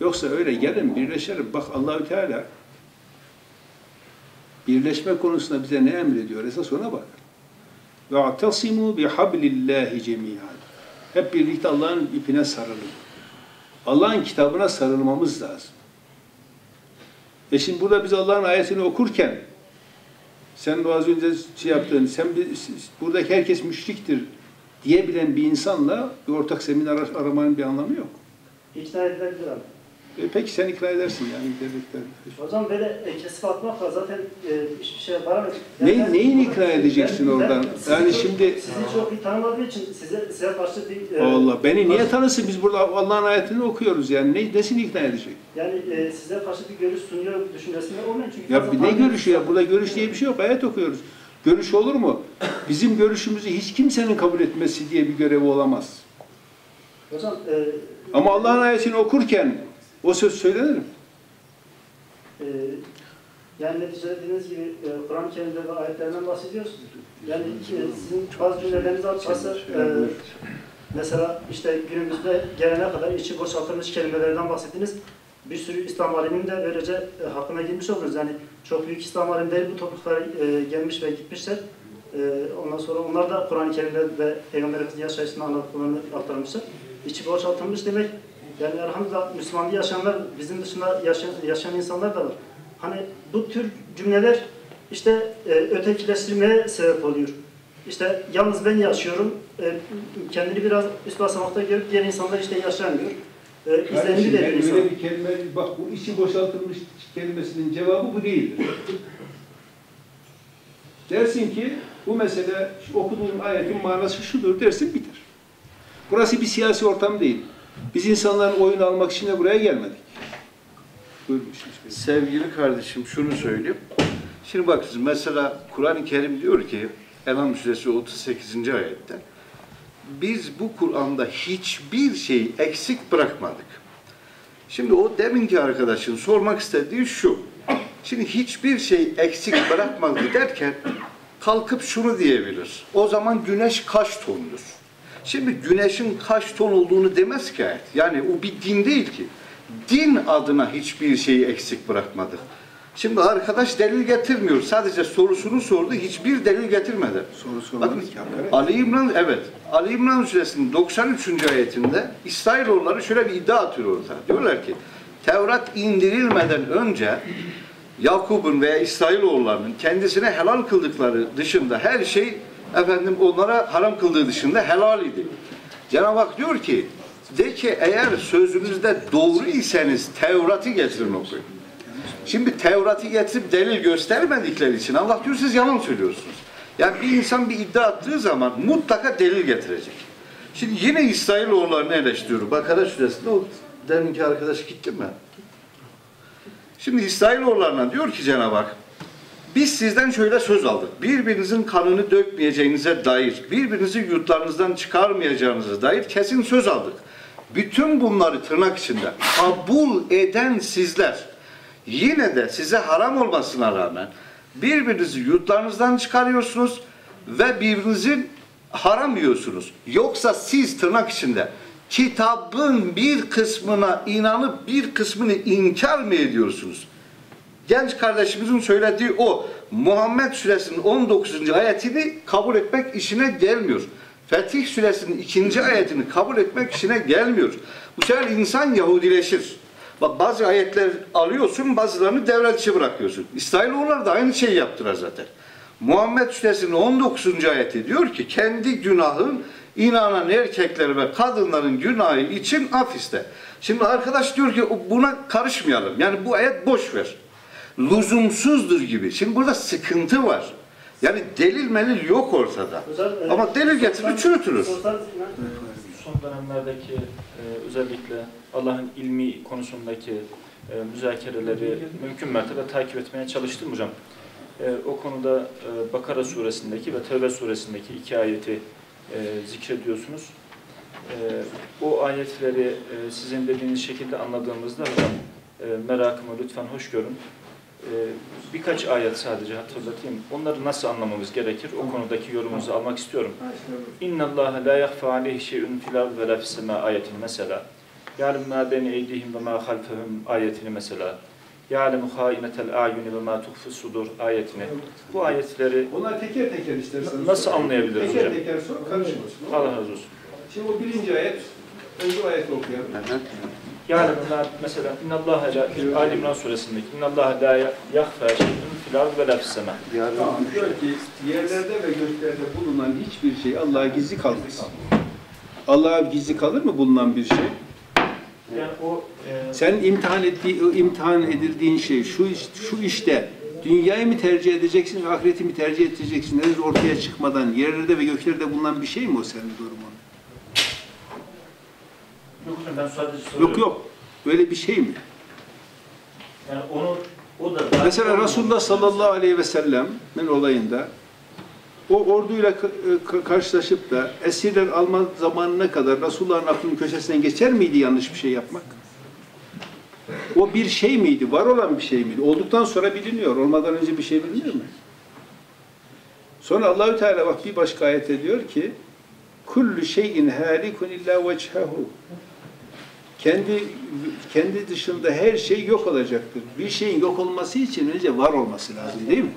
Yoksa öyle gelin birleşelim. Bak Allahü Teala birleşme konusunda bize ne emrediyor? Esas ona bak. Atasimu bi hablillahi cemiyan. Hep birlikte Allah'ın ipine sarılın. Allah'ın kitabına sarılmamız lazım. E şimdi burada biz Allah'ın ayetini okurken sen az önce şey yaptın, sen buradaki herkes müşriktir diyebilen bir insanla bir ortak zemin ara- aramanın bir anlamı yok. İkna edilebilir abi. E peki sen ikna edersin yani devletler. Hocam böyle e, kesip atmakla zaten e, hiçbir şeye varamayız. Neyi- ben- neyini ikna edeceksin ben- oradan? sizi Yani çok- şimdi- Sizi çok iyi tanımadığı için size, size karşı bir... e, Allah beni niye tanısın? Biz burada Allah'ın ayetini okuyoruz yani. Ne, nesini ikna edecek? Yani e, size karşı bir görüş sunuyor düşüncesinde olmayın çünkü... Ya bir ne görüşü ya? Burada görüş diye bir şey yok. Ayet okuyoruz. Görüş olur mu? Bizim görüşümüzü hiç kimsenin kabul etmesi diye bir görevi olamaz. Hocam e, Ama Allah'ın ayetini okurken o söz söylenir mi? e, yani neticede dediğiniz gibi e, Kur'an-ı Kerim'de ve ayetlerden bahsediyoruz. Yani e, sizin bazı cümleleriniz açıkçası e, mesela işte günümüzde gelene kadar içi boşaltılmış kelimelerden bahsettiniz. Bir sürü İslam aliminin de böylece e, hakkına girmiş oldunuz. Yani çok büyük İslam alimleri bu topraklara e, gelmiş ve gitmişler. E, ondan sonra onlar da Kur'an-ı Kerim'de de Peygamberimizin yaşayışını anlattıklarını aktarmışlar. İçi boşaltılmış demek yani elhamdülillah Müslümanlığı yaşayanlar bizim dışında yaşayan, yaşayan insanlar da var. Hani bu tür cümleler işte e, ötekileştirmeye sebep oluyor. İşte yalnız ben yaşıyorum, e, kendini biraz üst basamakta görüp diğer insanlar işte yaşamıyor. E, Kardeşim de ben insan. öyle bir kelime, bak bu içi boşaltılmış kelimesinin cevabı bu değildir. Dersin ki bu mesele şu okuduğun ayetin manası şudur dersin biter. Burası bir siyasi ortam değil. Biz insanların oyunu almak için de buraya gelmedik. Şimdi. Sevgili kardeşim şunu söyleyeyim. Şimdi bak mesela Kur'an-ı Kerim diyor ki Enam suresi 38. ayette biz bu Kur'an'da hiçbir şey eksik bırakmadık. Şimdi o deminki arkadaşın sormak istediği şu. Şimdi hiçbir şey eksik bırakmadık derken kalkıp şunu diyebilir. O zaman güneş kaç tondur? Şimdi güneşin kaç ton olduğunu demez ki ayet. Yani o bir din değil ki. Din adına hiçbir şeyi eksik bırakmadık. Şimdi arkadaş delil getirmiyor. Sadece sorusunu sordu. Hiçbir delil getirmedi. Soru sormadı ki hakaret. Ali İmran evet. Ali İmran suresinin 93. ayetinde İsrailoğulları şöyle bir iddia atıyor ortaya. Diyorlar ki Tevrat indirilmeden önce Yakub'un veya İsrailoğullarının kendisine helal kıldıkları dışında her şey efendim onlara haram kıldığı dışında helal idi. Cenab-ı Hak diyor ki de ki eğer sözünüzde doğru iseniz Tevrat'ı getirin okuyun. Şimdi Tevrat'ı getirip delil göstermedikleri için Allah diyor siz yalan söylüyorsunuz. Yani bir insan bir iddia attığı zaman mutlaka delil getirecek. Şimdi yine İsrailoğullarını eleştiriyor. Bakara suresinde o deminki arkadaş gitti mi? Şimdi İsrailoğullarına diyor ki Cenab-ı Hak biz sizden şöyle söz aldık. Birbirinizin kanını dökmeyeceğinize dair, birbirinizi yurtlarınızdan çıkarmayacağınıza dair kesin söz aldık. Bütün bunları tırnak içinde kabul eden sizler yine de size haram olmasına rağmen birbirinizi yurtlarınızdan çıkarıyorsunuz ve birbirinizin haram yiyorsunuz. Yoksa siz tırnak içinde kitabın bir kısmına inanıp bir kısmını inkar mı ediyorsunuz? Genç kardeşimizin söylediği o. Muhammed suresinin 19. ayetini kabul etmek işine gelmiyor. Fetih suresinin ikinci ayetini kabul etmek işine gelmiyor. Bu sefer insan Yahudileşir. Bak bazı ayetler alıyorsun, bazılarını devre dışı bırakıyorsun. İsrailoğulları da aynı şeyi yaptılar zaten. Muhammed suresinin 19. ayeti diyor ki kendi günahın inanan erkekler ve kadınların günahı için af iste. Şimdi arkadaş diyor ki buna karışmayalım. Yani bu ayet boş ver. Lüzumsuzdur gibi. Şimdi burada sıkıntı var. Yani delil melil yok ortada. E, Ama delil getirir çürütülür. Son dönemlerdeki e, özellikle Allah'ın ilmi konusundaki e, müzakereleri mümkün mertebe takip etmeye çalıştım hocam. E, o konuda e, Bakara suresindeki ve Tevbe suresindeki iki ayeti e, zikrediyorsunuz. E, o ayetleri e, sizin dediğiniz şekilde anladığımızda hocam e, merakımı lütfen hoş görün. E, birkaç ayet sadece hatırlatayım. Onları nasıl anlamamız gerekir? O konudaki yorumunuzu almak istiyorum. İnna Allah la yahfa aleyhi şey'un fil ard ve la fis sema ayetini mesela. Ya'lem ma beyne eydihim ve ma halfehum ayetini mesela. Ya'lemu hainetel a'yuni ve ma tuhfi sudur ayetini. Bu ayetleri Onlar teker teker isterseniz. nasıl anlayabiliriz Teker hocam? teker sor, karışmasın. Allah razı olsun. Şimdi o birinci ayet Önce o ayeti okuyalım. Yani bunlar mesela İnnallâhe la Ali İmran suresindeki İnnallâhe la yahfâ şey'ün fil ard ve la fis semâ. Tamam, diyor ki yerlerde ve göklerde bulunan hiçbir şey Allah'a gizli kalmaz. Allah'a gizli kalır mı bulunan bir şey? Yani o e, Sen imtihan ettiği, imtihan edildiğin şey şu iş- şu işte dünyayı mı tercih edeceksin, ahireti mi tercih edeceksin? Henüz ortaya çıkmadan yerlerde ve göklerde bulunan bir şey mi o senin durumun? Yok hocam ben sadece soruyorum. Yok yok. Böyle bir şey mi? Yani onu o da Mesela Resulullah sallallahu aleyhi ve sellem'in olayında o orduyla ka- karşılaşıp da esirler alma zamanına kadar Resulullah'ın aklının köşesinden geçer miydi yanlış bir şey yapmak? O bir şey miydi? Var olan bir şey miydi? Olduktan sonra biliniyor. Olmadan önce bir şey bilinir mi? Sonra Allahü Teala bak bir başka ayette diyor ki kullu şeyin halikun illa vechehu kendi kendi dışında her şey yok olacaktır. Bir şeyin yok olması için önce var olması lazım değil mi?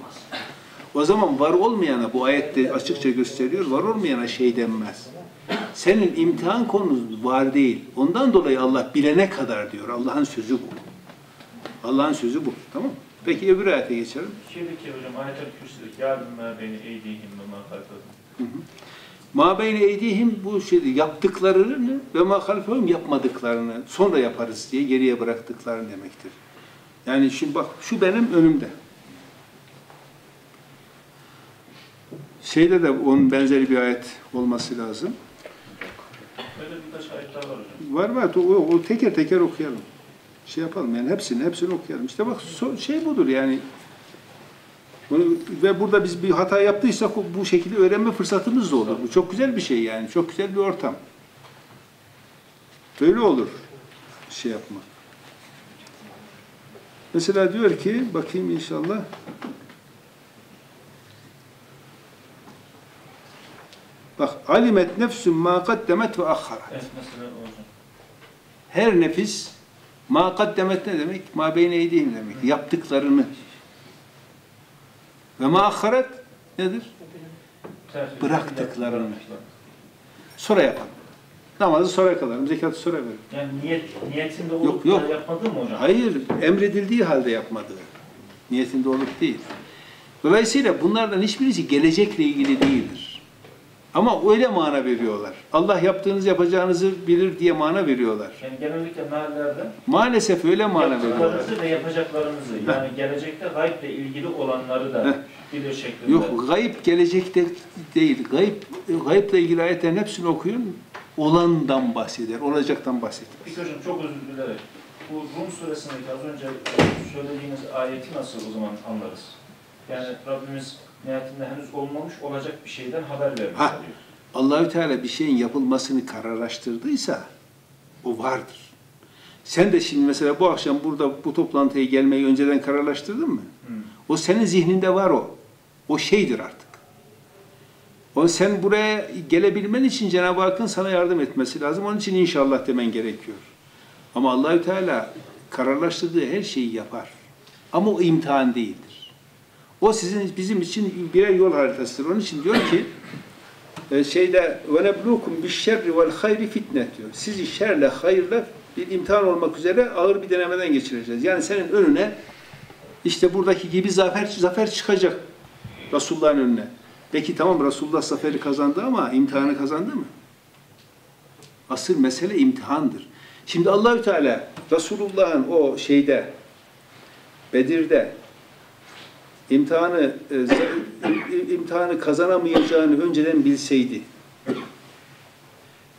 O zaman var olmayana bu ayette açıkça gösteriyor. Var olmayana şey denmez. Senin imtihan konun var değil. Ondan dolayı Allah bilene kadar diyor. Allah'ın sözü bu. Allah'ın sözü bu. Tamam mı? Peki öbür ayete geçelim. Şeydeki hocam ayetel kürsüdeki yardımlar beni eydihim ve. Ma beyne eydihim bu şeydi yaptıklarını ve ma halfehum yapmadıklarını sonra yaparız diye geriye bıraktıklarını demektir. Yani şimdi bak şu benim önümde. Şeyde de onun benzeri bir ayet olması lazım. Böyle birkaç ayet daha var hocam. Var var o, o teker teker okuyalım. Şey yapalım yani hepsini hepsini okuyalım. İşte bak şey budur yani. Bunu, ve burada biz bir hata yaptıysak bu şekilde öğrenme fırsatımız da olur. Bu çok güzel bir şey yani. Çok güzel bir ortam. Böyle olur şey yapmak. Mesela diyor ki bakayım inşallah. Bak alimet nefsün ma kaddemet ve ahharat. Evet. Her nefis ma kaddemet ne demek? Ma beyne demek. Yaptıklarını. Ve ma ahharet nedir? Bıraktıklarını. Sonra yapalım. Namazı sonra kılarım, zekatı sonra veririm. Yani niyet, niyetinde Yok, olup yok. da yapmadın mı hocam? Hayır, emredildiği halde yapmadığı. Niyetinde olup değil. Dolayısıyla bunlardan hiçbirisi gelecekle ilgili değildir. Ama öyle mana veriyorlar. Allah yaptığınız yapacağınızı bilir diye mana veriyorlar. Yani genellikle mahallelerde Maalesef öyle mana veriyorlar. yaptıklarınızı ve yapacaklarınızı yani gelecekte gayble ilgili olanları da bilir şeklinde. Yok, gayip gelecekte değil. Gayip, gayıpla ilgili ayetlerin hepsini okuyun. Olandan bahseder, olacaktan bahseder. Peki hocam çok özür dilerim. Bu Rum suresindeki az önce söylediğiniz ayeti nasıl o zaman anlarız? Yani Rabbimiz nihayetinde henüz olmamış olacak bir şeyden haber vermiş Ha. oluyor. Allahü Teala bir şeyin yapılmasını kararlaştırdıysa o vardır. Sen de şimdi mesela bu akşam burada bu toplantıya gelmeyi önceden kararlaştırdın mı? Hı. O senin zihninde var o. O şeydir artık. O sen buraya gelebilmen için Cenab-ı Hakk'ın sana yardım etmesi lazım. Onun için inşallah demen gerekiyor. Ama Allahü Teala kararlaştırdığı her şeyi yapar. Ama o imtihan değildir. O sizin bizim için birer yol haritasıdır. Onun için diyor ki e, şeyde ve neblukum bişşerri vel hayri fitne diyor. Sizi şerle, hayırla bir imtihan olmak üzere ağır bir denemeden geçireceğiz. Yani senin önüne işte buradaki gibi zafer zafer çıkacak Resulullah'ın önüne. Peki tamam Resulullah zaferi kazandı ama imtihanı kazandı mı? Asıl mesele imtihandır. Şimdi Allahü Teala Resulullah'ın o şeyde Bedir'de imtihanı e, imtihanı kazanamayacağını önceden bilseydi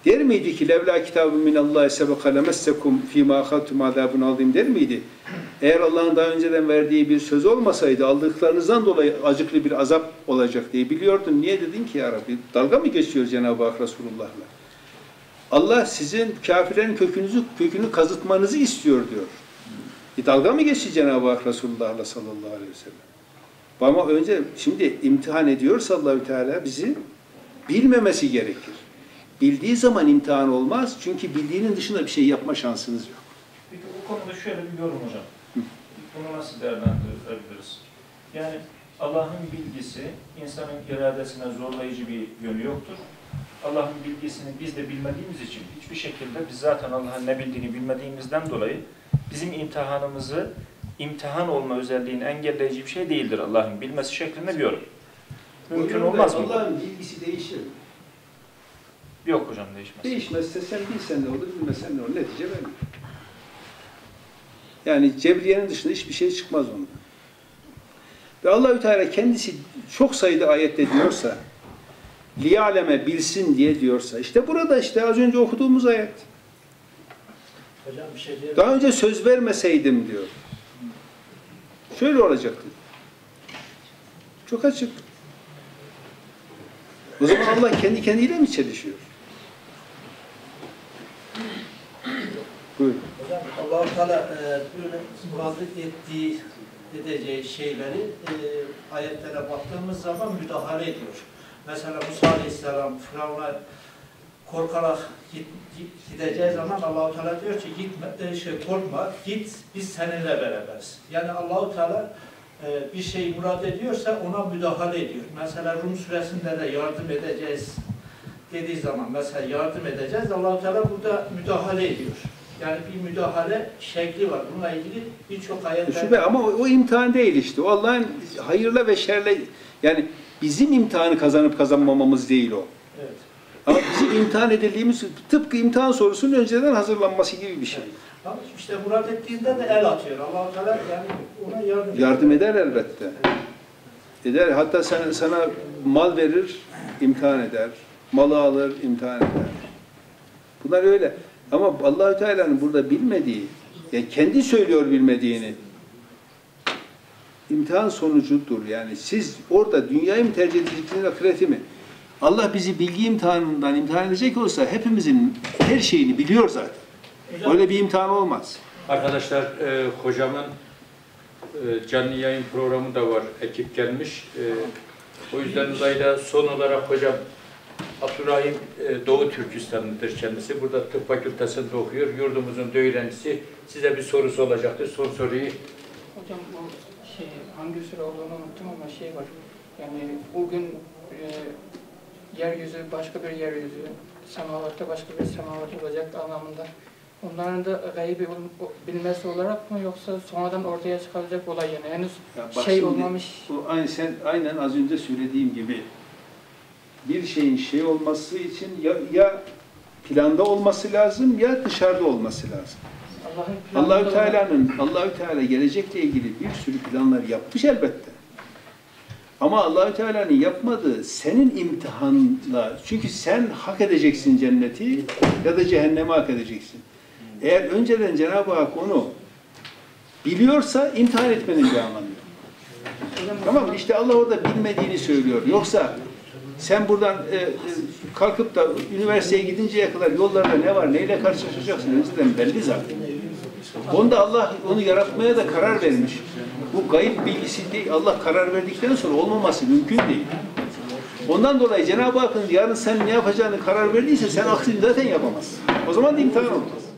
der miydi ki levla kitabun min Allah sebeka lemessekum fîmâ akhadtum azâbun azîm der miydi? Eğer Allah'ın daha önceden verdiği bir söz olmasaydı aldıklarınızdan dolayı acıklı bir azap olacak diye biliyordun. Niye dedin ki ya Rabbi? Dalga mı geçiyor Cenab-ı Hak Resulullah'la? Allah sizin kafirlerin kökünüzü kökünü kazıtmanızı istiyor diyor. Bir dalga mı geçti Cenab-ı Hak Resulullah'la sallallahu aleyhi ve sellem? Ama önce şimdi imtihan ediyorsa Allahü Teala bizi bilmemesi gerekir. Bildiği zaman imtihan olmaz. Çünkü bildiğinin dışında bir şey yapma şansınız yok. Peki bu konuda şöyle bir yorum hocam. Bunu nasıl değerlendirebiliriz? Yani Allah'ın bilgisi insanın iradesine zorlayıcı bir yönü yoktur. Allah'ın bilgisini biz de bilmediğimiz için hiçbir şekilde biz zaten Allah'ın ne bildiğini bilmediğimizden dolayı bizim imtihanımızı imtihan olma özelliğini engelleyici bir şey değildir Allah'ın bilmesi şeklinde bir yorum. Mümkün olmaz mı? Allah'ın bilgisi değişir. mi? Yok hocam değişmez. Değişmezse sen bilsen ne olur, bilmesen ne olur. Netice belli. Yani Cebriye'nin dışında hiçbir şey çıkmaz ondan. Ve Allahü Teala kendisi çok sayıda ayette diyorsa, liyaleme bilsin diye diyorsa, işte burada işte az önce okuduğumuz ayet. Hocam bir şey. Daha önce söz vermeseydim diyor. Şöyle olacaktı. Çok açık. O zaman Allah kendi kendiyle mi çelişiyor? Buyurun. Hocam Allah-u Teala e, murad ettiği edeceği şeyleri e, ayetlere baktığımız zaman müdahale ediyor. Mesela Musa Aleyhisselam Firavun'a korkarak git, git- gideceği zaman Allah-u Teala diyor ki gitme, şey, korkma, git biz seninle beraberiz. Yani Allah-u Teala e, bir şey murad ediyorsa ona müdahale ediyor. Mesela Rum suresinde de yardım edeceğiz dediği zaman mesela yardım edeceğiz. Allah-u Teala burada müdahale ediyor. Yani bir müdahale şekli var. Bununla ilgili birçok ayetler. Şüphe ama o, o imtihan değil işte. O Allah'ın hayırla ve şerle yani bizim imtihanı kazanıp kazanmamamız değil o. Evet. Ama bizim imtihan edildiğimiz tıpkı imtihan sorusunun önceden hazırlanması gibi bir şey. Ama işte murad ettiğinde de el atıyor. Allah-u Teala yani ona yardım. Yardım eder elbette. Eder. Hatta sana, sana mal verir, imtihan eder. Malı alır, imtihan eder. Bunlar öyle. Ama Allahü Teala'nın burada bilmediği, yani kendi söylüyor bilmediğini. İmtihan sonucudur. Yani siz orada dünyayı mı tercih edeceksiniz, ahireti mi? Allah bizi bilgi imtihanından imtihan edecek olsa hepimizin her şeyini biliyor zaten. Öyle bir imtihan olmaz. Arkadaşlar e, hocamın e, canlı yayın programı da var. Ekip gelmiş. E, o yüzden dolayı da son olarak hocam Abdurrahim e, Doğu Türkistanlıdır kendisi. Burada tıp fakültesinde okuyor. Yurdumuzun da öğrencisi. Size bir sorusu olacaktır. Son soruyu Hocam bu şey hangi süre olduğunu unuttum ama şey var. Yani bugün e, yeryüzü başka bir yeryüzü, semavatta başka bir semavat olacak anlamında. Onların da gaybi bilmesi olarak mı yoksa sonradan ortaya çıkacak olay yani henüz Ya şey şimdi, olmamış. Bu aynı sen aynen az önce söylediğim gibi bir şeyin şey olması için ya, ya planda olması lazım ya dışarıda olması lazım. Allahü Teala'nın Allahü Teala gelecekle ilgili bir sürü planlar yapmış elbette. Ama Allahü Teala'nın yapmadığı senin imtihanla çünkü sen hak edeceksin cenneti ya da cehennemi hak edeceksin. Eğer önceden Cenab-ı Hak onu biliyorsa imtihan etmenin bir anlamı yok. Tamam mı? İşte Allah orada bilmediğini söylüyor. Yoksa sen buradan e, e, kalkıp da üniversiteye gidinceye kadar yollarda ne var, neyle karşılaşacaksın önceden belli zaten. Onda Allah onu yaratmaya da karar vermiş. Bu gayb bilgisi değil. Allah karar verdikten sonra olmaması mümkün değil. Ondan dolayı Cenab-ı Hakk'ın yarın sen ne yapacağını karar verdiyse sen aksini zaten yapamazsın. O zaman da imtihan olmaz.